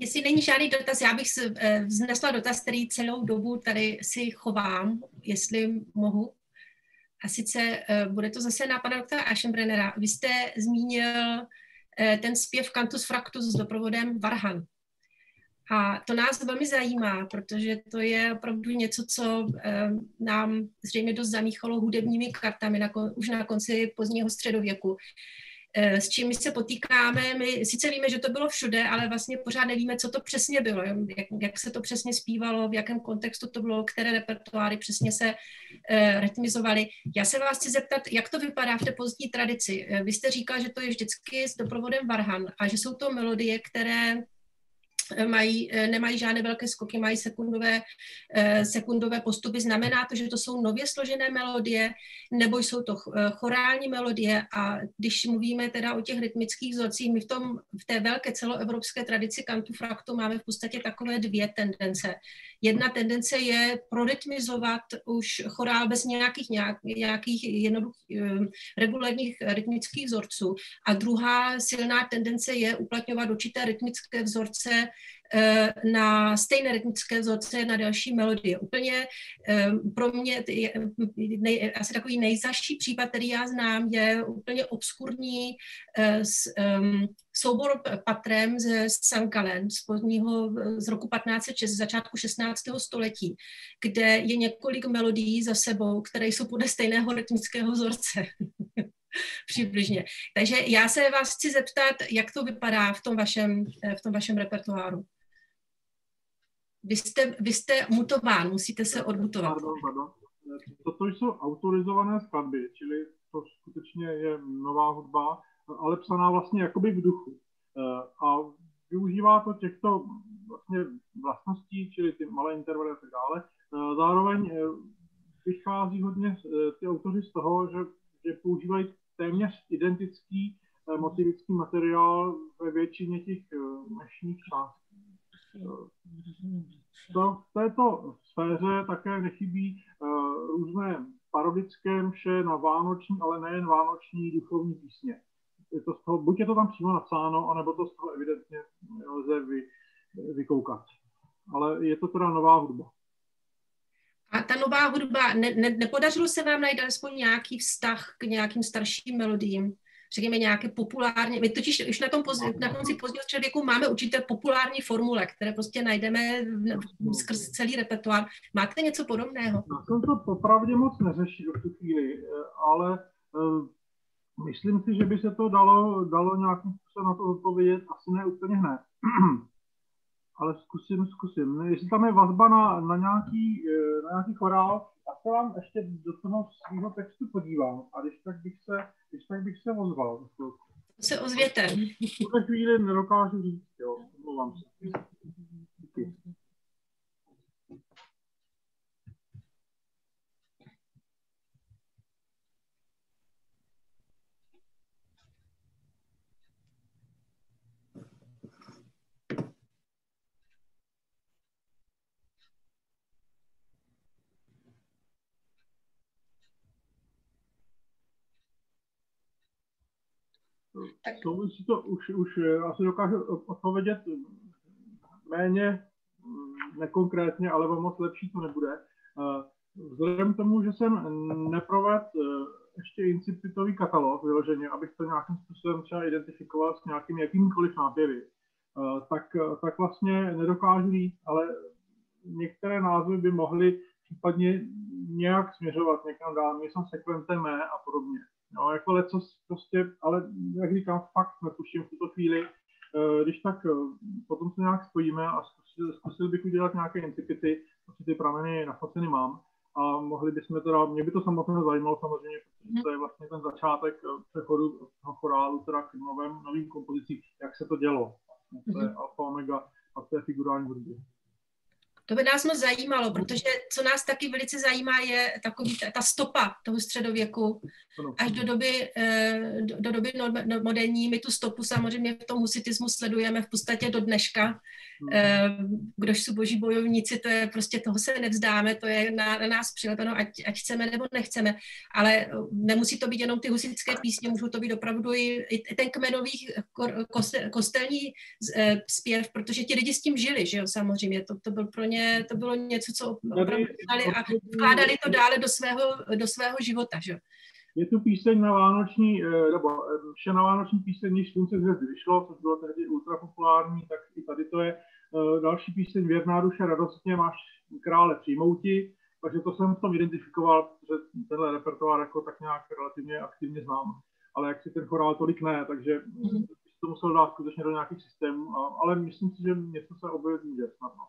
Jestli není žádný dotaz, já bych eh, vznesla dotaz, který celou dobu tady si chovám, jestli mohu. A sice uh, bude to zase na pana doktora Aschenbrennera. Vy jste zmínil uh, ten zpěv Cantus Fractus s doprovodem Varhan. A to nás velmi zajímá, protože to je opravdu něco, co uh, nám zřejmě dost zamíchalo hudebními kartami na už na konci pozdního středověku. S čím se potýkáme. My sice víme, že to bylo všude, ale vlastně pořád nevíme, co to přesně bylo, jak, jak se to přesně zpívalo, v jakém kontextu to bylo, které repertoáry přesně se uh, rytmizovaly. Já se vás chci zeptat, jak to vypadá v té pozdní tradici. Vy jste říkal, že to je vždycky s doprovodem varhan a že jsou to melodie, které mají, eh, nemají žádné velké skoky, mají sekundové, eh, sekundové postupy. Znamená to, že to jsou nově složené melodie, nebo jsou to eh, chorální melodie a když mluvíme teda o těch rytmických vzorcích, my v, tom, v té velké celoevropské tradici kantu fraktu máme v podstatě takové dvě tendence. Jedna tendence je prorytmizovat už chorál bez nějakých, nějak, nějakých jednoduchých regulárních rytmických vzorců a druhá silná tendence je uplatňovat určité rytmické vzorce na stejné rytmické vzorce na další melodie. Úplně eh, pro mě nej, asi takový nejzaší případ, který já znám, je úplně obskurní eh, soubor patrem ze Sankalen z pozdního, z roku 1506, začátku 16. století, kde je několik melodií za sebou, které jsou podle stejného rytmického vzorce. přibližně. Takže já se vás chci zeptat, jak to vypadá v tom vašem, v tom vašem repertoáru. Vy jste, vy jste mutován, musíte se odmutovat. Pardon, pardon. Toto jsou autorizované skladby, čili to skutečně je nová hudba, ale psaná vlastně jakoby v duchu. Eh, a využívá to těchto vlastně vlastností, čili ty malé intervaly a tak dále. Eh, zároveň eh, vychází hodně ty autoři z toho, že, že používají téměř identický motivický materiál ve většině těch dnešních částí. To, v této sféře také nechybí uh, různé parodické mše na vánoční, ale nejen vánoční duchovní písně. Je to z toho, buď je to tam přímo napsáno, anebo to z toho evidentně lze vy, vykoukat. Ale je to teda nová hudba. A ta nová hudba, ne, ne, nepodařilo se vám najít alespoň nějaký vztah k nějakým starším melodiím? Řekněme, nějaké populárně, my totiž už na, tom poz, na konci pozdního středověku máme určité populární formule, které prostě najdeme skrz celý repertoár. Máte něco podobného? Já jsem to popravdě moc neřešil v tu chvíli, ale uh, myslím si, že by se to dalo, dalo nějakým způsobem na to odpovědět, asi ne úplně hned. ale zkusím, zkusím. Jestli tam je vazba na, na, nějaký, eh, na nějaký chorál, já se vám ještě do toho svého textu podívám a když tak bych se, když tak bych se ozval. Se ozvěte. V tuhle chvíli nedokážu říct, jo, omlouvám se. Díky. Tak. si to už, už eh, asi dokážu odpovědět méně mm, nekonkrétně, ale o moc lepší to nebude. Eh, vzhledem k tomu, že jsem neprovedl eh, ještě incipitový katalog vyloženě, abych to nějakým způsobem třeba identifikoval s nějakým jakýmkoliv nápěvy, tak, tak vlastně nedokážu říct, ale některé názvy by mohly případně nějak směřovat někam dál, nejsem sekventem mé a podobně. No, jako leco prostě, ale jak říkám, fakt netuším v tuto chvíli. Eh, když tak eh, potom se nějak spojíme a zkusil, zkusil bych udělat nějaké incipity, protože ty prameny nafoceny mám a mohli bychom teda, mě by to samotné zajímalo samozřejmě, protože to je vlastně ten začátek eh, přechodu toho chorálu teda k novým, novým kompozicím, jak se to dělo. To je mhm. alfa omega a to je figurální hudby. To by nás moc zajímalo, protože co nás taky velice zajímá, je takový ta, ta stopa toho středověku až do doby, eh, do, do doby moderní. My tu stopu samozřejmě v tom husitismu sledujeme v podstatě do dneška. Mhm. Eh, kdož jsou boží bojovníci, to je prostě toho se nevzdáme, to je na, na nás přilepeno, ať, ať chceme nebo nechceme. Ale eh, nemusí to být jenom ty husické písně, můžou to být opravdu i, i ten kmenový kostel, kostelní zpěv, protože ti lidi s tím žili, že jo, samozřejmě. To, to byl pro ně to bylo něco, co opravdu a vkládali to dále do svého, do svého života. Že? Je tu píseň na Vánoční, eh, nebo eh, vše na Vánoční píseň, když slunce z hvězdy vyšlo, což bylo tehdy ultrapopulární, tak i tady to je eh, další píseň Věrná duše radostně, máš krále přijmouti, takže to jsem v tom identifikoval, protože tenhle repertoár jako tak nějak relativně aktivně znám. ale jak si ten chorál tolik ne, takže mm-hmm. to musel dát skutečně do nějakých systémů, ale myslím si, že něco se objevit může snadno.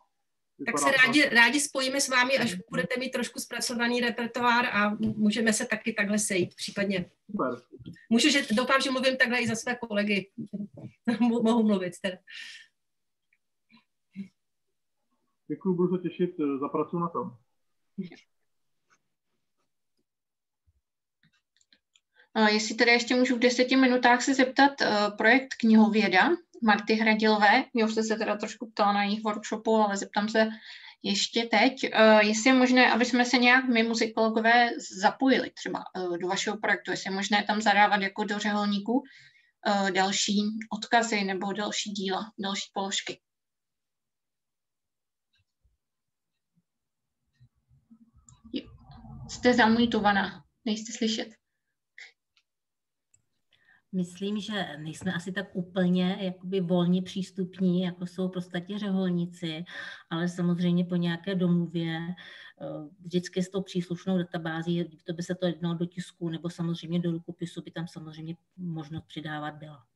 Tak se rádi, rádi spojíme s vámi, až budete mít trošku zpracovaný repertoár a můžeme se taky takhle sejít případně. Super. Můžu, že doufám, že mluvím takhle i za své kolegy. Mohu mluvit teda. Děkuji, budu se těšit, eh, zapracuju na tom. Jestli tedy ještě můžu v deseti minutách se zeptat, uh, projekt Knihověda Marty Hradilové, mě už jste se teda trošku ptala na jejich workshopu, ale zeptám se ještě teď, uh, jestli je možné, aby jsme se nějak my muzikologové zapojili třeba uh, do vašeho projektu, jestli je možné tam zadávat jako do řeholníku další odkazy nebo další díla, další položky. Jste zamítovaná, nejste slyšet. Myslím, že nejsme asi tak úplně jakoby volně přístupní, jako jsou v podstatě řeholníci, ale samozřejmě po nějaké domluvě eh, vždycky s tou příslušnou databází, to by se to jednalo do tisku nebo samozřejmě do rukopisu, by tam samozřejmě možnost přidávat byla.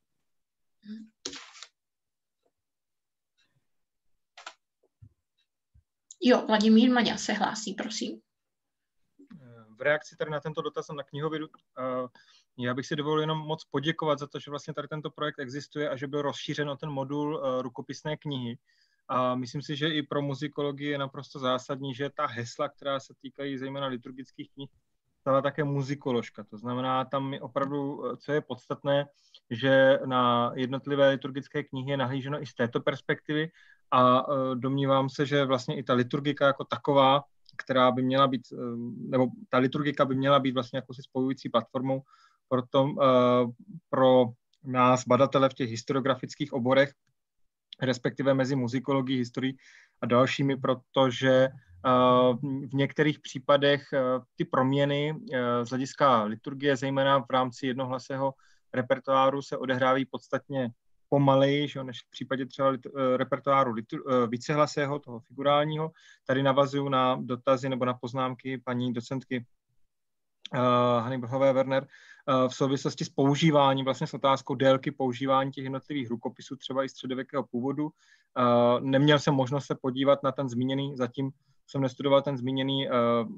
Jo, Vladimír Maďa se hlásí, prosím v reakci tady na tento dotaz na knihovědu, já bych si dovolil jenom moc poděkovat za to, že vlastně tady tento projekt existuje a že byl rozšířen o ten modul rukopisné knihy. A myslím si, že i pro muzikologii je naprosto zásadní, že ta hesla, která se týkají zejména liturgických knih, stala také muzikoložka. To znamená, tam je opravdu, co je podstatné, že na jednotlivé liturgické knihy je nahlíženo i z této perspektivy a domnívám se, že vlastně i ta liturgika jako taková která by měla být, eh, nebo ta liturgika by měla být vlastně jako si spojující platformou pro, tom, eh, pro nás badatele v těch historiografických oborech, respektive mezi muzikologií, historií a dalšími, protože eh, v některých případech ty proměny z hlediska liturgie, zejména v rámci jednohlasého repertoáru, se odehrávají podstatně pomaleji, že, než v případě třeba lit, eh, repertoáru litur, eh, vícehlasého, toho figurálního. Tady navazuju na dotazy nebo na poznámky paní docentky uh, Hany Brhové Werner uh, v souvislosti s používáním, vlastně s otázkou délky používání těch jednotlivých rukopisů, třeba i středověkého původu. Uh, neměl jsem možnost se podívat na ten zmíněný, zatím jsem nestudoval ten zmíněný uh,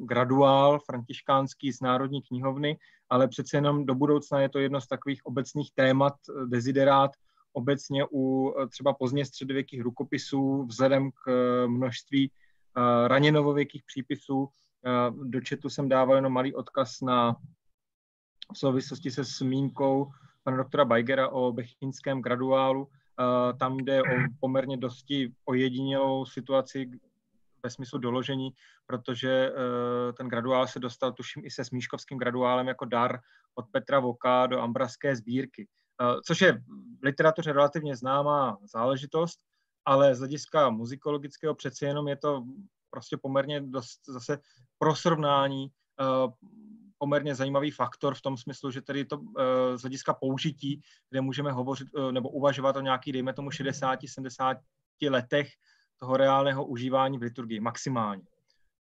graduál františkánský z Národní knihovny, ale přece jenom do budoucna je to jedno z takových obecných témat, desiderát, obecně u eh, třeba pozdně středověkých rukopisů vzhledem k eh, množství eh, raně novověkých přípisů. Do četu jsem dával jenom malý odkaz na v souvislosti se zmínkou pana doktora Bajgera o bechínském graduálu. Tam jde o poměrně dosti ojedinělou situaci ve smyslu doložení, protože ten graduál se dostal, tuším, i se smíškovským graduálem jako dar od Petra Voka do ambraské sbírky. Eh, což je v literatuře relativně známá záležitost, ale z hlediska muzikologického přeci jenom je to prostě poměrně dost zase pro srovnání eh, poměrně zajímavý faktor v tom smyslu, že tedy to eh, z hlediska použití, kde můžeme hovořit nebo uvažovat o nějaký, dejme tomu 60-70 letech toho reálného užívání v liturgii maximálně.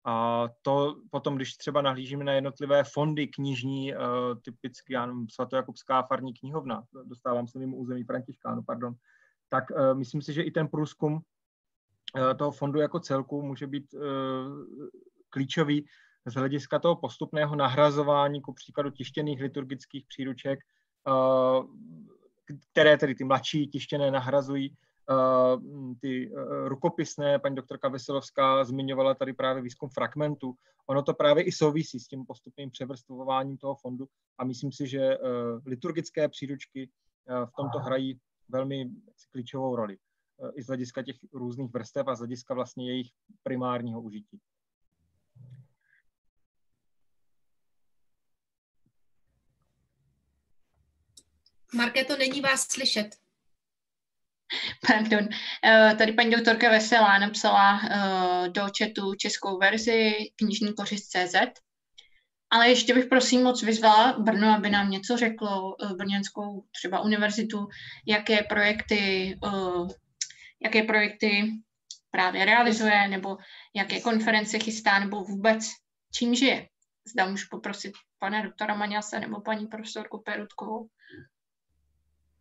A to potom, když třeba nahlížíme na jednotlivé fondy knižní, uh, typicky já svatojakubská farní knihovna, dostávám se mimo území Františkánu, pardon, tak uh, myslím si, že i ten průzkum uh, toho fondu jako celku může být klíčový z hlediska toho postupného nahrazování, ku příkladu tištěných liturgických příruček, které tedy ty mladší tištěné nahrazují Eh, ty eh, rukopisné, paní doktorka Veselovská zmiňovala tady právě výzkum fragmentu. Ono to právě i souvisí s tím postupným převrstvováním toho fondu a myslím si, že eh, liturgické příručky v tomto hrají velmi klíčovou roli i z hlediska těch různých vrstev a z hlediska vlastně jejich primárního užití. Markéto, není vás slyšet. Pardon. Eh, tady paní doktorka Veselá napsala eh, do chatu českou verzi knižní CZ. Ale ještě bych prosím moc vyzvala Brno, aby nám něco řeklo, eh, Brněnskou třeba univerzitu, jaké projekty, jaké projekty právě realizuje, nebo jaké konference chystá, nebo vůbec čím žije. Zda můžu poprosit pana doktora Maňase nebo paní profesorku Perutkovou.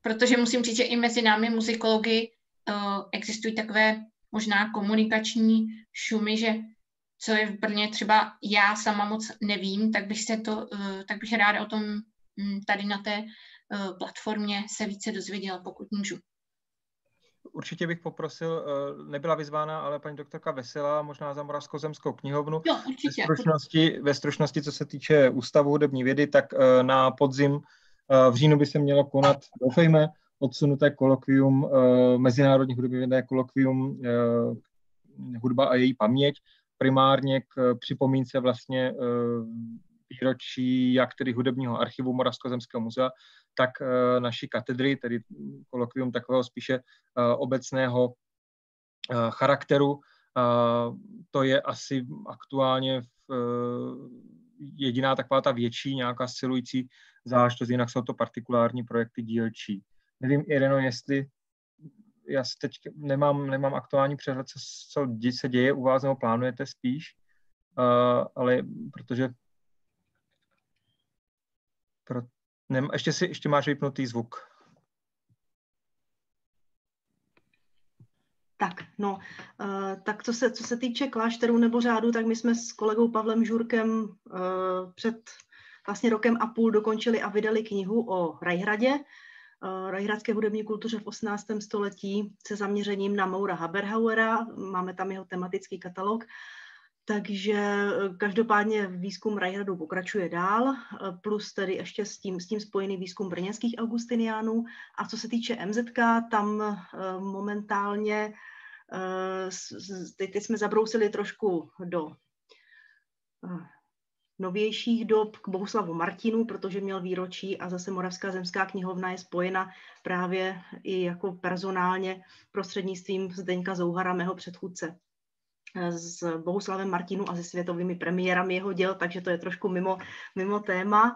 Protože musím říct, že i mezi námi muzikology uh, existují takové možná komunikační šumy, že co je v Brně třeba já sama moc nevím, tak bych se to, uh, tak bych ráda o tom um, tady na té uh, platformě se více dozvěděla, pokud můžu. Určitě bych poprosil, nebyla vyzvána, ale paní doktorka Vesela, možná za Moravskozemskou knihovnu. Jo, určitě. Ve stručnosti, ve stručnosti, co se týče Ústavu hudební vědy, tak na podzim v říjnu by se mělo konat, doufejme, odsunuté kolokvium, eh, mezinárodní hudební kolokvium eh, hudba a její paměť, primárně k připomínce vlastně eh, výročí jak tedy hudebního archivu Moravskozemského muzea, tak naší katedry, tedy kolokvium takového spíše obecného charakteru. To je asi aktuálně jediná taková ta větší nějaká silující záležitost, jinak jsou to partikulární projekty dílčí. Nevím, Ireno, jestli já teď nemám, nemám aktuální přehled, co, co se děje u vás, nebo plánujete spíš, uh, ale protože pro, nem, ještě, si, ještě máš vypnutý zvuk. Tak, no, uh, tak co se, co se týče klášterů nebo řádu, tak my jsme s kolegou Pavlem Žurkem uh, před vlastně rokem a půl dokončili a vydali knihu o Rajhradě, Eh, rajhradské hudební kultuře v 18. století se zaměřením na Maura Haberhauera. Máme tam jeho tematický katalog. Takže eh, každopádně výzkum Rajhradu pokračuje dál, eh, plus tedy ještě s tím, s tím spojený výzkum brněnských augustiniánů. A co se týče MZK, tam momentálně teď jsme zabrousili trošku do novějších dob k Bohuslavu Martinu, protože měl výročí a zase Moravská zemská knihovna je spojena právě i jako personálně prostřednictvím Zdeňka Zouhara, mého předchůdce s Bohuslavem Martinu a se světovými premiérami jeho děl, takže to je trošku mimo, mimo téma.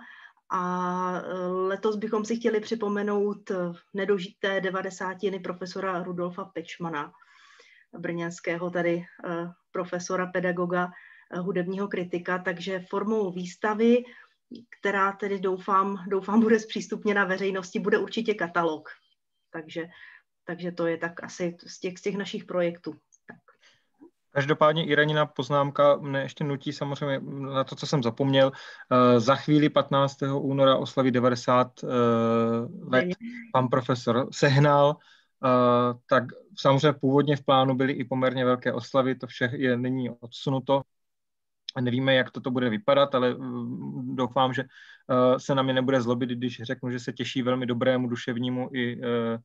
A letos bychom si chtěli připomenout nedožité devadesátiny profesora Rudolfa Pečmana, brněnského tady e, profesora, pedagoga, Eh, hudebního kritika, takže formou výstavy, která tedy doufám, doufám bude zpřístupněna veřejnosti, bude určitě katalog. Takže, takže to je tak asi z těch, z těch našich projektů. Tak. Každopádně Irenina poznámka mne ještě nutí samozřejmě na to, co jsem zapomněl. Uh, za chvíli 15. února oslaví 90 uh, let pan profesor Sehnal, tak samozřejmě původně v plánu byly i poměrně velké oslavy, to vše je nyní odsunuto. Nevíme, jak toto bude vypadat, ale mm, doufám, že eh, se na mě nebude zlobit, když řeknu, že se těší velmi dobrému duševnímu i eh,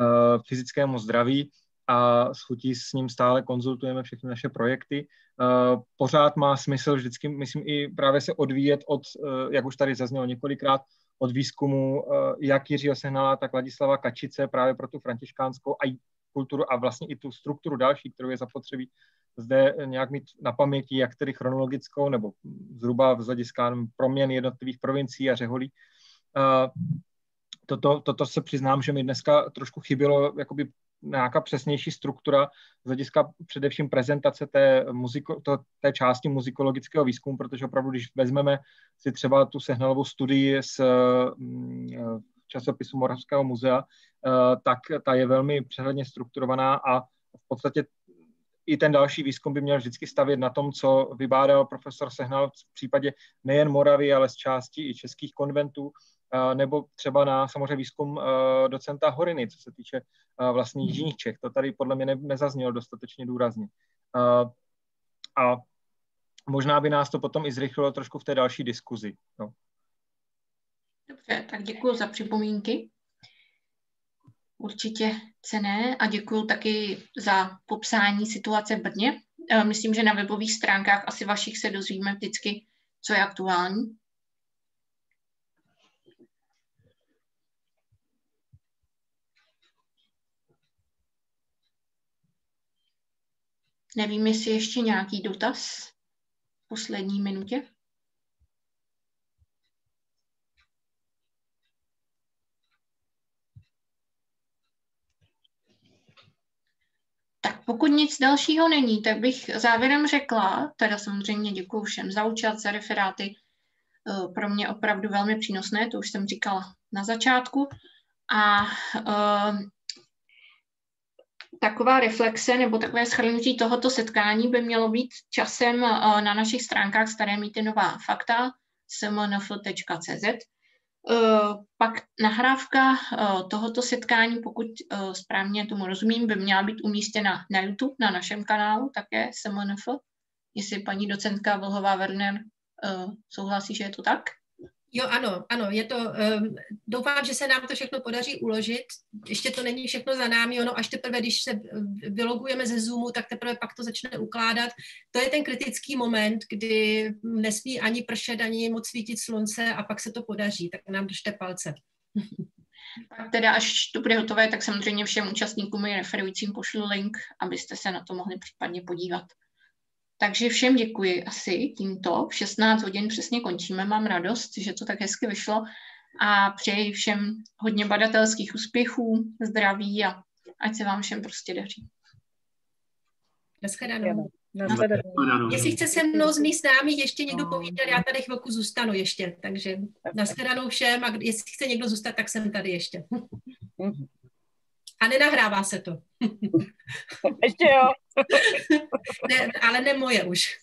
eh, fyzickému zdraví a s chutí s ním stále konzultujeme všechny naše projekty. Pořád má smysl vždycky, myslím, i právě se odvíjet od, jak už tady zaznělo několikrát, od výzkumu jak Jiřího Sehnala, tak Ladislava Kačice právě pro tu františkánskou a kulturu a vlastně i tu strukturu další, kterou je zapotřebí zde nějak mít na paměti, jak tedy chronologickou nebo zhruba z hlediska proměn jednotlivých provincií a řeholí. Toto, toto se přiznám, že mi dneska trošku chybělo jakoby nějaká přesnější struktura z hlediska především prezentace té, muziko, to, té části muzikologického výzkumu, protože opravdu, když vezmeme si třeba tu sehnalovou studii z mm, časopisu Moravského muzea, tak ta je velmi přehledně strukturovaná a v podstatě i ten další výzkum by měl vždycky stavět na tom, co vybádal profesor Sehnal v případě nejen Moravy, ale z části i českých konventů, nebo třeba na samozřejmě výzkum docenta Horiny, co se týče vlastních mhm. jižních Čech. To tady podle mě nezaznělo dostatečně důrazně. A možná by nás to potom i zrychlilo trošku v té další diskuzi. No. Dobře, tak děkuji za připomínky určitě cené a děkuji taky za popsání situace v Brně. Eh, myslím, že na webových stránkách asi vašich se dozvíme vždycky, co je aktuální. Nevím, jestli ještě nějaký dotaz v poslední minutě. Tak pokud nic dalšího není, tak bych závěrem řekla, teda samozřejmě děkuji všem za účast, za referáty uh, pro mě opravdu velmi přínosné, to už jsem říkala na začátku. A uh, taková reflexe nebo takové shrnutí tohoto setkání by mělo být časem na našich stránkách Staré mýty nová fakta smnf.cz. Pak nahrávka tohoto setkání, pokud správně tomu rozumím, by měla být umístěna na YouTube, na našem kanálu také SMNF. Jestli paní docentka Vlhová Werner souhlasí, že je to tak? Jo, ano, ano, je to, um, doufám, že se nám to všechno podaří uložit. Ještě to není všechno za námi, ono až teprve, když se vylogujeme ze Zoomu, tak teprve pak to začne ukládat. To je ten kritický moment, kdy nesmí ani pršet, ani moc svítit slunce a pak se to podaří, tak nám držte palce. Pak teda, až to bude hotové, tak samozřejmě všem účastníkům i referujícím pošlu link, abyste se na to mohli případně podívat. Takže všem děkuji asi tímto. V 16 hodin přesně končíme, mám radost, že to tak hezky vyšlo a přeji všem hodně badatelských úspěchů, zdraví a ať se vám všem prostě daří. Naschledanou. Jestli chce se mnou zmít s námi ještě někdo povídat, já tady chvilku zůstanu ještě, takže naschledanou všem a jestli chce někdo zůstat, tak jsem tady ještě. A nenahrává se to. Ještě jo. ne, ale ne moje už.